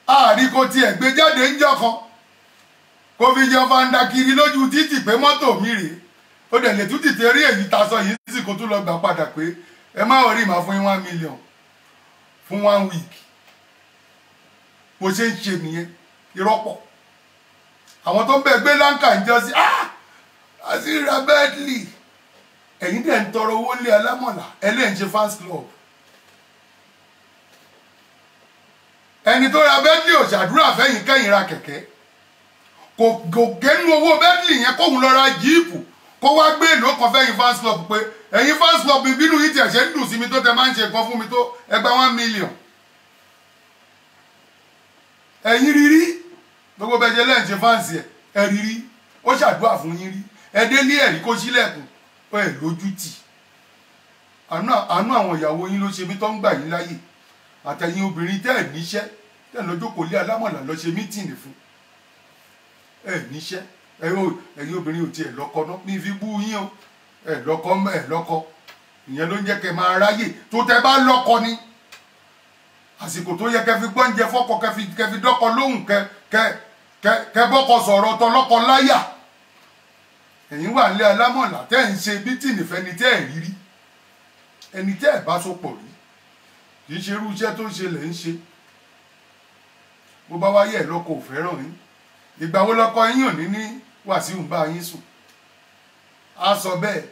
Speaker 3: á àrí kò tiẹ̀ gbé jáde ń jọ kan. Kò fi jọ fanda kiri lójú títì pé mọ́tò mi rèé ó dẹ̀ lè tún tètè rí èyí ta sọ yìí kó tún lọ gbà padà pé ẹ má rí màá fún yín one million fún one week. Bó ṣe ń ṣe nìyẹn irọ́pọ̀ àwọn tó ń bẹ gbé láǹkà ń jọ sí ah àti ra bentley. Ẹ̀yin dẹ̀ ń tọrọ owó lé alámọ̀là ẹlẹ́yìn ṣe fans club. Ẹni tó ra bentley ò ṣàdúrà fẹ́yìn kẹ́yìn ra kẹ̀kẹ́. Kò gẹ́nu owó bentley yẹn kóhun lọ ra jíìpù kó wá gbé èlò kan fẹ́yìn fans club pé ẹ̀yin fans club bínú yìí tiẹ̀ ṣe ń dùn sí mi tó tẹ máa ń ṣe nǹkan fún mi tó ẹgbẹ́ one million. Ẹ̀yin rírí? Gbogbo bẹ́ẹ̀ jẹ́ lẹ́yìn ṣe fans ẹ̀ ẹ̀ rírí. Ó ṣàdúrà fún yín rí. Ẹ délé ẹ̀rí kó sílẹ̀kùn ẹ̀ lójú tì. Àánú àwọn ìyàwó yín ló ṣe mí tó ń gbà yín láyè. Àtẹ̀yìn obìnrin tẹ́ ẹ̀ níṣẹ́ tẹ́ ẹ̀ kò lé alámọ̀là lọ ṣe mítìnì fún. Ẹ̀ níṣẹ́ ẹ̀yin obìnrin ò tiẹ̀ lọ́kọ náà mi fi bú yín o. Ẹ̀ lọ́kọ ẹ̀ lọ́kọ. Ìyẹn ló ń jẹ́ kẹ́ máa ráyè. Tó tẹ́ bá lọ́kọ ni àsìkò tó yẹ kẹ́ fi gbọ́ǹjẹ fọ́kọ kẹ́ fi dọ́kọ lóhùn kẹ́ kẹ́ kẹ́ bọ́kọ sọ̀rọ̀ tọlọ́kọ láyà. Ẹ̀yin wà nílé alámọ̀là tẹ́ ń ṣe mítìnì fẹ́ni tẹ́ ẹ̀ rírí. Ẹni tẹ́ ẹ̀ bá so pọ̀ rí kì í ṣe irú iṣẹ́ tó ń ṣe lẹ̀ ń ṣe. Bó bá wáyé ẹ̀ lọ́kọ ò yín. Ìgbà wo lọ́kọ yín ò ní ní wàsíù ń bá yín sùn. Á sọ bẹ́ẹ̀.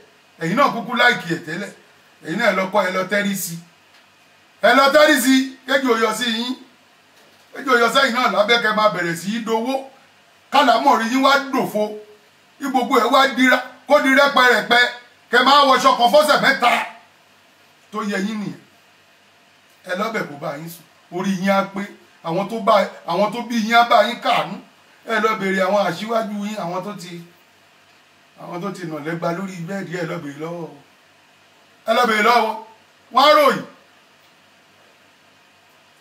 Speaker 3: Ẹ̀yin náà kúkú láìkì ẹ̀ tẹ́lẹ̀. Ẹ̀yin náà lọ́kọ ẹ lọ tẹ́rí sí ẹ lọ tẹ́rí sí kéjì òyọ sí yín. Kéjì òyọ sẹ́yìn náà lábẹ́ kẹ́ máa bẹ̀rẹ̀ sí í dowó. Kálámọ̀ rí yín wá dòfo. Kí gbogbo ẹ̀ wá dira kó di rẹ́pẹrẹpẹ. Kẹ́ máa wọṣọ kan fọ́sẹ̀ mẹ́ta. Tó yẹ yín nìyẹn. Ẹ lọ́bẹ̀ kó bá yín sùn. Orí yín á pé. Àwọn tó bí yín á bá yín káàánú ẹ lọ bèrè àwọn aṣíwájú yín àwọn tó ti àwọn tó ti nà lẹ́gba lórí bẹ́ẹ̀dì ẹ lọ bèrè lọ́wọ́ ẹ lọ bèrè lọ́wọ́ wọn. Á ròyìn.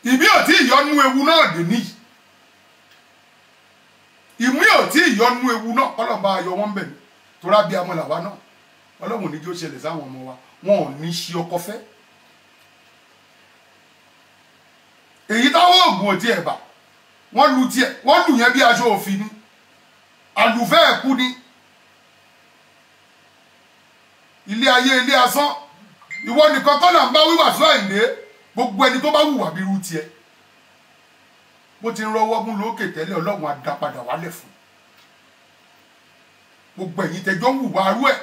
Speaker 3: Ìmí ò tí ìyọnu ewu náà dé níyì ìmí ò tí ìyọnu ewu náà kọ́lọ̀ bá yọ wọ́n bẹ̀. Ní torá bí amọ̀làwá náà. Ọlọ́run ní kí ó ṣẹlẹ̀ sáwọn ọmọ wa. Wọn ò ní ṣe ọkọ fẹ́. Èyí táwọn oògùn ò tiẹ̀ bà wọ́n lu tiẹ̀ wọ́n lù yẹn bí aṣọ òfin ni. Àlùfẹ́ ẹ̀kú ni. Ilé ayé ilé asán. Ìwọ nìkan kọ́ là ń bá wíwà sọ àìlé gbogbo ẹni tó bá wùwà bí irú tiẹ̀. Bó ti ń rọwọ́ mú lókè tẹ́lẹ̀ ọlọ́run á dá padà wálẹ̀ fún gbogbo ẹ̀yin tẹjọ́ ń wùwà arú ẹ̀.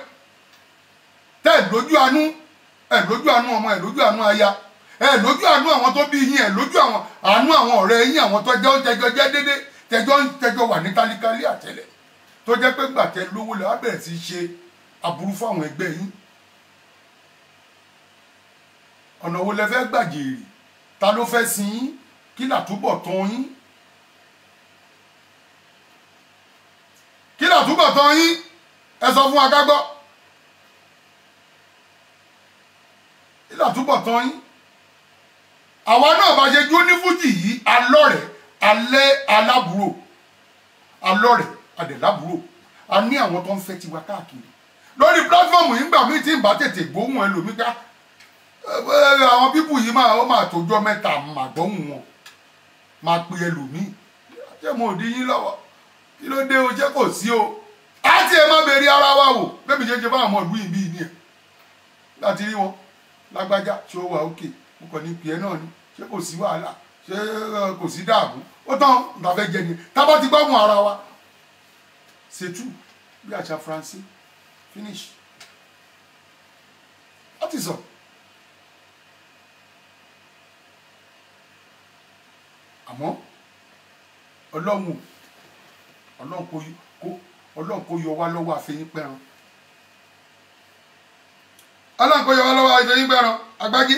Speaker 3: Tẹ́ ẹ̀ lójú àánú ẹ̀ lójú àánú ọmọ ẹ̀ lójú àánú aya ẹ̀ lójú àánú àwọn tó bí yín ẹ̀ lójú àwọn àánú àwọn ọ̀rẹ́ yín àwọn tọ́jọ́ ń tẹjọ́ jẹ́ dédé tẹjọ́ tẹjọ́ wà ní kálíkálí àtẹ́lẹ̀ tó jẹ́ pé gbàtẹ́ lówó lè wá bẹ̀rẹ̀ sí ṣe aburú fáwọn ẹgbẹ́ yín. Ọ̀nà wo lẹ fẹ́ gbàjèrè ta ló fẹ́ sin yín? Kí làtúbọ̀ tán yín? Kí làtúbọ̀ tán yín? Ẹ sọ fún wa ká gbọ́. Kí làtúbọ̀ tán yín àwa náà bá ṣe jó ní fújì yìí alọ́rẹ̀ alẹ́ alábúrò alọ́rẹ̀ adẹ̀lábúrò a ní àwọn tó ń fẹ́ tiwa káàkiri. Lórí pílátífọ̀mù yìí gbà mí tí ń bá tètè gbóhùn ẹlòmíì ká àwọn pípù yìí máa ó máa tójọ́ mẹ́ta máa gbóhùn wọn. Máa pe ẹlòmíì. Ṣé mo ò dín yín lọ́wọ́? Kí ló dé o? Jẹ́ kò sí o? Á tiẹ̀ má bèrè ara wa wò. Mi ṣe ṣe fáwọn ọmọ ìlú yìí bíi ní ẹ̀ láti rí wọn lágbájá ṣé ó wà òkè mo kàn ní pìẹ́ náà ni. Ṣé kò sí wàhálà? Ṣé kò sí dààmú? Ó tán nǹkan fẹ́ jẹ ni. Tábà ti gbọ́mù ara wa. Ṣètù bí àṣà faransé. Finish. Láti sọ. àmọ́ ọlọ́run ọlọ́run kò yọ- wá lọ́wọ́ àfẹ́yìn pẹ́ran ọlọ́run kò yọ wá lọ́wọ́ àfẹ́yìn pẹ́ran agbági.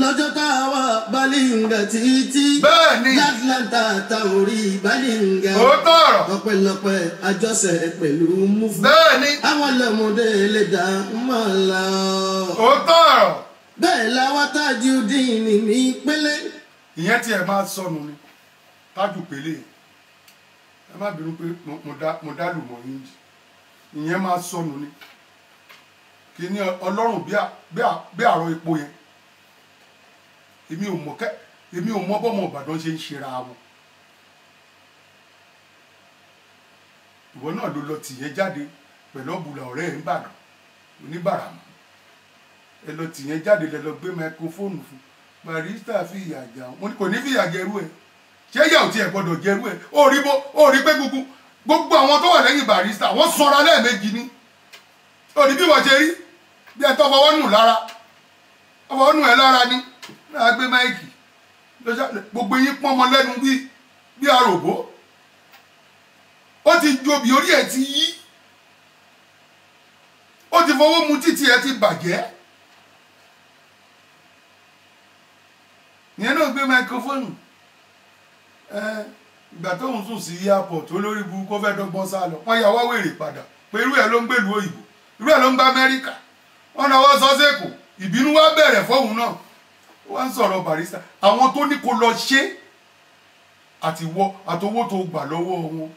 Speaker 1: lọ́jọ́ tá a wà balinga títí.
Speaker 3: bẹ́ẹ̀ ni
Speaker 1: látlanta ta orí balinga.
Speaker 3: òótọ́ ọ̀rọ̀
Speaker 1: ọpẹ́lọpẹ́ àjọṣe pẹ̀lú mufu.
Speaker 3: bẹ́ẹ̀ ni
Speaker 1: àwọn lọ́mọdé lè dá mọ́ la.
Speaker 3: òótọ́ ọ̀rọ̀
Speaker 1: bẹ́ẹ̀ làwọn tájú dín ní ní pélé.
Speaker 3: ìyẹn tí ẹ máa sọnù ni tájù pélé ẹ má bínú pé mo- mo dá- mo dá lù mọ́ yín ìyẹn máa sọnù ni. Kí ni ọlọ́run bí àrọ epo yẹn? Èmi ò mọ̀ kẹ́ èmi ò mọ̀ bọ́mọ ìbàdàn ṣe ń ṣera wọn. Ìwọ náà ló lọ tìyẹn jáde pẹ̀lú ọ̀bùlà ọ̀rẹ́ ẹ̀ ń bàdàn oníbàràmù. Ẹ lọ tìyẹn jáde lẹ lọ gbé máikrófóònù fún barista fi ìyà jà wọn. Kò ní fi ìyà jẹrú ẹ ṣé ìyà ò tiẹ̀ gbọdọ̀ jẹrú ẹ? Ó rí bó ó rí pé gbogbo gbogbo àwọn tó wà lẹ́yìn barista wọ́n sanra lẹ́ẹ̀mejì ni. Ó rí bí wọ́n ṣe rí. Bí ẹ tó fọwọ́ nù lára fọwọ́ nù ẹ lára ni. Náà gbé máìkì. Gbogbo yín pọ́n ọmọ lẹ́nu bí bí aròbó. Ó ti jobi orí ẹ ti yí. Ó ti fọwọ́ mu títí ẹ ti bàjẹ́. ìyẹn náà gbé máikrófóònù ìgbà tóun sùn sí airport olórí bu kó fẹ́ dọ́gbọ́n sá lọ. Wọ́n yà wá wèrè padà pé irú ẹ̀ ló ń gbèlú òyìnbó irú ẹ̀ ló ń gba amẹ́ríkà. Wọ́n náà wọ́n sọ sẹ́kù ìbínú wá bẹ̀rẹ̀ fóun náà. Wọ́n ń sọ̀rọ̀ barista. Àwọn tó ní kó lọ ṣe àti wọ àtowó tó gbà lọ́wọ́ wọn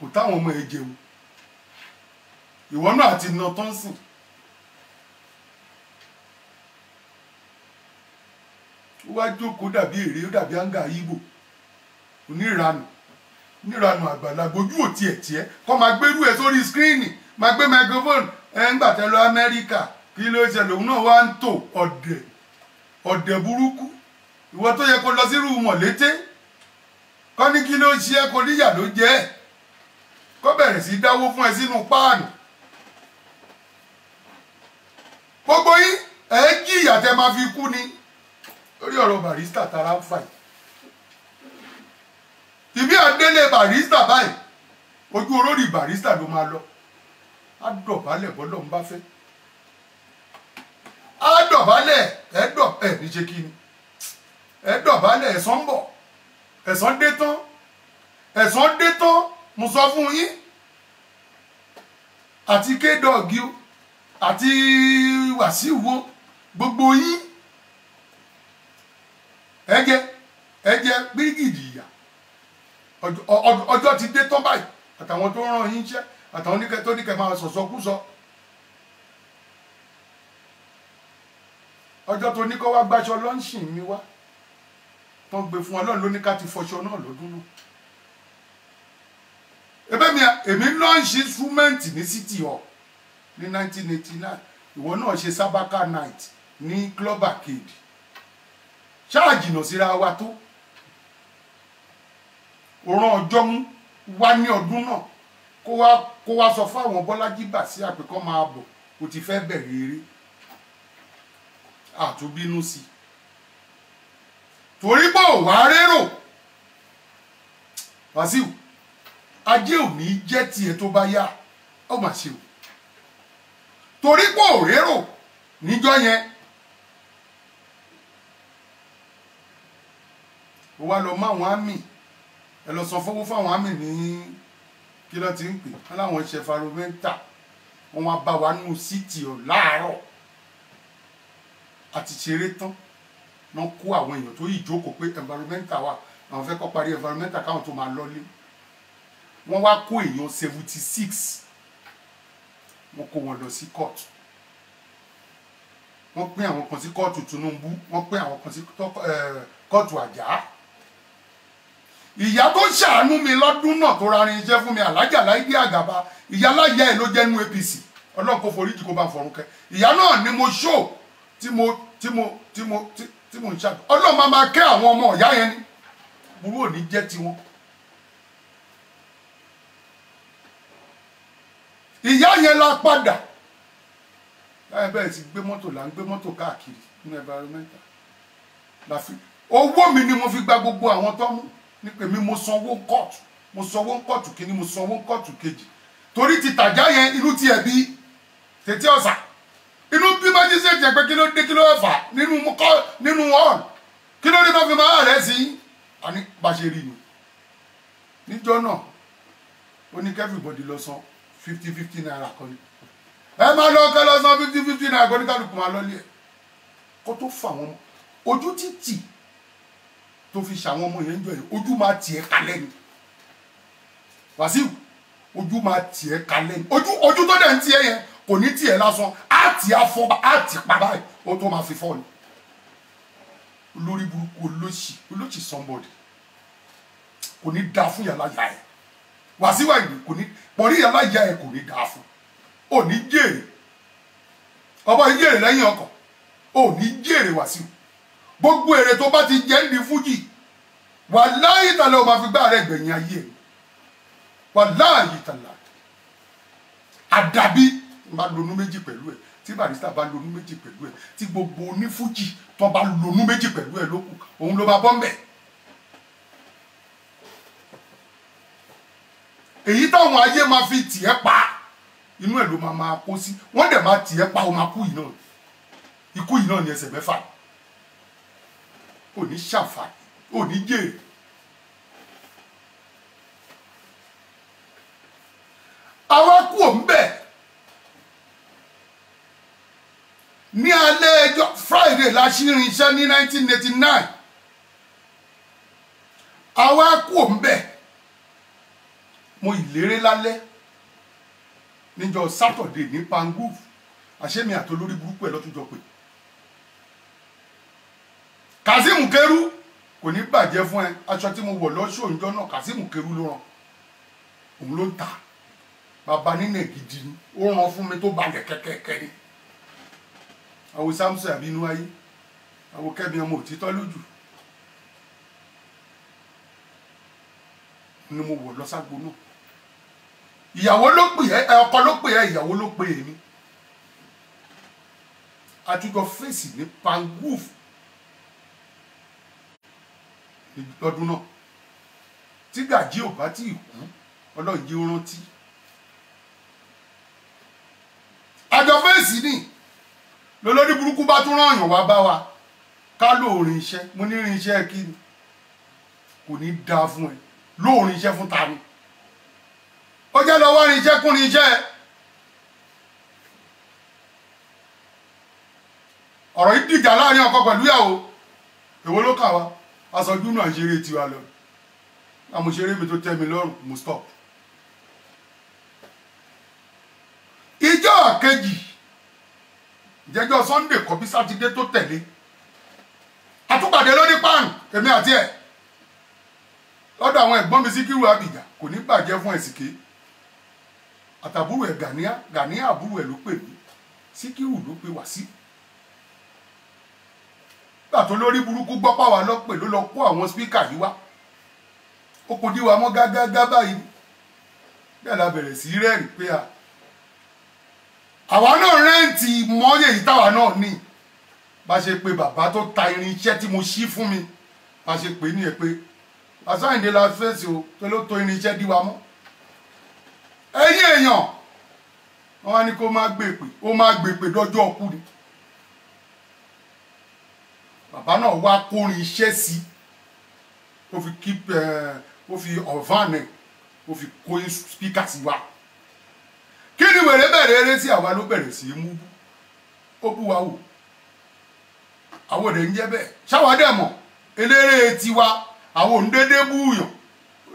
Speaker 3: kò táwọn ọmọ ẹ jẹun. Ìwọ náà àti nà tán sìn. Wá jókòó dàbí èrè ó dàbí áńgà yíbò oníranù oníranù àgbàlagbà ojú ò tiẹ̀ tiẹ̀ kọ́ máa gbérú ẹ̀ sórí skírínì máa gbé microphone. Ẹ̀ ń gbàtẹ́ lọ amẹ́ríkà kí ló ṣẹlẹ̀ òun náà wá ń tò ọ̀dẹ̀ ọ̀dẹ̀ burúkú. Ìwọ tó yẹ kó lọ sírú mọ̀lété kọ́ ní kí ló ṣe é kó níyà ló jẹ́ ẹ̀. Kó bẹ̀rẹ̀ sí dáwó fún ẹ sínú páànù. Gbogbo yín ẹ̀ jìyà tẹ máa fi kú ni. Lórí ọ̀rọ̀ barista tara ń fà yìí ìbí àdélé barista báyìí ojú olórí barista ló máa lọ. Á dọ̀bálẹ̀ bọ́lọ̀ ń bá fẹ́. Á dọ̀bálẹ̀ ẹ̀ dọ̀ ẹ̀ ní ṣe kí ni? Ẹ̀ dọ̀bálẹ̀ ẹ̀san ń bọ̀. Ẹ̀san dé tán. Ẹ̀san dé tán mo sọ fún yín. Àti kédọ̀gì o àti wàsíù o gbogbo yín. Ẹjẹ ẹjẹ gbígìdì ìyà ọjọ́- ti dé tán báyìí. Àtàwọn tó rán yín iṣẹ́ àtàwọn oníkẹ tó níkẹ máa sọ̀sọ́ kú sọ. Ọjọ́ tó ní kó wá gbáṣọ lọ́ńṣìn mi wá tó ń gbé fún ọlọ́run ló ní ká ti fọṣọ náà lọ́dún náà. Ebe mi èmi lọ́ǹṣì instrument ní city hall ní 1989 ìwọ náà ṣe sábàkà night ní club arcade. Ṣáà jìnnà síra wa tó òran ọjọ́ mú wá ní ọdún náà kó wá kó wá sọ fáwọn bọ́lájí bà sí àpèkọ́ máa bọ̀ kò ti fẹ́ bẹ̀rẹ̀ eré. Àtúbínú sí i. Torí pé ò wá rérò. Wàsíù ajé ò jẹ́ tiẹ̀ tó bá yá. Ó mà ṣe o. Torí pé rérò níjọ́ yẹn. Ó wá lọ àwọn àmì ẹ lọ sọ fowó fáwọn àmì ní kí ló ti ń pè? Wọn láwọn ṣe faromẹ́ńtà wọ́n wá bá wa nínú síìtì ọ̀ láàárọ̀. Àti ṣeré tán. Wọ́n kó àwọn èèyàn tó yìí jókòó pé environmental wà. Àwọn fẹ́ kọ́ parí environmental káwọn tó máa lọ́lé wọ́n wá kó èèyàn seventy six wọ́n kó wọn lọ sí court. Wọ́n pín àwọn kan sí kóòtù Tinubu. Wọ́n pín àwọn kan sí eh, kóòtù Àjà ìyá tó ṣàánú mi lọ́dún náà tó rarin iṣẹ́ fún mi alájà láìdí àgàbà ìyá láyà ẹ̀ ló jẹ́ nú APC ọlọ́run kò foríjì kó bá fọ̀run kẹ́. Ìyá náà ni mo ṣó tí mo tí mo tí mo tí mo ń ṣàdùn ọlọ́run máa máa kẹ́ àwọn ọmọ ìyá yẹn ni. Burú ò ní jẹ́ tiwọn. ìyá yẹn la padà. Láyé bẹ́ẹ̀ ti gbé mọ́tò là ń gbé mọ́tò káàkiri nínú environmental. La fi owó mi ni mo fi gba gbogbo àwọn tó ní pé mi mo sanwó kóòtù mo sanwó kóòtù kìíní mo sanwó kóòtù kejì. Torí ti tàjá yẹn inú tiẹ̀ bí tètè ọ̀sà. Inú bí májísẹ́ẹ̀tì ẹ̀ pé kí dé kí ló nínú kọ́ nínú hall. Kí dé tó fi máa rẹ̀ sí? Àní bá rí ni. Níjọ́ náà ó ní kẹ́fìbọ̀dì lọ san fifty fifty naira kan ní ẹ máa lọ kẹ́ lọ san fifty fifty naira kan ní kálukú máa lọ́lé ẹ̀. Kó tó fà wọ́n ojú títì tó fi ṣàwọn ọmọ yẹn ń jọ yìí ojú máa tiẹ̀ kalẹ̀ ni. Wàsíù ojú máa tiẹ̀ kalẹ̀ ni. Ojú ojú tó dẹ̀ ń tiẹ̀ yẹn kò ní tiẹ̀ lásán. Á á fọ́ á tì pa báyìí ó tó máa fi fọ́ ni. Olórí burúkú olóṣì olóṣì somebody. Kò ní dáa fún yàrá yà ẹ̀. Wàsíù Àyìndé kò ní pọ̀rí yàrá yà ẹ̀ kò ní dáa fún. Ò ní jèrè. Ọba jèrè lẹ́yìn ọkọ̀. Ò ní jèrè Wàsíù gbogbo èrè tó bá ti jẹ́ ní fújì wà láyé tàlẹ́ o máa fi gbá rẹ̀ gbẹ̀yìn ayé ẹ̀. Wà láàyè tàlẹ́ àdàbí bá lonú méjì pẹ̀lú ẹ̀ tí barista bá lonú méjì pẹ̀lú ẹ̀ tí gbogbo onífújì tó bá lonú méjì pẹ̀lú ẹ̀ lókù òun ló máa bọ́ mbẹ̀. èyí táwọn ayé máa fi tìẹ́ pa inú ẹ̀ ló máa máa kó sí. Wọ́n dẹ̀ máa tìẹ́ pa ó máa kú yìí náà. Ikú yìí náà ní ẹsẹ̀ mẹ́fà ò ní ṣàǹfààní ò ní jèrè. àwa kú òǹbẹ̀ ní alẹ́ ẹjọ́ Friday la ṣí ní 1989 àwa kú òǹbẹ̀ mo ìlérè lálẹ́. Níjọ́ Saturday ní Pangrove àṣẹ́mi àtolórí burúkú ẹ̀ lọ́túnjọ pé kazeem keru kò ní bàjẹ́ fún ẹ. Aṣọ tí mo wọ̀ lọ́ṣọ́ òǹjọ́ náà kazeem keru ló ràn òun ló ń ta bàbá nínú gidi ni. Ó ràn fún mi tó balẹ̀ kẹ́kẹ́kẹ́ ni. Àwọn samson àbínú ayé. Àwọn kẹ́mi ọmọ òtítọ́ lójú. Ni mo wọ̀ lọ́sàgbó náà. Ìyàwó ló pè ẹ́ ọkọ ló pè ẹ́ ìyàwó ló pè é mi àtújọ fèsì ní Pangrove lọ́dún náà. Tí gàjí ò bá tí ì kú ọlọ́run jí ó rántí. Àjọ fèsì ni. Lọ́lọ́dí burúkú bá tún rányàn wá bá wa. Ká lóòrin iṣẹ́. Mo ní rin iṣẹ́ kí ni? Kò ní dáa fún ẹ. Lóòrin iṣẹ́ fún ta ni? Ó jẹ́ lọ wá rin iṣẹ́ kún rin iṣẹ́ ọ̀rọ̀ yìí dìjà láàárín ọkọ pẹ̀lú ìyàwó. Èwo ló kà wá aṣojú náà ń ṣeré tiwa lọ. Àmúṣeré mi tó tẹ́ mi lọ́rùn mo stop. ìjọ kejì ìjẹjọ Sunday kọbí sátidé tó tẹ̀lé. Àtúpàdé lóní pan èmi àti ẹ̀. Lọ́dọ̀ àwọn ẹ̀gbọ́n mi Síkírù Abìjà kò ní bàjẹ́ fún ẹ̀sìnké àtàbúrò ẹ̀ Gàníà Gàníà àbúrò ẹ̀ ló pè mí. Síkírù ló pè wá sí gbà tó lórí burúkú gbọ́ pàwọ́ lọ́pẹ̀ ló lọ kó àwọn spíkà yìí wá. Ó kò díwà mọ́ gágágá báyìí. Bẹ́ẹ̀ la bẹ̀rẹ̀ sí rẹ́rìn pé à àwa náà rẹ́ǹtì mọ́yè yìí táwa náà ní. Bá ṣe pé bàbá tó ta irin iṣẹ́ tí mo ṣí fún mi bá ṣe pè ní ẹ pé àsáyìndé la fèsì o tó ló tó irin iṣẹ́ díwa mọ́? Ẹ̀yin èèyàn wọ́n wá ní kó má gbèpè ó má gbèpè dọ́jọ́ ọkú ni bàbá náà wá kórin iṣẹ́ sí ó fi keep ó fi ọ̀vánẹ̀ ó fi kó spíkà sí wa kí ni wèrè bẹ̀rẹ̀ eré sí àwa ló bẹ̀rẹ̀ sí í mú ó bú wa wò. Àwọn òde ń jẹ́ bẹ́ẹ̀. Ṣáwa dẹ̀ mọ̀? Eléré tiwa àwọn òun dédé búyàn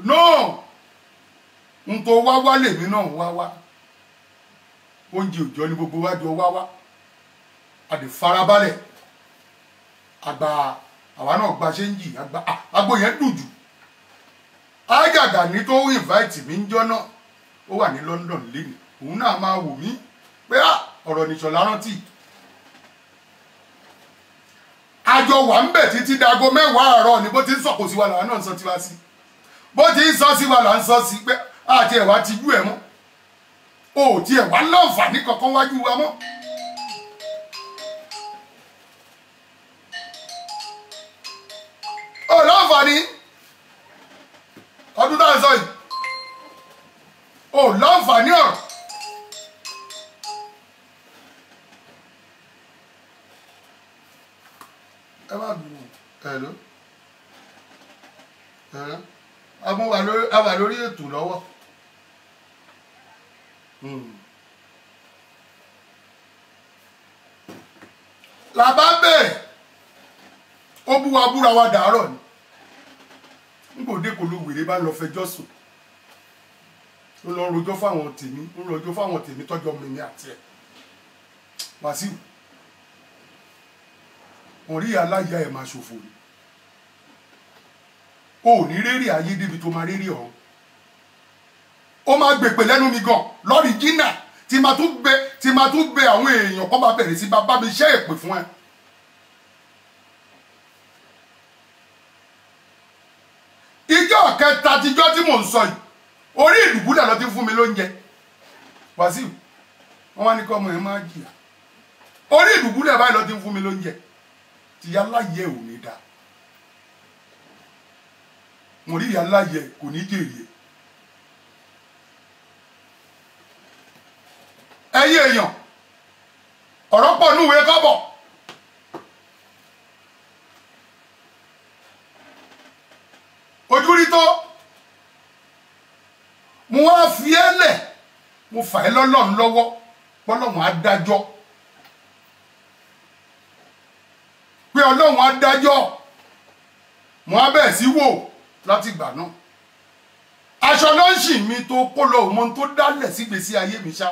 Speaker 3: náà n tó wá wá lèmi náà wá wá. Oúnjẹ òjò ni gbogbo wa jọ wá wá. Àdè farabalẹ̀ àgbà àwa náà gba ṣéǹjì àgbà àgbo yẹn dùn jù. Ágàgà ní tó invite mi ń jọ náà ó wà ní London lẹ́nu òun náà máa wò mí pé ọ̀rọ̀ nìṣọ̀lá rántí. Àjọ wà ń bẹ̀ títí dago mẹ́wàá àárọ̀ ni bó ti ń sọ̀kò sí wa làwọn náà ń sọ tiwa sí. Bó ti ń sọ sí wa là ń sọ sí pé àti ẹ̀wà ti jú ẹ̀ mọ́. O ò tiẹ̀ wá láǹfààní kankan wájú wa mọ́. Láǹfààní. Ọdún tá à ń sọ yìí. O láǹfààní ọ̀rọ̀. ẹ má mú wa lórí a wà lórí ètò lọ́wọ́. Hmm. làbá bẹ́ẹ̀ ó bú wa búra wa dàárọ̀ ni nígbòdé kò ló wèrè bá lọ fẹjọ́ sùn? Ó lọ rojọ́ fáwọn tèmi ó rojọ́ fáwọn tèmi tọ́jọ́ mímí àti ẹ̀. Wàsíù wọn rí aláya ẹ̀ máa ṣòfò ni. O ò ní rérè ayé débi tó máa rérè ọ̀hún. Ó máa gbèpè lẹ́nu mi gan lọ́ọ̀rì jìnnà tí máa tún bẹ tí máa tún bẹ àwọn èèyàn kó máa bẹ̀rẹ̀ sí bá bá mi ṣẹ́ èpè fún ẹ. Ìjọ kẹta tíjọ́ tí mò ń sọ yìí. Orí ìdùbúlẹ̀ ló ti fún mi lóúnjẹ. Wàsíù wọn wá ní kí ọmọ yẹn máa jìyà. Orí ìdùbúlẹ̀ báyìí ló ti fún mi lóúnjẹ. Tìyá láyé ò ní dáa. Mo rí ìyá láyé kò ní jèrè. Ẹ̀yin èèyàn ọ̀rọ̀ pọ̀ núwèé kọ́bọ̀ ojú rí tó. Mo wá fi ẹ́ lẹ̀. Mo fà ẹ́ lọ́lọ́run lọ́wọ́. Pọ́lọ́run á dájọ́. Pé ọlọ́run á dájọ́. Mo á bẹ̀ẹ̀ sí wò láti ìgbà náà. Aṣọ lọ́ọ̀ṣì mi tó kó lọ òun tó dálẹ̀ sígbésí ayé mi ṣá.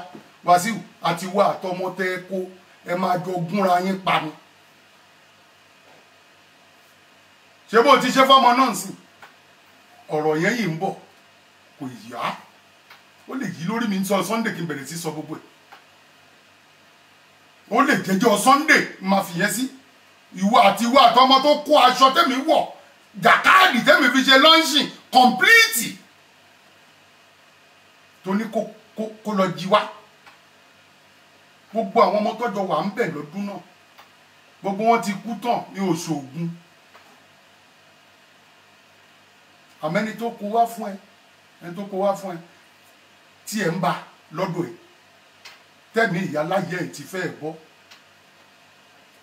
Speaker 3: Wàsíù àti wà àtọmọ tẹ ẹ kó. Ẹ máa jọ gúnra yín pa ni. Ṣé bó ti ṣe fọmọ náà sí ọ̀rọ̀ yẹn yìí ń bọ̀. Kò yá. Ó lè yí lórí mi sọ sunday kí n bẹ̀rẹ̀ sí sọ gbogbo ẹ̀. Ó lè jẹjọ́ sunday máa fi yẹn sí. Ìwọ àti ìwọ àtọmọ tó kó aṣọ tẹ́mi wọ̀ jàkáàdì tẹ́mi fi ṣe lọ́ńṣìn kọ̀m̀plíìtì. Tó ní kó kó kó lọ jí wá. Gbogbo àwọn ọmọ tọjọ wà ń bẹ lọ́dún náà. Gbogbo wọn ti kú tán ní oṣù Ògún àmọ́ ẹni tó kó wá fún ẹ ẹni tó kó wá fún ẹ tí ẹ ń bá lọ́dọ̀ ẹ tẹmí ìyá láyé ẹ ti fẹ́ ẹ bọ́.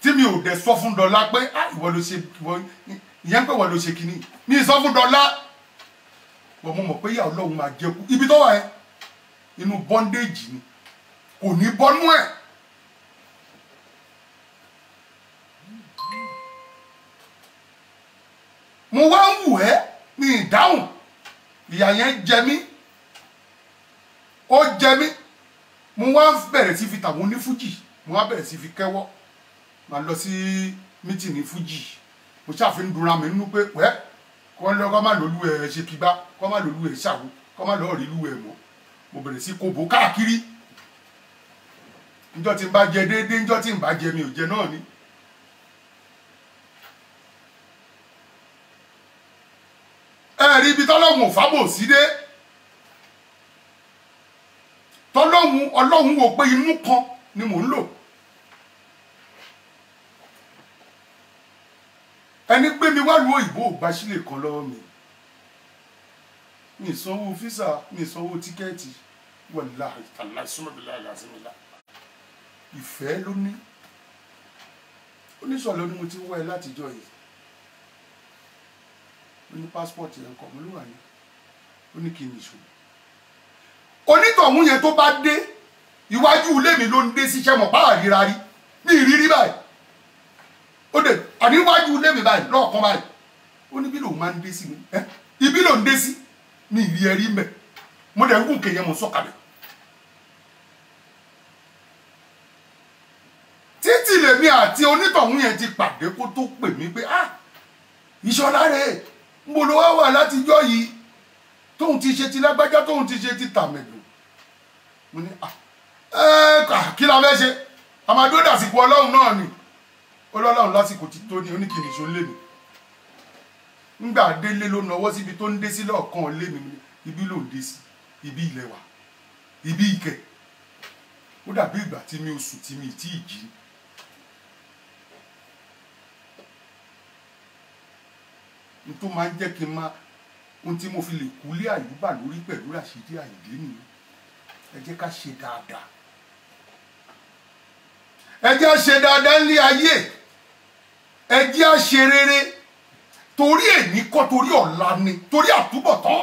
Speaker 3: Tí mi ò dẹ̀ sọ fún dọ́là pé ah ìwọ ló ṣe ìyẹn pé ìwọ ló ṣe kínní mi sọ fún dọ́là wọ́n mọ̀ pé ìyá Ọlọ́run máa jẹ́ ibi tó wà ẹ inú bondage ni. Kò ní bọ́nú ẹ̀. mo wá ń wù ẹ́ ní ìdáhùn ìyà yẹn jẹ mí. Ó jẹ mí. Mo wá bẹ̀rẹ̀ sí fi tàwọn onífújì. Mo wá bẹ̀rẹ̀ sí fi kẹ́wọ́. Màá lọ sí mítìnì fújì. Mo ṣàfihàn dunra mi nínú pé pẹ́ kọ́ lọ́ kọ́ má lòlú ẹ̀ ṣe kígbá kọ́ má lòlú ẹ̀ ṣàwó kọ́ má lọ́ọ́ rí ẹ̀ mọ́. Mo bẹ̀rẹ̀ sí kóbó káàkiri. Njọ́ tí n bá jẹ déédéé njọ́ tí n bá jẹ mi ò jẹ náà ni. Ẹ rí ibi tọ́lọ́hún ò fábò sí dé. Tọ́lọ́hún ọlọ́hún wò pé inú kan ni mò ń lò. ẹni gbé mi wá lu òyìnbó ò gba sílè kan lọ́wọ́ mi. Mi ìsanwó físà mi ìsanwó tíkẹ́ẹ̀tì. Wàláhì tàláhì súnmọ́bìlá ìlàsímìlá ìfẹ́ ló ní. Oníṣọ̀lọ́ ni mo ti wọ́ ẹ látijọ́ yìí ó ní pásítọ̀tì ń kọ́ wà ní. Ó ní kí n nìṣó. Onítọ̀hún yẹn tó bá dé iwájú ilé mi ló ń dé sí sẹ́mọ̀ páà ríra rí. Ní ìrírí báyìí. Ó dé àní iwájú ilé mi báyìí lọ́ọ̀kan báyìí. Ó ní bí lòun máa ń dé sí mi. Ibi ló ń dé sí. Ní ìrí ẹrí mẹ. Mo dẹ̀ ń gùn kéèyàn mo sọ̀kalẹ̀. Títí lèmi àti onítọ̀hún yẹn ti pàdé kó tó pè mí pé ah ìṣọ̀lá rẹ̀ ń bolo wá wà látijọ́ yìí tóun ti ṣe ti lágbájá tóun ti ṣe ti tàmẹ̀dù. Mo ní ah kà kí la fẹ́ ṣe? Àmàdó dàsìkò ọlọ́run náà ni. Ọlọ́run lásìkò ti tó ní oníkìní ìṣó lé mi. Ńgbà délé ló nawọ́ síbi tó ń dé sí lọ́ọ̀kan lé ni ibi ló ń dé sí ibi ilẹ̀ wa ibi ìkẹ́. Ó dàbí ìgbà tí mi oṣù tí mi tí ì jí n tó máa ń jẹ́ kí n máa ohun tí mo fi lè kúlé àyùbá lórí pẹ̀lú Ràṣídì Àyìndé nìyẹn ẹ jẹ́ ká ṣe dáadáa. Ẹ jẹ́ ṣe dáadáa ní ayé. Ẹ jẹ́ ṣe rere. Torí èní kọ́ torí ọ̀la ni torí àtúbọ̀tán.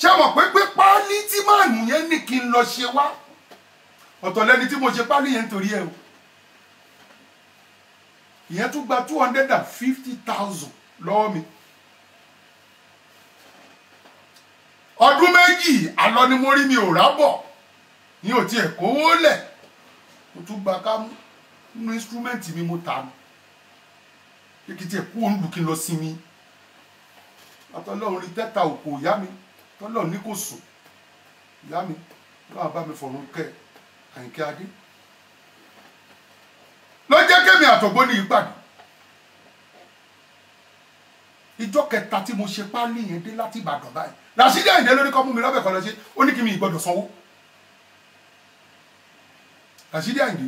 Speaker 3: Ṣé mọ̀ pé pé páálí tí màánù yẹn ní kí n lọ ṣe wá? Ọ̀tọ̀ lẹ́ni tí mo ṣe páálí yẹn torí ẹ̀ o ìyẹn tún gba two hundred and fifty thousand lọ́wọ́ mi. Ọdún méjì àlọ ni mo rí mi ò rábọ̀. Ní ò tiẹ̀ kówó lẹ̀. Mo tún gba ká nínú instrument mi mo tà ní kí tiẹ̀ kú òǹlù kí n lọ sinmi. Àtọ́lọ́run rí tẹ́ta òkò ìyá mi. Tọ́lọ́run ní kò sùn. Ìyá mi náà bá mi fọ̀run kẹ́ àyìnkẹ́ adé ló jẹ́ kémi ní ìpàdé ìjọ kẹta tí mo ṣe páálí yẹn dé láti Ìbàdàn báyìí. Ràṣídì Àyìndé lórí kọ́ mú mi lọ́bẹ̀ kan lọ ṣe ó ní kí mi ìgbọ́dọ̀ sanwó. Ràṣídì Àyìndé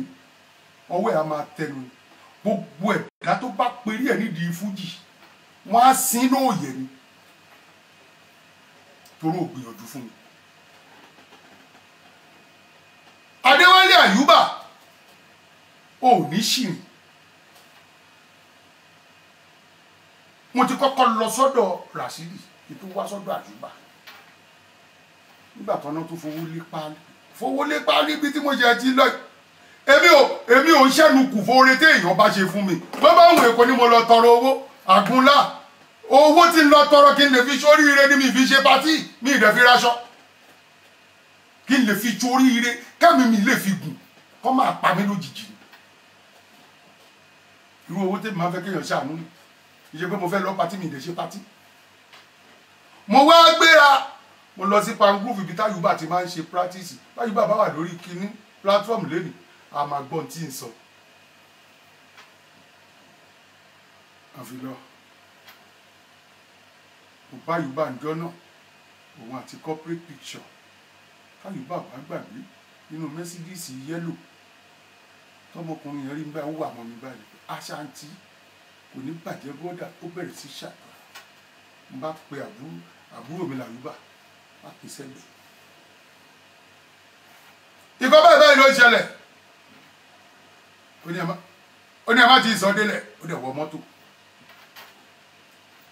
Speaker 3: ọwọ́ ẹ̀ á máa tẹnu. Gbogbo ẹ̀dá tó bá perí ẹ̀ nídìí fújì wọ́n á sin lóòyẹ̀ ni. Torí ò gbìyànjú fún mi. Adéwálé Àyùbá ò ní ṣìrìn mo ti kọ́kọ́ lọ sọ́dọ̀ Ràṣídì kí tó wá sọ́dọ̀ Àyùbá nígbà tó náà tó fowó lé páálí. Fowó lé páálí bí tí mo ṣe ti lọ. Èmi ò èmi ò ń ṣẹ́nu kù fóore tí èèyàn bá ṣe fún mi. Bó bá wù èkó ni mo lọ tọrọ owó. Àgúnlá owó tí lọ tọrọ kí n lè fi sóríire ní mi fi ṣe patí mi ì dẹ̀ fi raṣọ. Kí n lè fi sóríire kẹ́mi mi lè fi gùn kọ́ máa pa mí lójijì irú owó tèmi máa fẹ́ kéèyàn ṣàánú ni. Ìṣe pé mo fẹ́ lọ patí mi ì dẹ̀ ṣe patí. Mo wá gbéra mo lọ sí pangrove ibi táyùbá ti máa ń ṣe practice. Táyùbá bá wà lórí kinní platform lónìí a máa gbọ́n tí ń sọ. Àfi lọ. Mo bá yorùbá ǹjọ́ náà òun àti corporate picture. Táyùbá bá gbàgbé nínú mercedes yẹ́lò tọmọkùnrin yẹn rí báyìí ó wà mọ́ mi báyìí aṣáǹtì kò ní bàjẹ́ bọ́dà ó bẹ̀rẹ̀ sí ṣàtọ̀ n bá pe àbúrò àbúrò mi làyùbá má pè sẹ́gbẹ̀ẹ́. Ìkọ́ báyìí báyìí ló ṣẹlẹ̀. Ó ní ẹ má ti sọ délẹ̀ ó dẹ̀ wọ mọ́tò.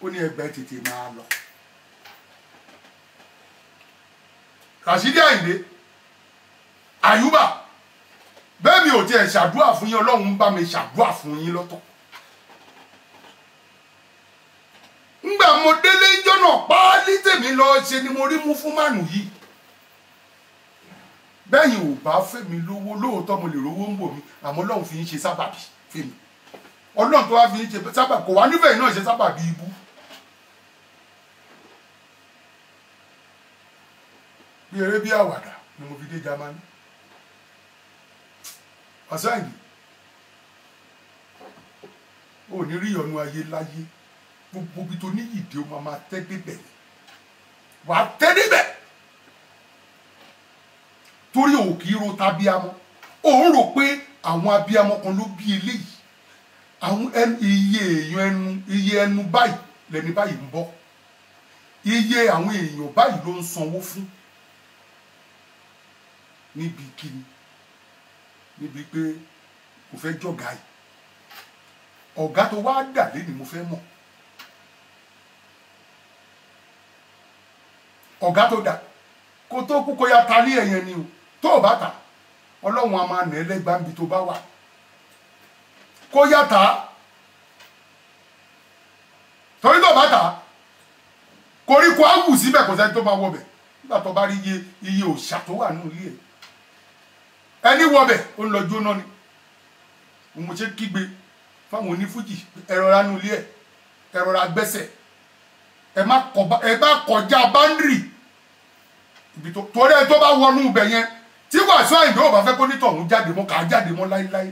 Speaker 3: Ó ní ẹgbẹ́ tètè máa lọ. Ràṣídì Àyìndé Àyùbá bẹ́ẹ̀ mi ò tiẹ̀ ṣàdúrà fún yín ọlọ́run ń bá mi ṣàdúrà fún yín lọ́tọ̀. ńgbà mo délé jọ́nà páálí tèmi lọ ṣe ni mo rí mú fún mànù yìí bẹ́yìn ò bá fẹ́ mi lówó lóòótọ́ mo lè rówó ń bò mí àmọ́ ọlọ́run fi ń ṣe sábàbí fèmí ọlọ́run tó wá fi ń ṣe sábàbí kò wá nífẹ̀ẹ́ náà ṣe sábàbí ibú. bí eré bí àwàdà ni mo fi dé Jámánì ọ̀sáìdì ò ní rí ọ̀nù ayé láyé. Gbogbo ibi tó ní ìdè o máa máa tẹ́ débẹ̀ wàá tẹ́ débẹ̀ torí òun kì í ro tábíamọ òun rò pé àwọn abíamọ kan ló bí eléyìí. Àwọn iye èèyàn ẹnu iye ẹnu báyìí lẹni báyìí ń bọ́. Iye àwọn èèyàn báyìí ló ń sanwó fún. Níbi kíni níbi pé mo fẹ́ jọ̀gá yìí. Ọ̀gá tó wá dà lé ni mo fẹ́ mọ̀. Ọ̀gá tó dà. Kó tó kú kó ya ta ní ẹ̀yẹn ni o. Tó o bá ta ọlọ́run a máa nà ẹ́ lẹ́gbàá níbi tó bá wà. Kó yá ta. Torí tó o bá ta koríko á wù síbẹ̀ kò sẹ́ni tó máa wọbẹ̀ nígbà tó bá rí iye iye òòṣà tó wà nínú ilé ẹ̀ ẹni wọbẹ̀ ó lọ jóná ni. Mo ṣe kígbe fáwọn onífújì ẹ rọra nínú ilé ẹ̀ ẹ rọra gbẹ́sẹ̀ ẹ má kọjá báńdìrì. Torí ẹ tó bá wọnú ibẹ̀ yẹn tí wàásù àyìnbó ò bá fẹ́ kó nítọ̀ òun jáde mọ́ kà á jáde mọ́ láéláé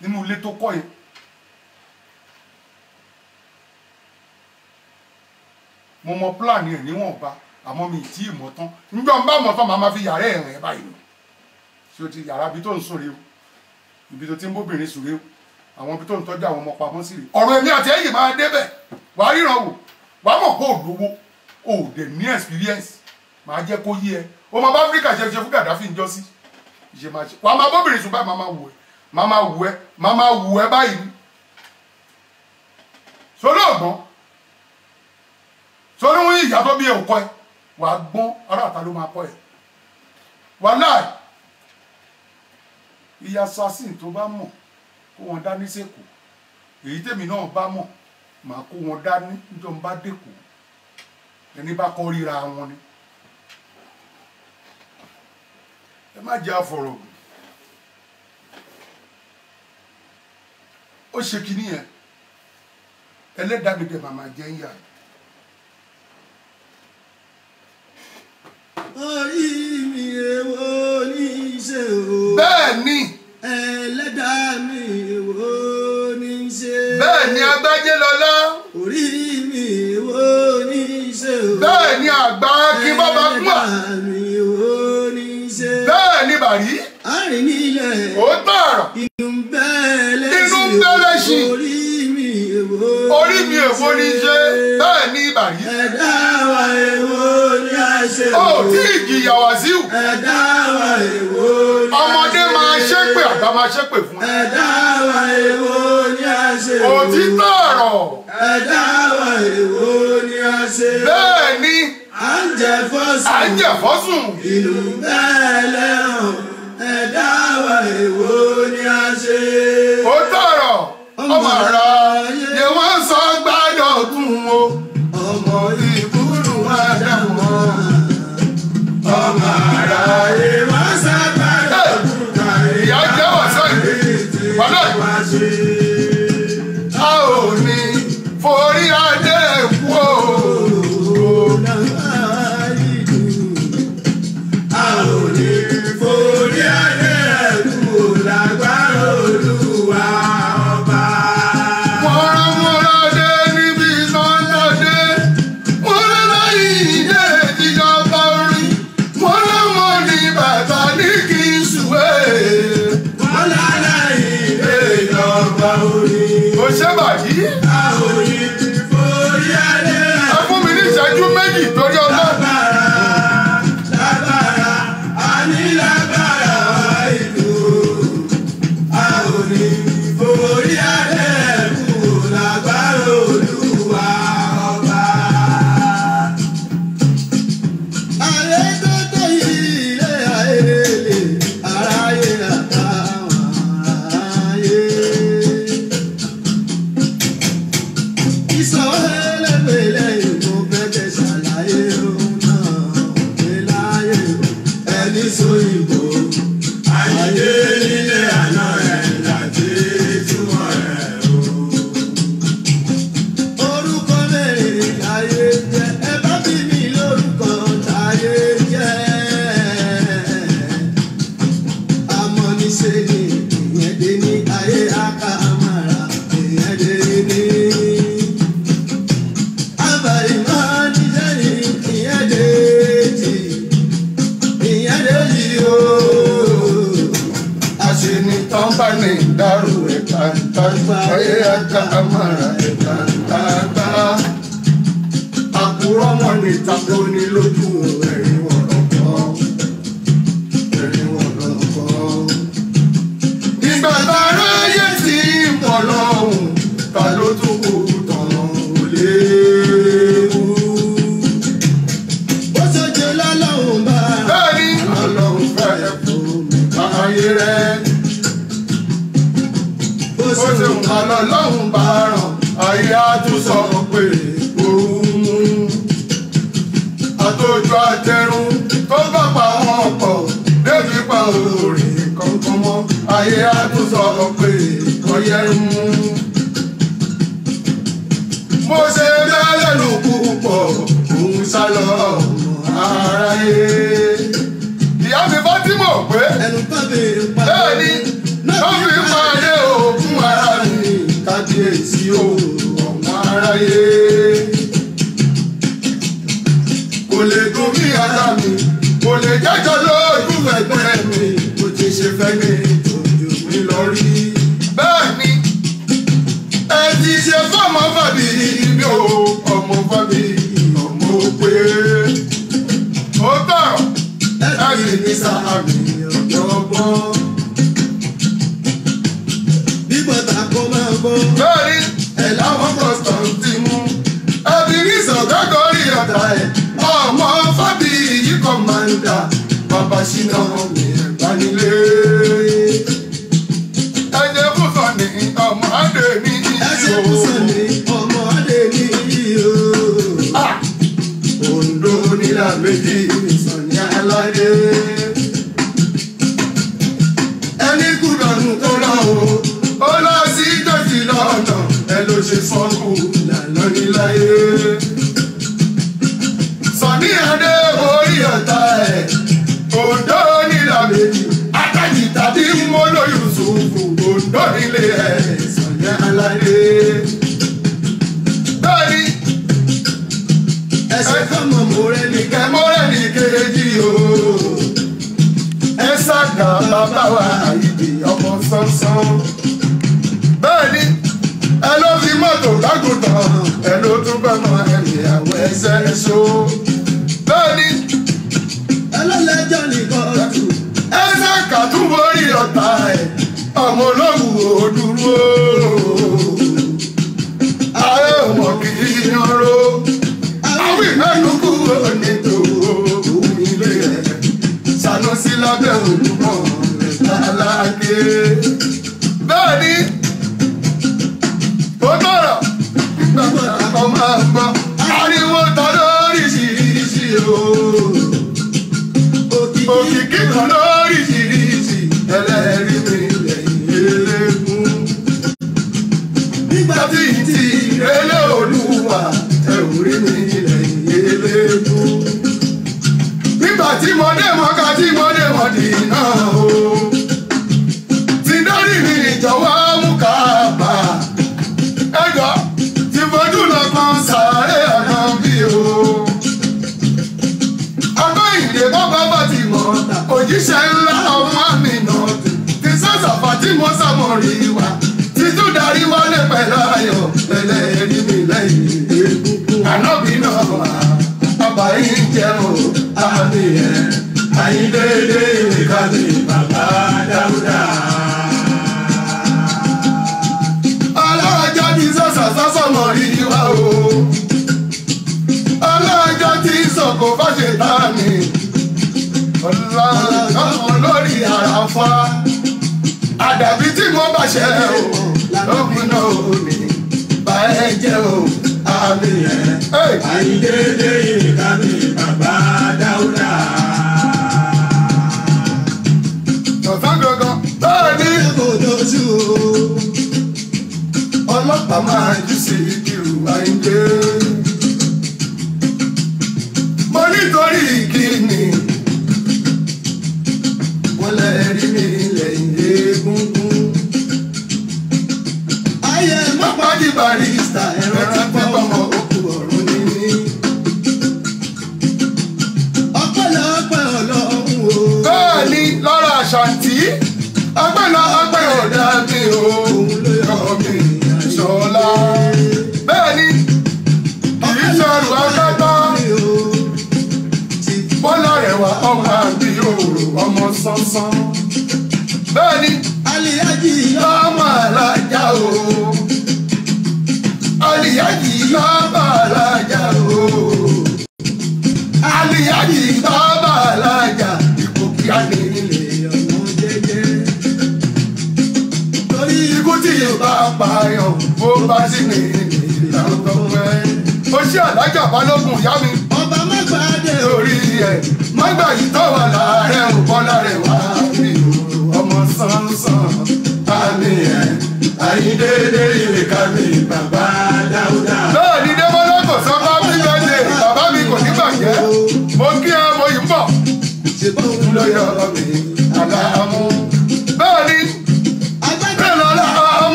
Speaker 3: nínú ilé tó kọ́ yẹn. mo mọ pílànì ẹ̀ níwọ̀nba àmọ́ mi ì tí ì mọ̀ tán. Níjọ́ ń bá mọ̀ tán màá ma fi yàrá ẹ̀ rìn ẹ̀ báyìí ṣé o ti yàrá ibi tó ń sùn rè o ibi tó ti ń bóbìnrin sùn rè o àwọn ibi tó ń tọ́jú àwọn ọmọ pamọ́ sí rè. Ọ̀rọ̀ èmi àti ẹ̀yìn máa débẹ̀. Wàá ríran wò. Wàá mọ̀ kó o lówó o ò dẹ̀ ní experience. Màá jẹ́ kó yé ẹ. O máa bá áfíríkà ṣe ṣe fún gàdáfì ń jọ ìṣe máa ṣe. Wàá máa bóbìnrin sùn báyìí máa máa wù ẹ. Máa máa wù ẹ báyìí. Sọlá ọgbọ́n. Sọlá wọn ìyá tó bí ẹ ò kọ́ ẹ. Wàá gbọ́n ará àta ló máa kọ́ ẹ. Wàláì ìyá assassin tó bá mọ̀ kó wọn dání sẹ́kọ̀ọ́ èyí tèmi náà bá mọ̀ màá kó wọn dání níjọ́ ń bá dẹ́kọ̀ọ́ ẹni bá kọ́ ríra wọn ni. Ẹ má jẹ́ àfọ̀rọ̀ ó ṣe kínní yẹn. Ẹlẹ́dàá mi dẹ̀ màmá jẹ́ ń yà.
Speaker 1: Orí mi èwo ṣe o.
Speaker 3: bẹ́ẹ̀ ni
Speaker 1: ẹlẹ́dàá mi èwo ní ṣe.
Speaker 3: bẹ́ẹ̀ ni agbájé lọ́lá
Speaker 1: orí mi èwo ní ṣe o.
Speaker 3: bẹ́ẹ̀ ni àgbà kí bàbá kú à
Speaker 1: ẹlẹ́dàá mi èwo ní í ṣe.
Speaker 3: bẹ́ẹ̀ ni bàrí
Speaker 1: àárín nílẹ̀
Speaker 3: ó tààrà
Speaker 1: inú ń bẹ́ lẹ́sìn
Speaker 3: Inú ń bẹ́ lẹ́sìn.
Speaker 1: orí mi èwo
Speaker 3: orí mi èwo ní ṣe bẹ́ẹ̀ ni bàrí
Speaker 1: ẹ̀dá wa ṣe
Speaker 3: ó tí ì jìyà Wàsíù.
Speaker 1: Ẹ̀dá wa èwo ní a ṣe?
Speaker 3: ọmọdé máa ṣépè àgbà máa ṣépè fún ẹ.
Speaker 1: Ẹ̀dá wa èwo ní a ṣe?
Speaker 3: Òtítọ́ ọ̀rọ̀.
Speaker 1: Ẹ̀dá wa èwo ní a ṣe?
Speaker 3: Bẹ́ẹ̀ ni.
Speaker 1: À ń jẹ fọ́sùn.
Speaker 3: À ń jẹ̀fọ́sùn
Speaker 1: inú bẹ́ẹ̀ lẹ́hàn. Ẹ̀dá wa èwo ní a ṣe.
Speaker 3: ó tọ̀rọ̀ ọmọ ara ńtàgbà. Ayé aka amára ẹ̀ka ńtàgbà. Àkùrọ̀ wọn ní tako ní lójú ẹ̀rín ọlọ́run bá ràn ayé á tún sọ̀rọ̀ pé òun mú àtòjọ àtẹrun tó bá pa wọn pọ̀ débi pa òòrì kankan mọ́ ayé á tún sọ̀rọ̀ pé ọyẹ́ ń mú. mo ṣe bẹ́ẹ̀ lù púpọ̀ òun sá lọ aráyé. ìyá mi bá tí mọ̀ pé
Speaker 1: ẹnu tó
Speaker 3: ti pa ẹ́ ní lọ́ọ́ fi pa. minutes.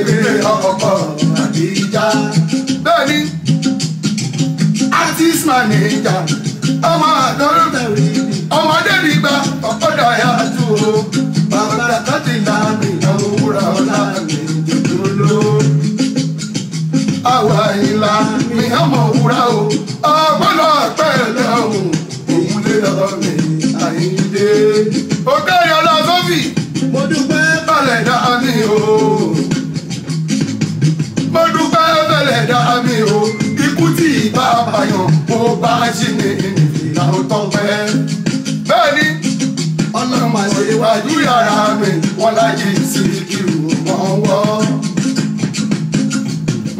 Speaker 3: ìbéèrè ọ̀pọ̀pọ̀ àbíjá. bẹ́ẹ̀ni artist manager ọmọ àdọ́rọ̀
Speaker 1: bẹ̀rẹ̀
Speaker 3: ọmọdé mi gba ọ̀pọ̀dọ̀ ẹ̀ àtú o bàbá àtàtì làmì ìyàwó wúrà ọ̀la mi dúró. àwa ìlà mi ọmọ wúrà o ọgbọ́dọ̀ pẹ̀lẹ́ ọ̀hún òun lé lọ́ọ́ mi àyíndé. ọ̀gá ìyá ọlọ́sọ́fì
Speaker 1: mo dúpẹ́
Speaker 3: balẹ̀ dá mi o. ayọ̀ bó bá ṣì ní ìnìyà ó tán pẹ́. bẹ́ẹ̀ni
Speaker 1: ọ̀nà màṣẹ
Speaker 3: iwájú yàrá mi wọ́n láyé sí kírù wọ́n wọ́.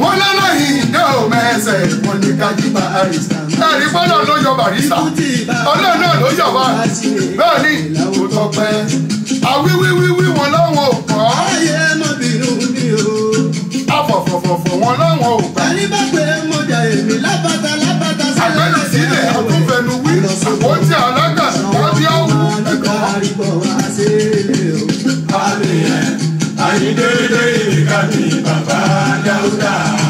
Speaker 3: wọ́n lọ́nà ìdá òmẹ́sẹ̀ wọ́n ní kájí bá àrísà. ẹ̀rí gbọ́dọ̀ ló yọ bàrísà ọlọ́run náà ló yọ wá bẹ́ẹ̀ni ó tán pẹ́. àwíwíwíwí wọn láwọn ò kọ́.
Speaker 1: ayé mọ̀ bínú mi o.
Speaker 3: afọ̀fọ̀fọ̀fọ̀ wọn láwọn ò gbà.
Speaker 1: ẹni bá pé mo jà èmi lábàtà
Speaker 3: àgbẹ̀rẹ̀ sílẹ̀ àtúnfẹ̀nu wí
Speaker 1: àwọn tí
Speaker 3: alága wọ́n
Speaker 2: bí
Speaker 3: ó wù. Ayídéédé ìkànnì bàbá Dáúdà.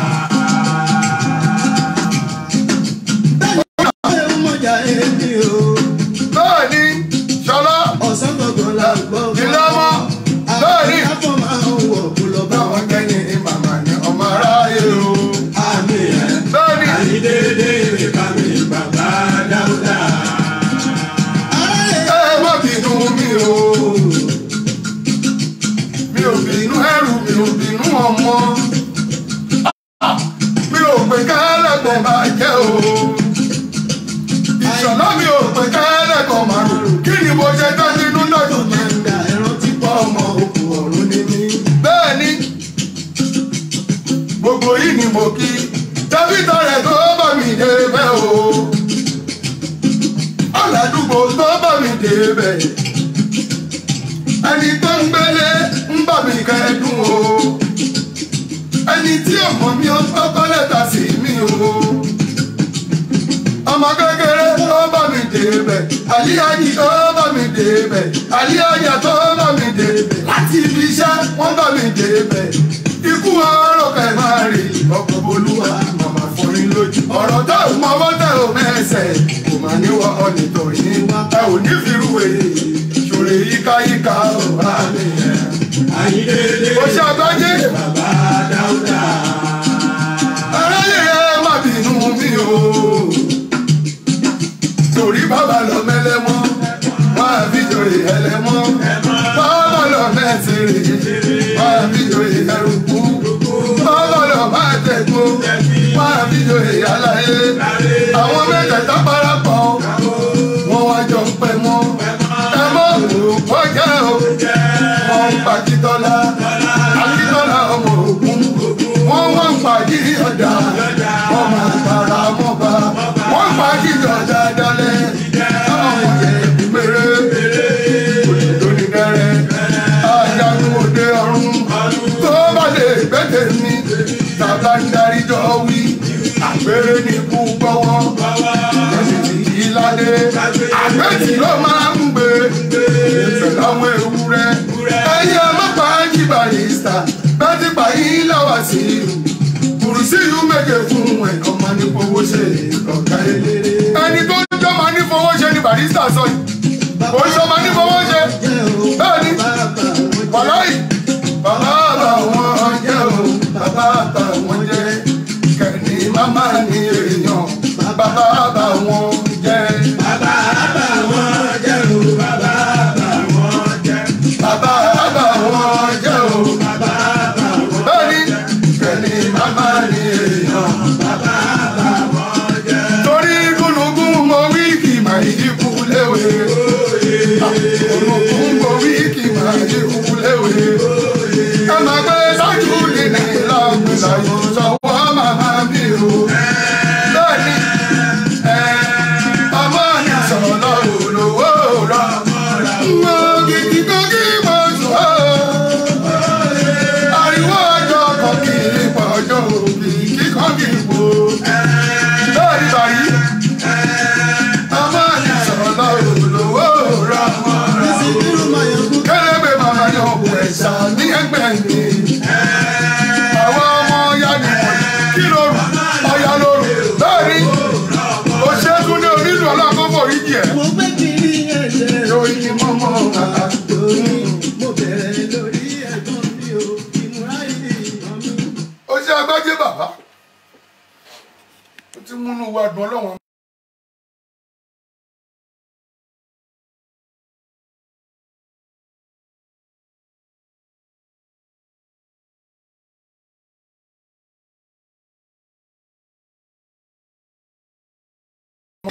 Speaker 3: Wa dùn ọlọ́run.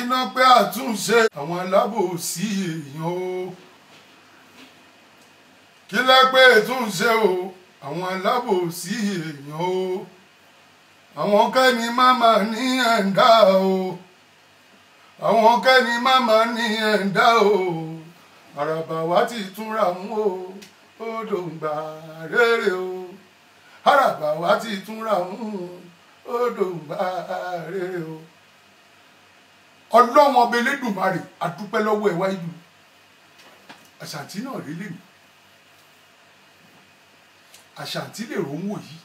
Speaker 3: iná pé àtúnṣe àwọn alábòsí èèyàn o. Kí lẹ́pẹ́ àtúnṣe o? Àwọn alábòsí èèyàn o àwọn kẹ́ni máma ní ẹ̀ńdá o. Àwọn kẹ́ni máma ní ẹ̀ńdá o. Àràbà wa ti túnra mú o. Odò ń gbà rere o. Àràbà wa ti túnra mú o. Odò ń gbà rere o. Ọlọ́wọ́n ọba elédùnmarè àdúpẹ́ lọ́wọ́ ẹ̀ wáyé àṣàǹtí náà rí lèmi àṣàǹtí lè rówó yìí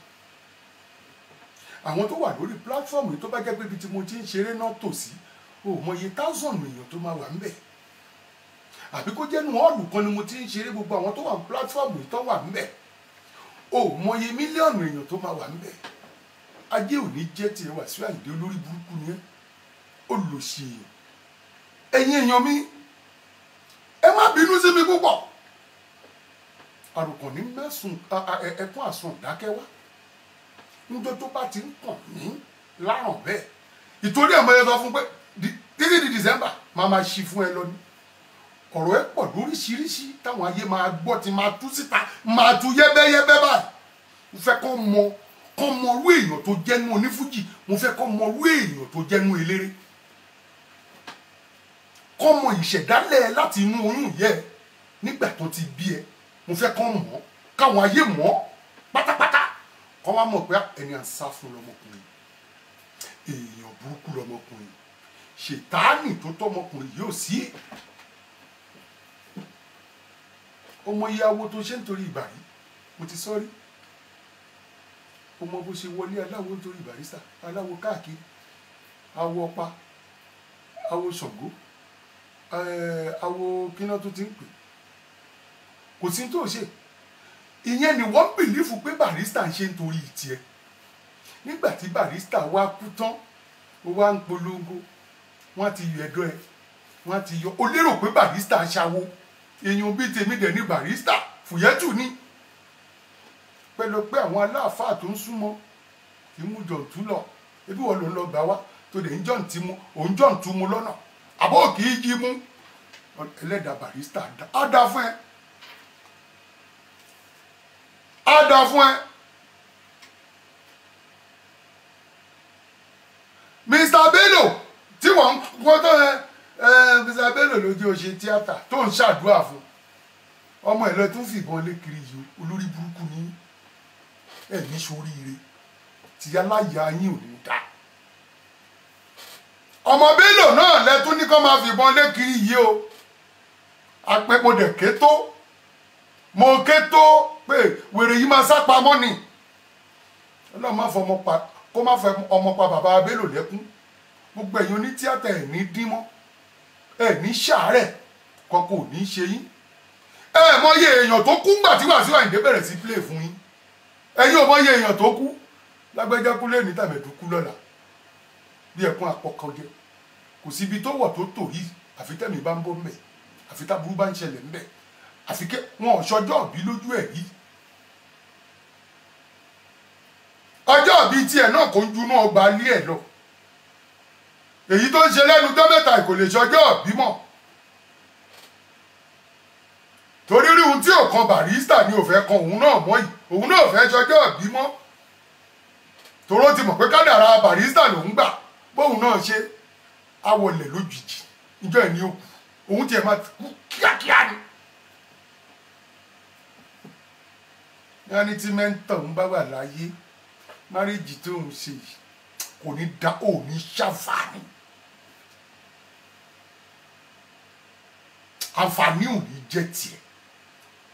Speaker 3: àwọn tó wà lórí pílátífọ́ọ̀mù yìí tó bá jẹ́ pé ibi tí mo ti ń ṣeré náà tòsí o mọ iye táùsọ̀nù èèyàn tó máa wà ńbẹ̀ àbí kó jẹ́ nu ọ́ọ̀lù kan ni mo ti ń ṣeré gbogbo àwọn tó wà ní pílátífọ́ọ̀mù yìí tó wà ńbẹ̀ o mọ iye mílíọ̀nù èèyàn tó máa wà ńbẹ̀ ajé ò ní jẹ́ tiẹ̀ wá sí àyídé olórí burúkú ni ẹ́ olùsì ẹ̀yin èèyàn mi ẹ má bínú sí mi púpọ̀. Àròkàn ní mẹ́sùn ẹkún àsùn dákẹ́ wá níjọ́ tó bá ti ń kàn ní láràn bẹ́ẹ̀. Ìtorí ẹ̀ mọ ẹ sọ fún pé títí di december máa máa ṣí fún ẹ lọ ní ọ̀rọ̀ ẹ pọ̀ lóríṣiríṣi táwọn ayé máa gbọ́ ti máa tú síta máa tú yẹ́bẹ́yẹ́bẹ́ báyìí. Mo fẹ́ kọ́ mọ kọ́ mọ orú èèyàn tó jẹ́nu onífújì. Mo fẹ́ kọ́ mọ orú èèyàn tó jẹ́nu eléré. Kọ́ mọ ìṣẹ̀dálẹ̀ láti inú oyún yẹ nígbà tó ti bí ẹ. Mo fẹ́ kọ́ mọ̀ káwọn ayé mọ̀ pátápátá kọ́ wá mọ̀ pé ẹni à ń sá fún lọmọkùnrin. Èèyàn burúkú lọmọkùnrin. Ṣètáàní tó tọmọkùnrin yóò sí. Ọmọ awo tó ṣe ń torí ìbàrí mo ti sọ rí. Ọmọ bó ṣe wọlé aláwo nítorí barista aláwo káàkiri. Awo ọpa awo ṣàngó awo kíná tó ti ń pè. Kò sí tó ṣe ìyẹn ni wọ́n bìlífù pé barista ń ṣe nítorí tiẹ̀. Nígbà tí barista wá kú tán ó wá ń polongo wọ́n ti yọ ẹ̀dọ́ ẹ̀ wọ́n ti yọ. Ó lérò pé barista ṣàwo èèyàn bíi tèmi dẹ̀ ní barista fùyẹ́tù ni. Pẹ̀lú pé àwọn aláàfáà tó ń súnmọ́ kì í mú jọ̀ǹtú lọ. Ebi wọn ló ń lọ gbà wá. Tó dẹ̀ ń jọ̀ǹtí mu òun jọ̀ǹtú mu lọ́nà. Àbọ̀ kì í jí mú. Ẹlẹ́dàá barista á fún ẹ á dá fún ẹ. Mr. Bello tí wọ́n ń kọ́tọ́ ẹ Mr. Bello ló jẹ́ òṣè tíátà tó ń ṣàdúrà fún ọmọ ẹ̀ lọ tún fìbọn lé kiri yìí olórí burúkú ni ẹ ní soríire tí aláya yín ò ní dá ọmọ Bello náà lẹ́tún ní kó máa fìbọn lé kiri yìí o apẹ́pọ̀dẹ̀ ké tó mo ké tó pé wèrè yìí máa sá pamọ́ ni. Ọlọ́run má fọ ọmọ pa kó má fọ ọmọ pa bàbá Bello lẹ́kún. Gbogbo ẹ̀yin oní tíátà ẹ̀ ní dímọ́ ẹ̀ ní ṣàárẹ̀ kọ́kọ́ ò ní ṣe yín. Ẹ mọye èèyàn tó kú ńgbà tí Wàsíù Àyìndé bẹ̀rẹ̀ sí play fún yín. Ẹ̀yin ò mọye èèyàn tó kú. Lágbẹ́jẹ́ kú lé ní tàbẹ̀dù kú lọ́la. Bí ẹkún apọkànjẹ kò síbi tó wọ̀ tó tò yìí. Àfi tẹ̀mí bá ń bọ́ mbẹ̀ àfi táburú bá ń ṣẹlẹ̀ mbẹ̀ àfi kẹ́ wọn ò ṣọjọ́ òbí lójú ẹ̀ rí ọjọ́ òbí tiẹ̀ náà kò ń junú ọgbà alé ẹ̀ lọ. Èyí tó ń ṣe lẹ́nu tó mẹ́ta kò lè ṣọjọ́ òbí mọ́. Torí rí ohun tí ò kan barista ni ò fẹ́ kan òun náà mọ́ yìí. Òun náà fẹ́ ṣọjọ́ òbí mọ́. Toró ti mọ̀ pé kádàrá barista lòún gbà bóun náà ṣe awọlẹ̀ lójijì. Ìjọ ẹ̀ ní òkú òun tiẹ̀ máa kú kíákíá ni. Wọ́n ní tí mẹ́ńtọ̀ ń bá wà láyé máríjì tó ń ṣe kò ní da òní ṣàǹfààní. Àǹfààní ò jẹ́ tiẹ̀.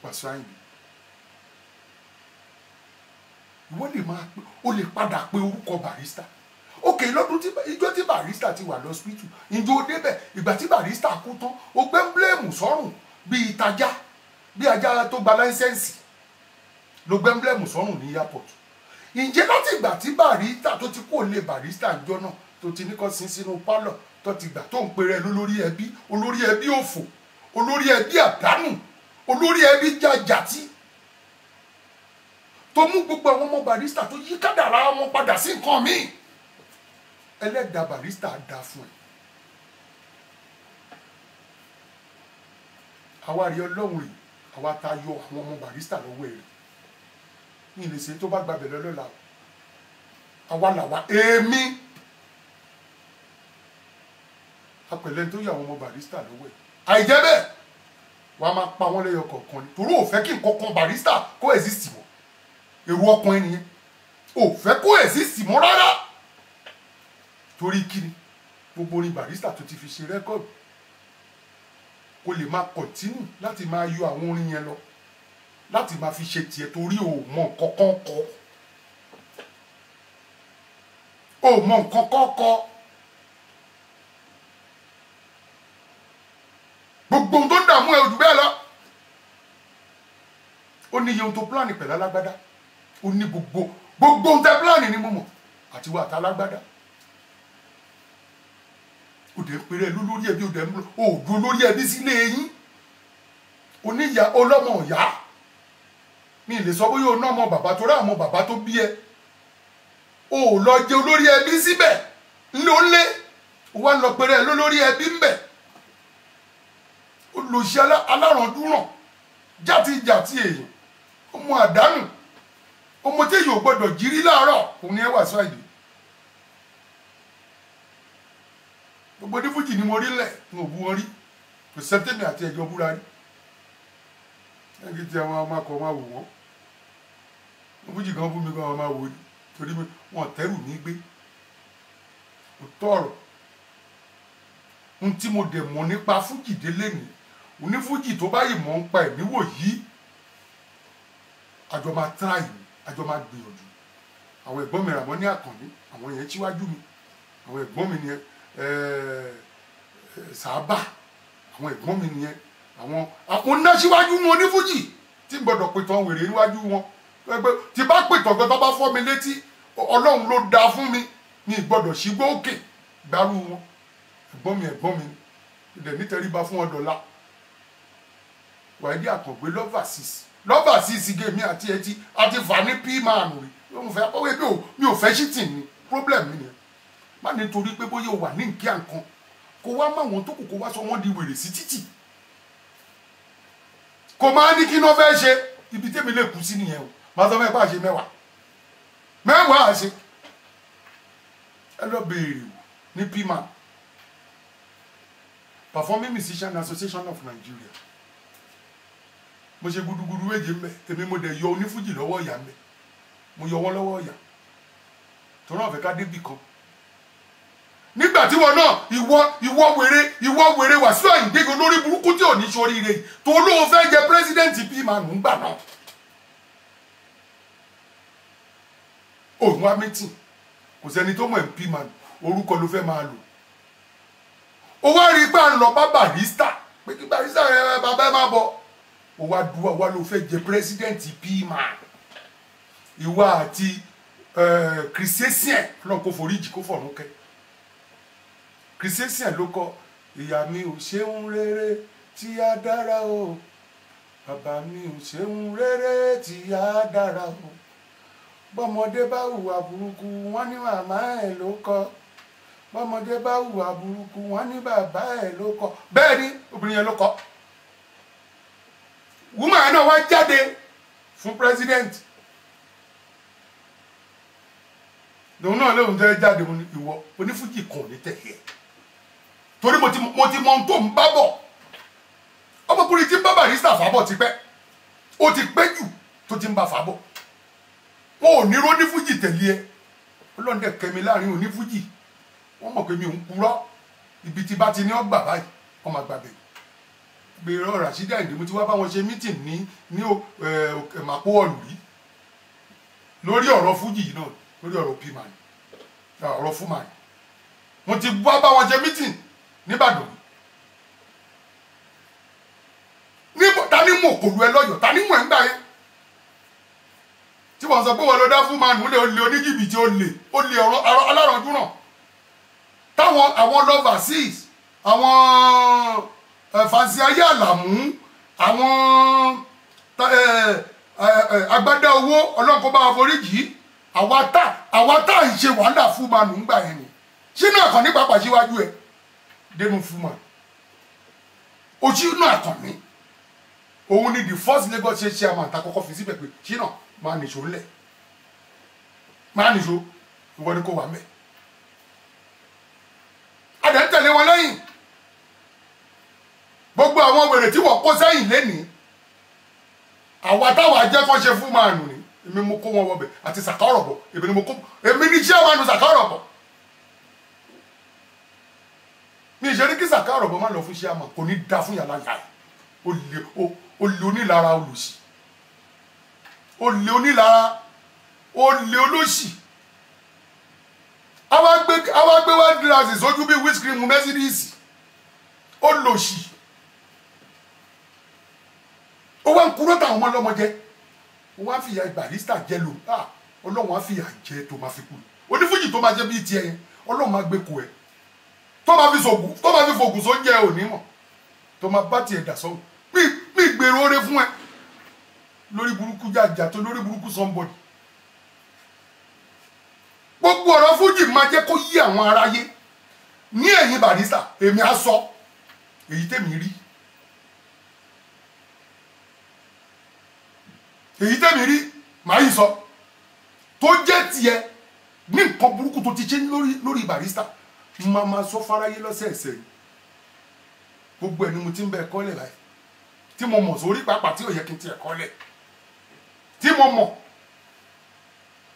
Speaker 3: Wasiu Ayinde ìwọ lè máa pé o lè padà pé orúkọ barista òkè lọ́dún tí ìjọ tí barista ti wà lọ́sibítù ìjọ débẹ̀ ìgbà tí barista kú tán o gbé ńblẹ́mù sọ́rùn bíi ìtajà bíi ajá tó gba láńsẹ́ǹsì ló gbé ńblẹ́mù sọ́rùn ní airport. Ǹjẹ́ láti ìgbà tí barista tó ti kó lé barista ìjọ náà tó ti ní kọ́ sí sínú pálọ̀ tó ti gbà tó ń pe rẹ lólórí ẹbí olórí ẹbí òfò olórí ẹbí àdánù olórí ẹbí jàjàtì tó mú gbogbo àwọn ọmọ barista tó yí kádàrá wọn padà sí nǹkan míì? Ẹlẹ́dàá barista dá fún ẹ. àwa rí ọlọ́run rè àwa ta yọ àwọn ọmọ barista lọ́wọ́ ẹ̀ rè ní ilé ṣe tó bá gbàbẹ̀ lọ́lọ́la àwa làwa èmi. Apẹ̀lẹ́ tó yẹ àwọn ọmọ barista lọ́wọ́ ẹ̀. Àìjẹ́ bẹ́ẹ̀ wàá máa pa wọ́n lẹ́yọ kọ̀ọ̀kan ni. Torí ò fẹ́ kí nǹkan kan barista kó exist mọ́. Èrò ọkùnrin nìyẹn. Ò fẹ́ kó exist mọ́ rárá. Torí kíni gbogbo orin barista tó ti fi ṣe rẹ́kọ̀dù kó lè máa kọ̀tínù láti máa yọ àwọn orin yẹn lọ láti máa fi ṣe tiẹ̀ torí ò mọ nǹkan kan kọ. Ò mọ nǹkan kan kọ. Gbogbo ohun tó ń dààmú ẹ jù bẹ́ẹ̀ lọ. Ó ní iye ohun tó pílánì pẹ̀lú alágbádá. Ó ní gbogbo gbogbo ohun tẹ pílánì ní mọ̀mọ́ àti wà tá alágbádá. Dẹ̀ ń pèrè ló lórí ẹbí dẹ̀ ń lọ òògùn olórí ẹbí sílé yín. Oníyà ọlọ́mọ ọ̀yá mi lè sọ bóyá o ná ọmọ bàbá tó rá àwọn bàbá tó bí ẹ. O ò lọ jẹ olórí ẹbí síbẹ̀. Ńlọ ńlé. O wá lọ pèrè ló lórí ẹbí ńbẹ̀. Olùsí aláràndúràn játijàti èèyàn. Ọmọ àdánù. Ọmọ tí èèyàn ò gbọdọ̀ jírí láàárọ̀ òun ni ẹ wà sọ èdè gbogbo ní fújì ni mo rí lẹ̀ n ò bu wọn rí. Kò sẹ́ńtẹ́mì àti ẹ̀jọ̀ búra rí ẹ̀kí tí àwọn ọmọ akọ̀ máa wò wọ́n. Fújì kan bú mi kan àwọn máa wò ní torí wọn tẹ́rù ní gbé. Kò tọ̀rọ̀ tí mo dẹ̀ mọ̀ nípa fújì délé ni onífújì tó báyìí mọ̀ ń pa ẹ̀mí wò yìí àjọ máa tíráì mi àjọ máa gbìyànjú. Àwọn ẹ̀gbọ́n mi ràmọ́ ní àkànní àwọn yẹn síwájú mi. Àwọn ẹ̀gbọ́n mi nìyẹn sábà àwọn ẹ̀gbọ́n mi nìyẹn àwọn àwọn náṣíwájú wọn onífújì tí gbọ́dọ̀ pìtàn wèrè níwájú wọn. Pé tí bá pìtàn gan tó bá fọ́ mi létí ọlọ́run ló dáa fún mi. Ní ìgbọ́dọ̀ sígbó òkè gbárù wọn. Ẹ̀gbọ́n mi ẹ̀gbọ́n mi ilẹ̀ nítẹríba fún wọn dọ̀la. Wàídí àkàngbé lọ́và six lọ́và six gé mi àti ẹtí àti fà ní píìmánù rí òun fẹ́ pọ́wé mi ò fẹ́ ṣítìn ní problem mi nìyẹn. Má nítorí pé bóyá o wà ní nkí àǹkan kó wá má wọn tó kù kó wá sọ wọn di wèrè sí títì kò máa ní kí iná fẹ́ ṣe. Ibi tẹ́mi lè kú sí nìyẹn o. Máa sọ fẹ́ pa àṣẹ mẹ́wàá. Mẹ́wàá àṣẹ ẹ lọ béèrè o ní pima performing musician association of nigeria. Mo ṣe gudugudu méje mbẹ èmi mo dẹ̀ yọ onífújì lọ́wọ́ ìyá mbẹ mo yọ wọn lọ́wọ́ ìyá. Tó náà ká débì kan nígbà tí wọn náà ìwọ ìwọ wèrè ìwọ wèrè Wàsíù Àyìndé olórí burúkú tí ò ní sóríire yìí tó lóun fẹ́ jẹ pírẹsidẹ́ǹtì bíi màá nù ń gbà náà. òun wá mítìn kò sẹ́ni tó mọ̀ ẹ́ pí màá orúkọ ló fẹ́ máa lò. ó wá rí i pé à bá barista pé kí barista rẹ bàbá ẹ má bọ̀. Ó wá dúwà wá ló fẹ́ jẹ pírẹsidẹ́ǹtì bíi màá ìwà àti kìrìsìtẹ́sìn náà kó foríjì kó fọ̀rún kẹ́ kìrìsìtẹ́sìn ló kọ ìyá mi ò ṣeun rere tí a dára o. Bàbá mi ò ṣeun rere tí a dára o. Bọ́mọdé bá hùwà burúkú wọ́n ní màmá ẹ̀ ló kọ́. Bọ́mọdé bá hùwà burúkú wọ́n ní bàbá ẹ̀ ló kọ́. Bẹ́ẹ̀ ni obìnrin yẹn ló kọ́. Yẹn náà wá jáde fún president. Lòun náà lóun fẹ́ jáde mu ní ìwọ onífújì kan ò ní tẹ̀lé ẹ̀ torí mo ti mo ti mọ ohun tó ń bá bọ̀. Ọmọkùnrin tí ń bá barista fàbọ̀ ti pẹ́. Ó ti pẹ́ jù tó ti ń bá fàbọ̀ wọn ò ní rónífújì tẹ̀lé ẹ. Ọlọ́dẹ kẹmi láàárín onífújì wọ́n mọ̀ pé mi ò ń purọ́. Ibi tí bá ti ní ọgbà báyìí wọ́n máa gbàgbé. Gbèrò Rashidi Ayinde mo ti wá bá wọn ṣe mítìn ní ní màpó ọ̀lù rí lórí ọ̀rọ̀ fújì yìí náà lórí ọ̀rọ̀ pimani ọ̀rọ̀ fúmani mo ti wá bá wọn ṣe mítìn nìbàdàn. Níbo ta ni mo kò lu ẹ lọ́yọ̀ọ́? Ta ni ẹ̀ ń gbà yẹn? Tí wọ́n sọ pé wọ́n lọ dá fún manu lé olè oníjìbìtì olè olè ọ̀rọ̀ alárànjú náà. Táwọn àwọn loverseas àwọn ẹ, fansi ayé àlàmú àwọn agbádá owó ọlọ́nkọ́ bá foríjì. Àwa tá àwa tá ń ṣe wàhálà fún ma nù ń gbà yẹn ni. Sínú àkànní pàápàá síwájú ẹ dénú fún ma ojú inú àkànní òun ni the first Lagos state chairman ta kọ́kọ́ fi síbẹ̀ pé ṣínà máa nìṣó ńlẹ̀ máa nìṣó. Ìwọ ni kò wà mẹ́. Adẹ̀ ń tẹ̀lé wọn lẹ́yìn. Gbogbo àwọn wèrè tí wọ́n kó sẹ́yìn lẹ́nìí àwa táwa jẹ́ kọ́ ṣe fún màánù ni. Èmi mo kó wọn wọbẹ̀ àti sàkárọ̀bọ̀ èmi ni mo kó èmi ni chairman sàkárọ̀bọ̀ mi ìṣe ní kí sàkárọ̀bọ̀ má lọ fún chairman kò ní da fún yàrá yàrá. Ó lè ó ó lè onílara olùsì ó lè onílara ó lè olóṣì. Àwa gbé one glasses sójú bí wíṣkìrìmù ó lòṣì. Ó wá ń kúrò táwọn ọmọ ọlọ́mọ jẹ. Ó wá ń fìyà barista jẹ lò. Ah ọlọ́run á fìyà jẹ tó máa fi kú. Onífújì tó máa jẹ bíi tiẹ̀ yẹn máa gbé kú ẹ tó máa fi sògùn tó máa fi fògùn sóúnjẹ òní mọ̀. Tó máa bá tiẹ̀ dà sọ́hùn. Mí gbèrò oore fún ẹ. Lórí burúkú jàjà tó lórí burúkú somebody. Gbogbo ọ̀rọ̀ fújì máa jẹ́ kó yí àwọn aráyé. Ní ẹ̀yìn barista èmi á sọ. Èyí tèmi rí. Èyí tèmi rí màá yìí sọ. Tó jẹ́ tiẹ̀ ní nǹkan burúkú tó ti ṣe lórí barista máa máa sọ fáráyé lọ́sẹ̀ẹ̀sẹ̀. Gbogbo ẹ̀ ni mo ti ń bẹ kọ́lẹ̀ báyìí. Tí mo mọ̀ sórí pàápàá tí ò yẹ kí n tiẹ̀ kọ́lẹ̀ tí mo mọ̀.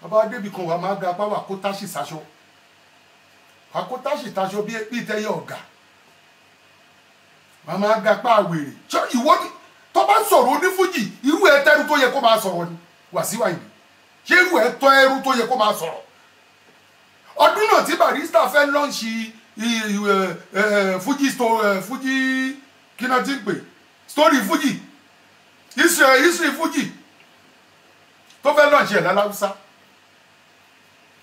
Speaker 3: Bàbá débi kan wà máa ga apá wà kó táṣì sáṣọ wà kó táṣì táṣọ bí bí tẹyẹ ọ̀gá. Wà máa ga apá àwèrè ṣọ ìwọ ni? Tó bá sọ̀rọ̀ onífújì irú ẹ tẹ́rù tó yẹ kó máa sọ̀rọ̀ ni. Wàsíù Àyìndé ṣé irú ẹ tọ́ ẹrú tó yẹ kó máa sọ̀rọ̀ ọdún náà tí barista fẹ́ lọ́ọ̀ṣì fuji sto fuji kí náà ti ń pè? Story fuji. History history fuji. Tó fẹ́ lọ́ọ̀ṣì ẹ̀ láláwùsá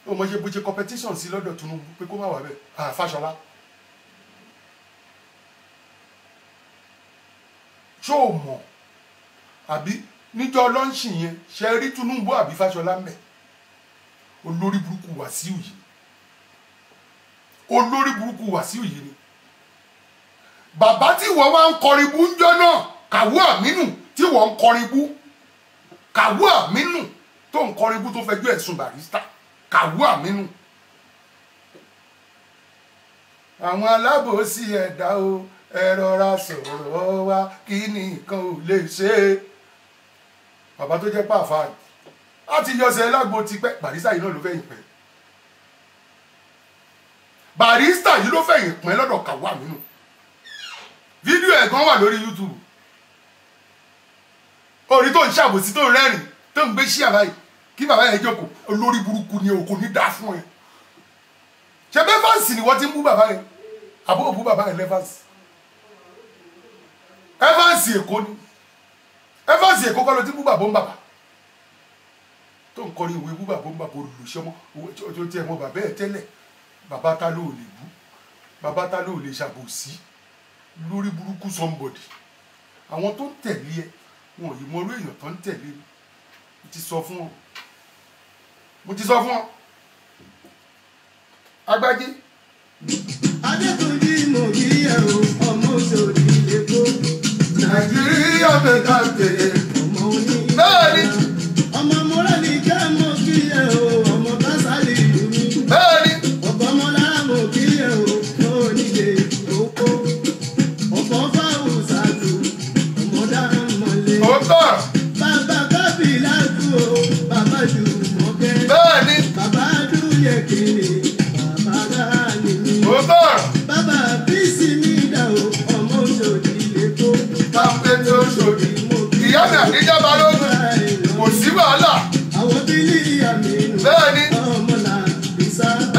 Speaker 3: ó mọ ṣe bó ṣe competition sí lọ́dọ̀ Tinubu pé kó má wà bẹ́ẹ̀. Ah Fáṣọlá. Ṣó o mọ̀? Àbí níjọ́ lọ́ọ̀ṣì yẹn ṣe rí Tinubu àbí Fáṣọlá mẹ́ olórí burúkú Wàsíù yìí olórí burúkú Wàsíù yìí ni. Bàbá tí wọ́n wá ń kọrin bú ńjọ́ náà Kàwú Àmínù tí wọ́n ń kọrin bú. Kàwú Àmínù tó ń kọrin bú tó fẹjọ́ ẹ̀sùn Barrister Kàwú Àmínù. Àwọn alábòsí ẹ̀dá o ẹ rọra sọ̀rọ̀ wa kí nìkan ò lè ṣe? É bàbá tó jẹ́ pàfà láti yọsẹ̀ lágbo ti pẹ́ Barrister yìí náà ló fẹ́yìn pẹ́ Barrister yìí ló fẹ̀yìn pẹ́ lọ́dọ̀ Kàwú Àmínù fídíò ẹ̀ gan wà lórí YouTube. Orí tó ń ṣàbòsí tó ń rẹ́rìn tó ń gbé sí àbáyé kí bàbá yẹn jókòó olórí burúkú ni òkú ní dáa fún ẹ. Ṣe bẹ́ẹ̀ fáǹsì ni wọ́n ti ń bú bàbá yẹn? Àbúrò bú bàbá yẹn lẹ́fàǹsì ẹfàǹsì èkó ni. Ẹfàǹsì èkó kọ́ ló ti bú bàbá ń bàbá. Tó ń kọrin ìwé bú bàbá ń bàbá olùsọmọ tó tiẹ̀ mọ bàbá ẹ̀ tẹ́lẹ̀ bàbá ta ló lè bú? Bàbá ta ló lè ṣàbòsí? Lórí burúkú somebody. Àwọn tó ń tẹ̀lé ẹ wọn ò yí mọ orí èèyàn tó ń tẹ̀lé mi. Mo ti sọ fún wọn. Mo ti sọ fún wọn. Agbájé.
Speaker 1: Adétúnjì mo kí ẹ o ọmọ òṣòdì èkó
Speaker 3: nàìjíríà mẹ́ta tẹ̀
Speaker 1: ọmọ
Speaker 3: ìyá mi àdíjà balógun kò sí wàhálà.
Speaker 1: Àwọn bílí àmì
Speaker 3: ni.
Speaker 1: Ọmọ là bísà.
Speaker 3: bẹ́ẹ̀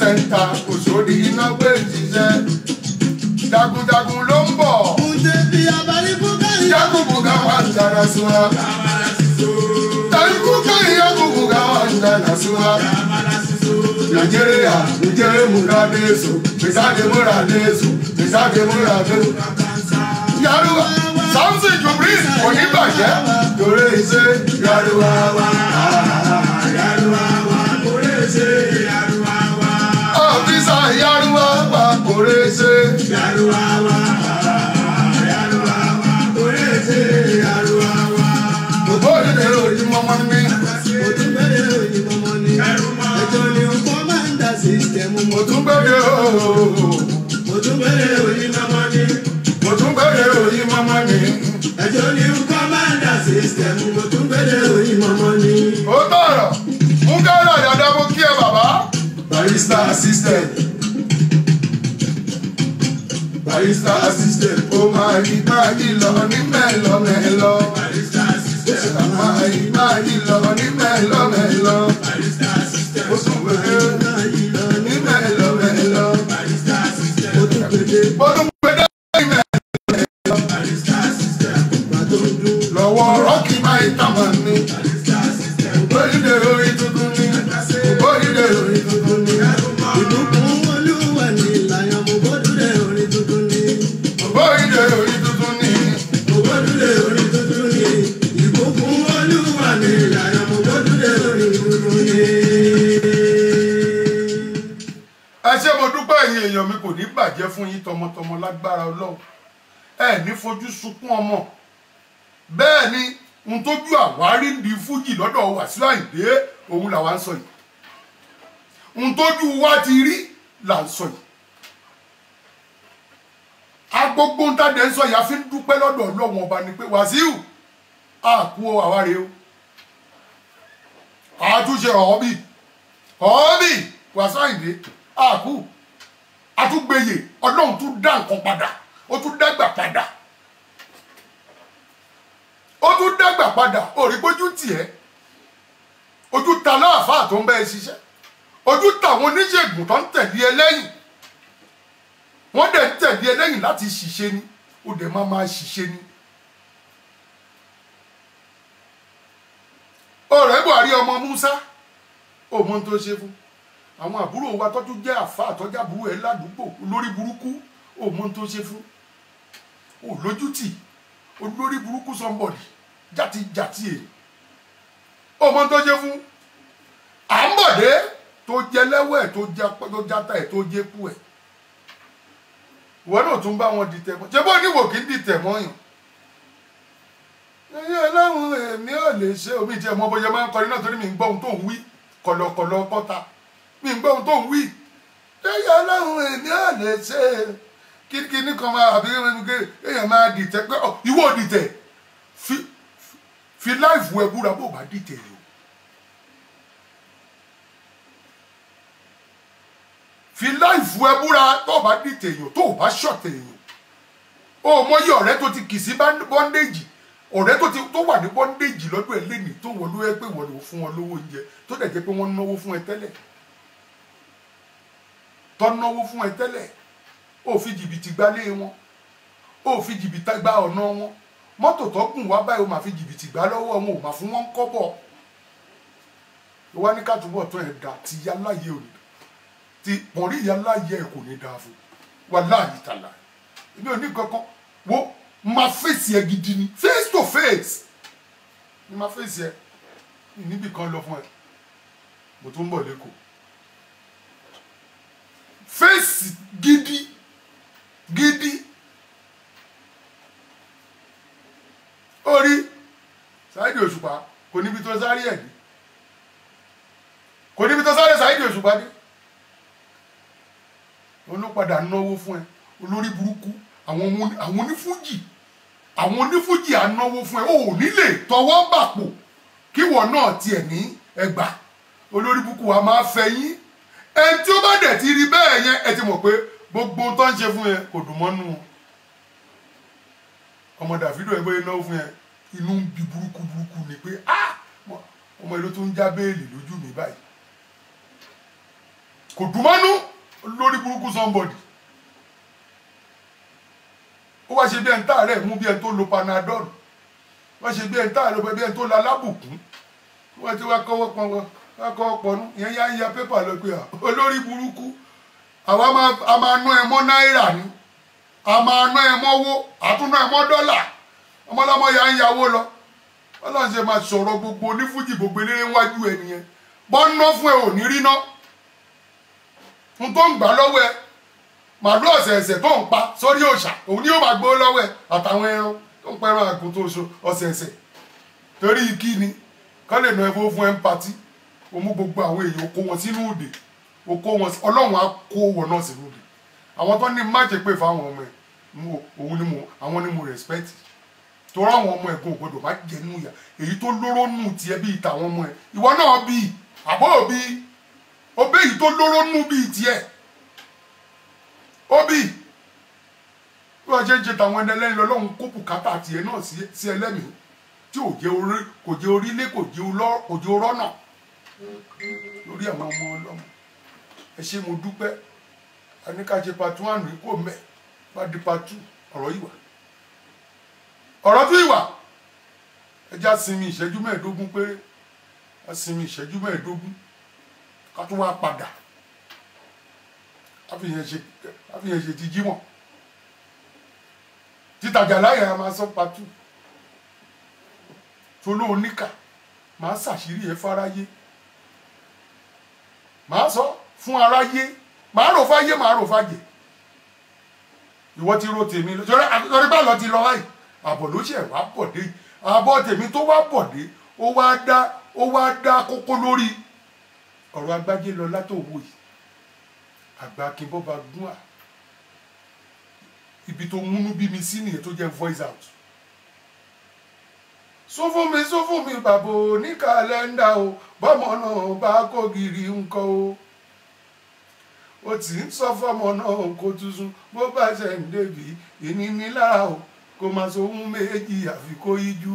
Speaker 3: sẹ́ńtà òṣòdì iná gbé jíṣẹ́ jagunjagun ló ń bọ̀.
Speaker 1: Ǹjẹ́ bí abalí fún káyọ̀?
Speaker 3: yakubu gawa ń dára sí wa. Tàríkù káyọ̀ yakubu gawa ń dára sí wa. Nàìjíríà nìjẹ́rẹ́ múra déṣù pèsàdé múra déṣù pèsàdé múra déṣù. yaruwa samson jubri oníbàjẹ́ torí iṣẹ́ yaruwa wa yaruwa wa torí iṣẹ́ wa torí iṣẹ́ yaruwa wa yaruwa wa torí iṣẹ́ yaruwa wa. gbogbo ìdílé ojú mọ́mọ́ mi.
Speaker 1: Òtúnbẹ̀rẹ̀ òyìn mọ́mọ́ ni. Ẹjọ́ ni ó kọ́mándà sísítẹ̀mù.
Speaker 3: mo tún gbẹ́dẹ̀ ooo.
Speaker 1: Òtúnbẹ̀rẹ̀ òyìn mọ́mọ́ ni.
Speaker 3: mo tún gbẹ́dẹ̀ oyin mọ́mọ́ ní.
Speaker 1: Ẹjọ́ ni ó kọ́mándà sísítẹ̀mù. Òtúnbẹ̀rẹ̀ òyìn mọ́mọ́ ni.
Speaker 3: ó tọrọ mú káyọ̀ dáadáa mo kí ẹ bàbá. barista assistant barista assistant ó máa máa yí lọ ní mẹ́lọ́mẹ́lọ́. barista assistant máa yí máa yí lọ ní mẹ́lọ́mẹ́lọ́. barista assistant ó tún gbẹ́dẹ̀ lágbára ọlọ́run. Ẹ ní fojú sunkún ọmọ. Bẹ́ẹ̀ ni n tójú àwárí ń di fújì lọ́dọ̀ Wàsíù Àyìndé òun làwa ń sọ yìí. N tójú wa ti rí là ń sọ yìí. Agbogbo ń tàdé ń sọ yìí a fi ń dúpẹ́ lọ́dọ̀ ọlọ́run ọba ni pé Wàsíù àkú àwárí o àtúnṣe ọ̀ọ́bì. Ọ̀ọ́bì Wàsíù Àyìndé àkú àtúgbèyè ọlọ́run tún dá nǹkan padà. Ó tún dágbà padà. Ó tún dágbà padà. Òrí pójú tiẹ̀ ojú ta láàfáà tó ń bẹ́ẹ̀ ṣiṣẹ́. Ojú tàwọn oníṣègùn tó ń tẹ̀lé ẹ lẹ́yìn. Wọ́n dẹ̀ ń tẹ̀lé ẹ lẹ́yìn láti ṣiṣẹ́ ni. Ó dẹ̀ máa máa ṣiṣẹ́ ni. ọ̀rẹ́ buhari ọmọ musa ó mọ ohun tó ṣe fún àwọn àbúrò wa tọ́jú jẹ́ àfa àtọ́jà àbúrò ẹ̀ ládùúgbò olórí burúkú ó mọ tó ṣe fún. Ó lójútì olórí burúkú somebody játijàti ẹ̀. Ó mọ tó ṣe fún. À ń bọ̀dé tó jẹ lẹ́wọ̀ ẹ̀ tó játa ẹ̀ tó jẹ́ kú ẹ̀. Ìwọ náà tún bá wọn dìtẹ̀ mọ́. Ṣé bó níwò kí ń dìtẹ̀ mọ́ yàn? Ẹyẹ ọlọ́run èmi ò lè ṣe omi tí ẹ mọ bóyá máa ń kọrin náà torí mi ń gbọ́ ohun tó ń wí. Kọ̀lọ̀kọ̀lọ̀ kọ́ta mi gbọ́ ohun tó ń wí. Ẹyẹ ọlọ́run èmi ò lè ṣe. Kíní kan máa àbí èèyàn máa dìtẹ̀ pé ìwọ dìtẹ̀. Fi láìfù ẹ búra bó bá dìtẹ̀ yìí o. Fi láìfù ẹ búra tó bá dìtẹ̀ yìí o tó bá ṣọ̀tẹ̀ yìí o ò mọ iye ọ̀rẹ́ tó ti kì sí bọ́ndéjì ọ̀rẹ́ tó ti tó wà ní bọ́ndéjì lọ́dún ẹ̀ lẹ́nìí tó wọ́n ló yẹ pé wọ́n lò fún wọn lówó oúnjẹ tó dẹ̀ jẹ́ pé wọ́n náwó fún ẹ tẹ́lẹ̀ tó náwó fún ẹ tẹ́lẹ̀. Ó fi jìbìtì gbálé wọn. Ó fi jìbìtì gba ọ̀nà wọn. Mọ́tò tó gùn wá báyìí ó máa fi jìbìtì gbá lọ́wọ́ wọn ò máa fún wọn kọ́bọ̀. Ìwà ní kàtúbọ̀ tó ẹ̀ dà tí yálàyé ò ní tí pọ̀nrí yálàyé ẹ̀ kò ní dáa fún. Wa láàyè tàlà. Èmi ò ní kankan wo ma fèsì ẹ gidi ni. Face to face. Ni ma fèsì ẹ. Níbi kan lọ fún ẹ. Mo tún bọ̀ lẹ́kọ̀ọ́ fèsì gidi gidi. Orí Saheed Òṣùpá kò níbi tó sáré ẹ̀ dé. Kò níbi tó sáré Saheed Òṣùpá dé. Olùpadà náwó fún ẹ. Olórí burúkú àwọn onífújì àwọn onífújì ànáwó fún ẹ. Ò nílè tọwọ́ bàpò kíwọ náà tiẹ̀ ní ẹgbà. Olórí burúkú wa máa fẹ́ yín ẹni tí ó bá dẹ̀ ti rí bẹ́ẹ̀ yẹn ẹ ti mọ̀ pé gbogbo tó ń ṣe fún yẹn kò dùn mọ́nú ọmọ Davido ẹ bóyá náwó fún yẹn inú ń bi burúkú burúkú ni pé ah! Ọmọ ìlú tó ń já béèlì lójú mi báyìí. Kò dùn mọ́nú lórí burúkú somebody. Ó wá ṣe bí ẹni tá rẹ̀ mú bí ẹni tó lo panadol. Wọ́n ṣe bí ẹni tá rẹ̀ bí ẹni tó lo alábùkún. Wọ́n ti wá kọ́wọ́ pọn wá kọ́wọ́ pọnú ìyẹn yá ń ya pépà lọ pé olórí burúkú àwa a máa ná ẹ náírà ni a máa ná ẹ mọ́wó àtúná ẹ mọ́ ọmọlọ́mọ ya ń yàwó lọ. Ọlọ́run máa sọ̀rọ̀ gbogbo onífújì gbogbo eléré wájú ẹ nìyẹn. Bọ́ fún ẹ ò ní rí ná. Fún tó ń gbà lọ́wọ́ ẹ màálù ọ̀sẹ̀ẹ̀sẹ̀ tó ń pa sórí òòṣà òun ni yóò máa gbó lọ́wọ́ ẹ. Àtàwọn ẹran tó ń pẹ́ran àgùn tó so ọ̀sẹ̀ẹ̀sẹ̀. Torí kí ni? Kọ́ lè fún ẹ ń patí o mú gbogbo àwọn èèyàn kó wọn sínú òde. O kó wọn ọlọ́run á kó wọn náà sínú òde. Àwọn tó ní má jẹ́ pé fáwọn ọmọ ẹ òun ni mo àwọn ni mo respect. Torí àwọn ọmọ ẹ̀gbọ́n ògbọ́dọ̀ má jẹ́ nù yà èyí tó lóró nù tiẹ̀ bíi tàwọn ọmọ ẹ̀. Ìwọ náà bí àbọ̀ òbí òbí èyí tó lóró nù bíi tiẹ̀ òbí bí wọ́n ṣe ń ṣe tàwọn ẹni ẹlẹ́ni lọ́lọ́run kó bùkátà tiẹ̀ náà sí ẹlẹ́mìí. Tí ò jẹ́ kò jẹ́ orílẹ̀ kò jẹ́ jẹ́ orọ́nà lórí àwọn ọmọ ọlọ́mọ ẹ ṣé mo dúpẹ́. Àníkàṣe pàtó àná kò mẹ́. Bá di pàtó ọ̀rọ̀ yìí wà. Ọ̀rọ̀ tún ìwà ẹjẹ́ àsinmi ìṣẹ́jú mẹ́ẹ̀ẹ́dógún péré àsinmi ìṣẹ́jú mẹ́ẹ̀ẹ́dógún. Ká tún wá padà. Àfihàn ṣe àfihàn ṣe ti jímọ̀. Títàjà láyà a máa sọ patú toló oníkà máa ṣàṣírí ẹ fáráyé máa sọ fún aráyé máa rò fáyé máa rò fájẹ ìwọ ti ro tèmi lọ sọrí bá lọ ti lọ báyìí àbọ̀ ló ṣe wá bọ̀dé àbọ̀ tèmi tó wá bọ̀dé ó wá dá ó wá dá kókó lórí ọ̀rọ̀ agbájé lọ látòwò yìí. Àgbà akínbọ́ba gún à. Ibi tó múnú bí mi sí nìyẹn tó jẹ́ voice out sọ fún mi sọ fún mi bàbá ní kàlẹ́ndà o bọ́mọ náà bá kó gìrì ńkọ́ o. Ó ti ń sọ fọmọ náà kó tuntun bó bá ṣe ń débi ìní ní lára o kò máa so ohun méjì àfi kó yíjú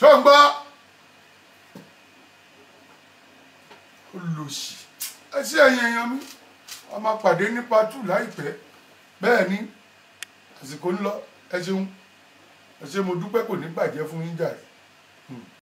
Speaker 3: ṣọ́ngbọ́ olùsì ẹ sí ẹ̀yìn èèyàn mi. A máa pàdé ní pátú láìpẹ́. Bẹ́ẹ̀ ni àsìkò ń lọ. Ẹ ṣeun ẹ ṣe mo dúpẹ́ kò ní bàjẹ́ fún yín jàre.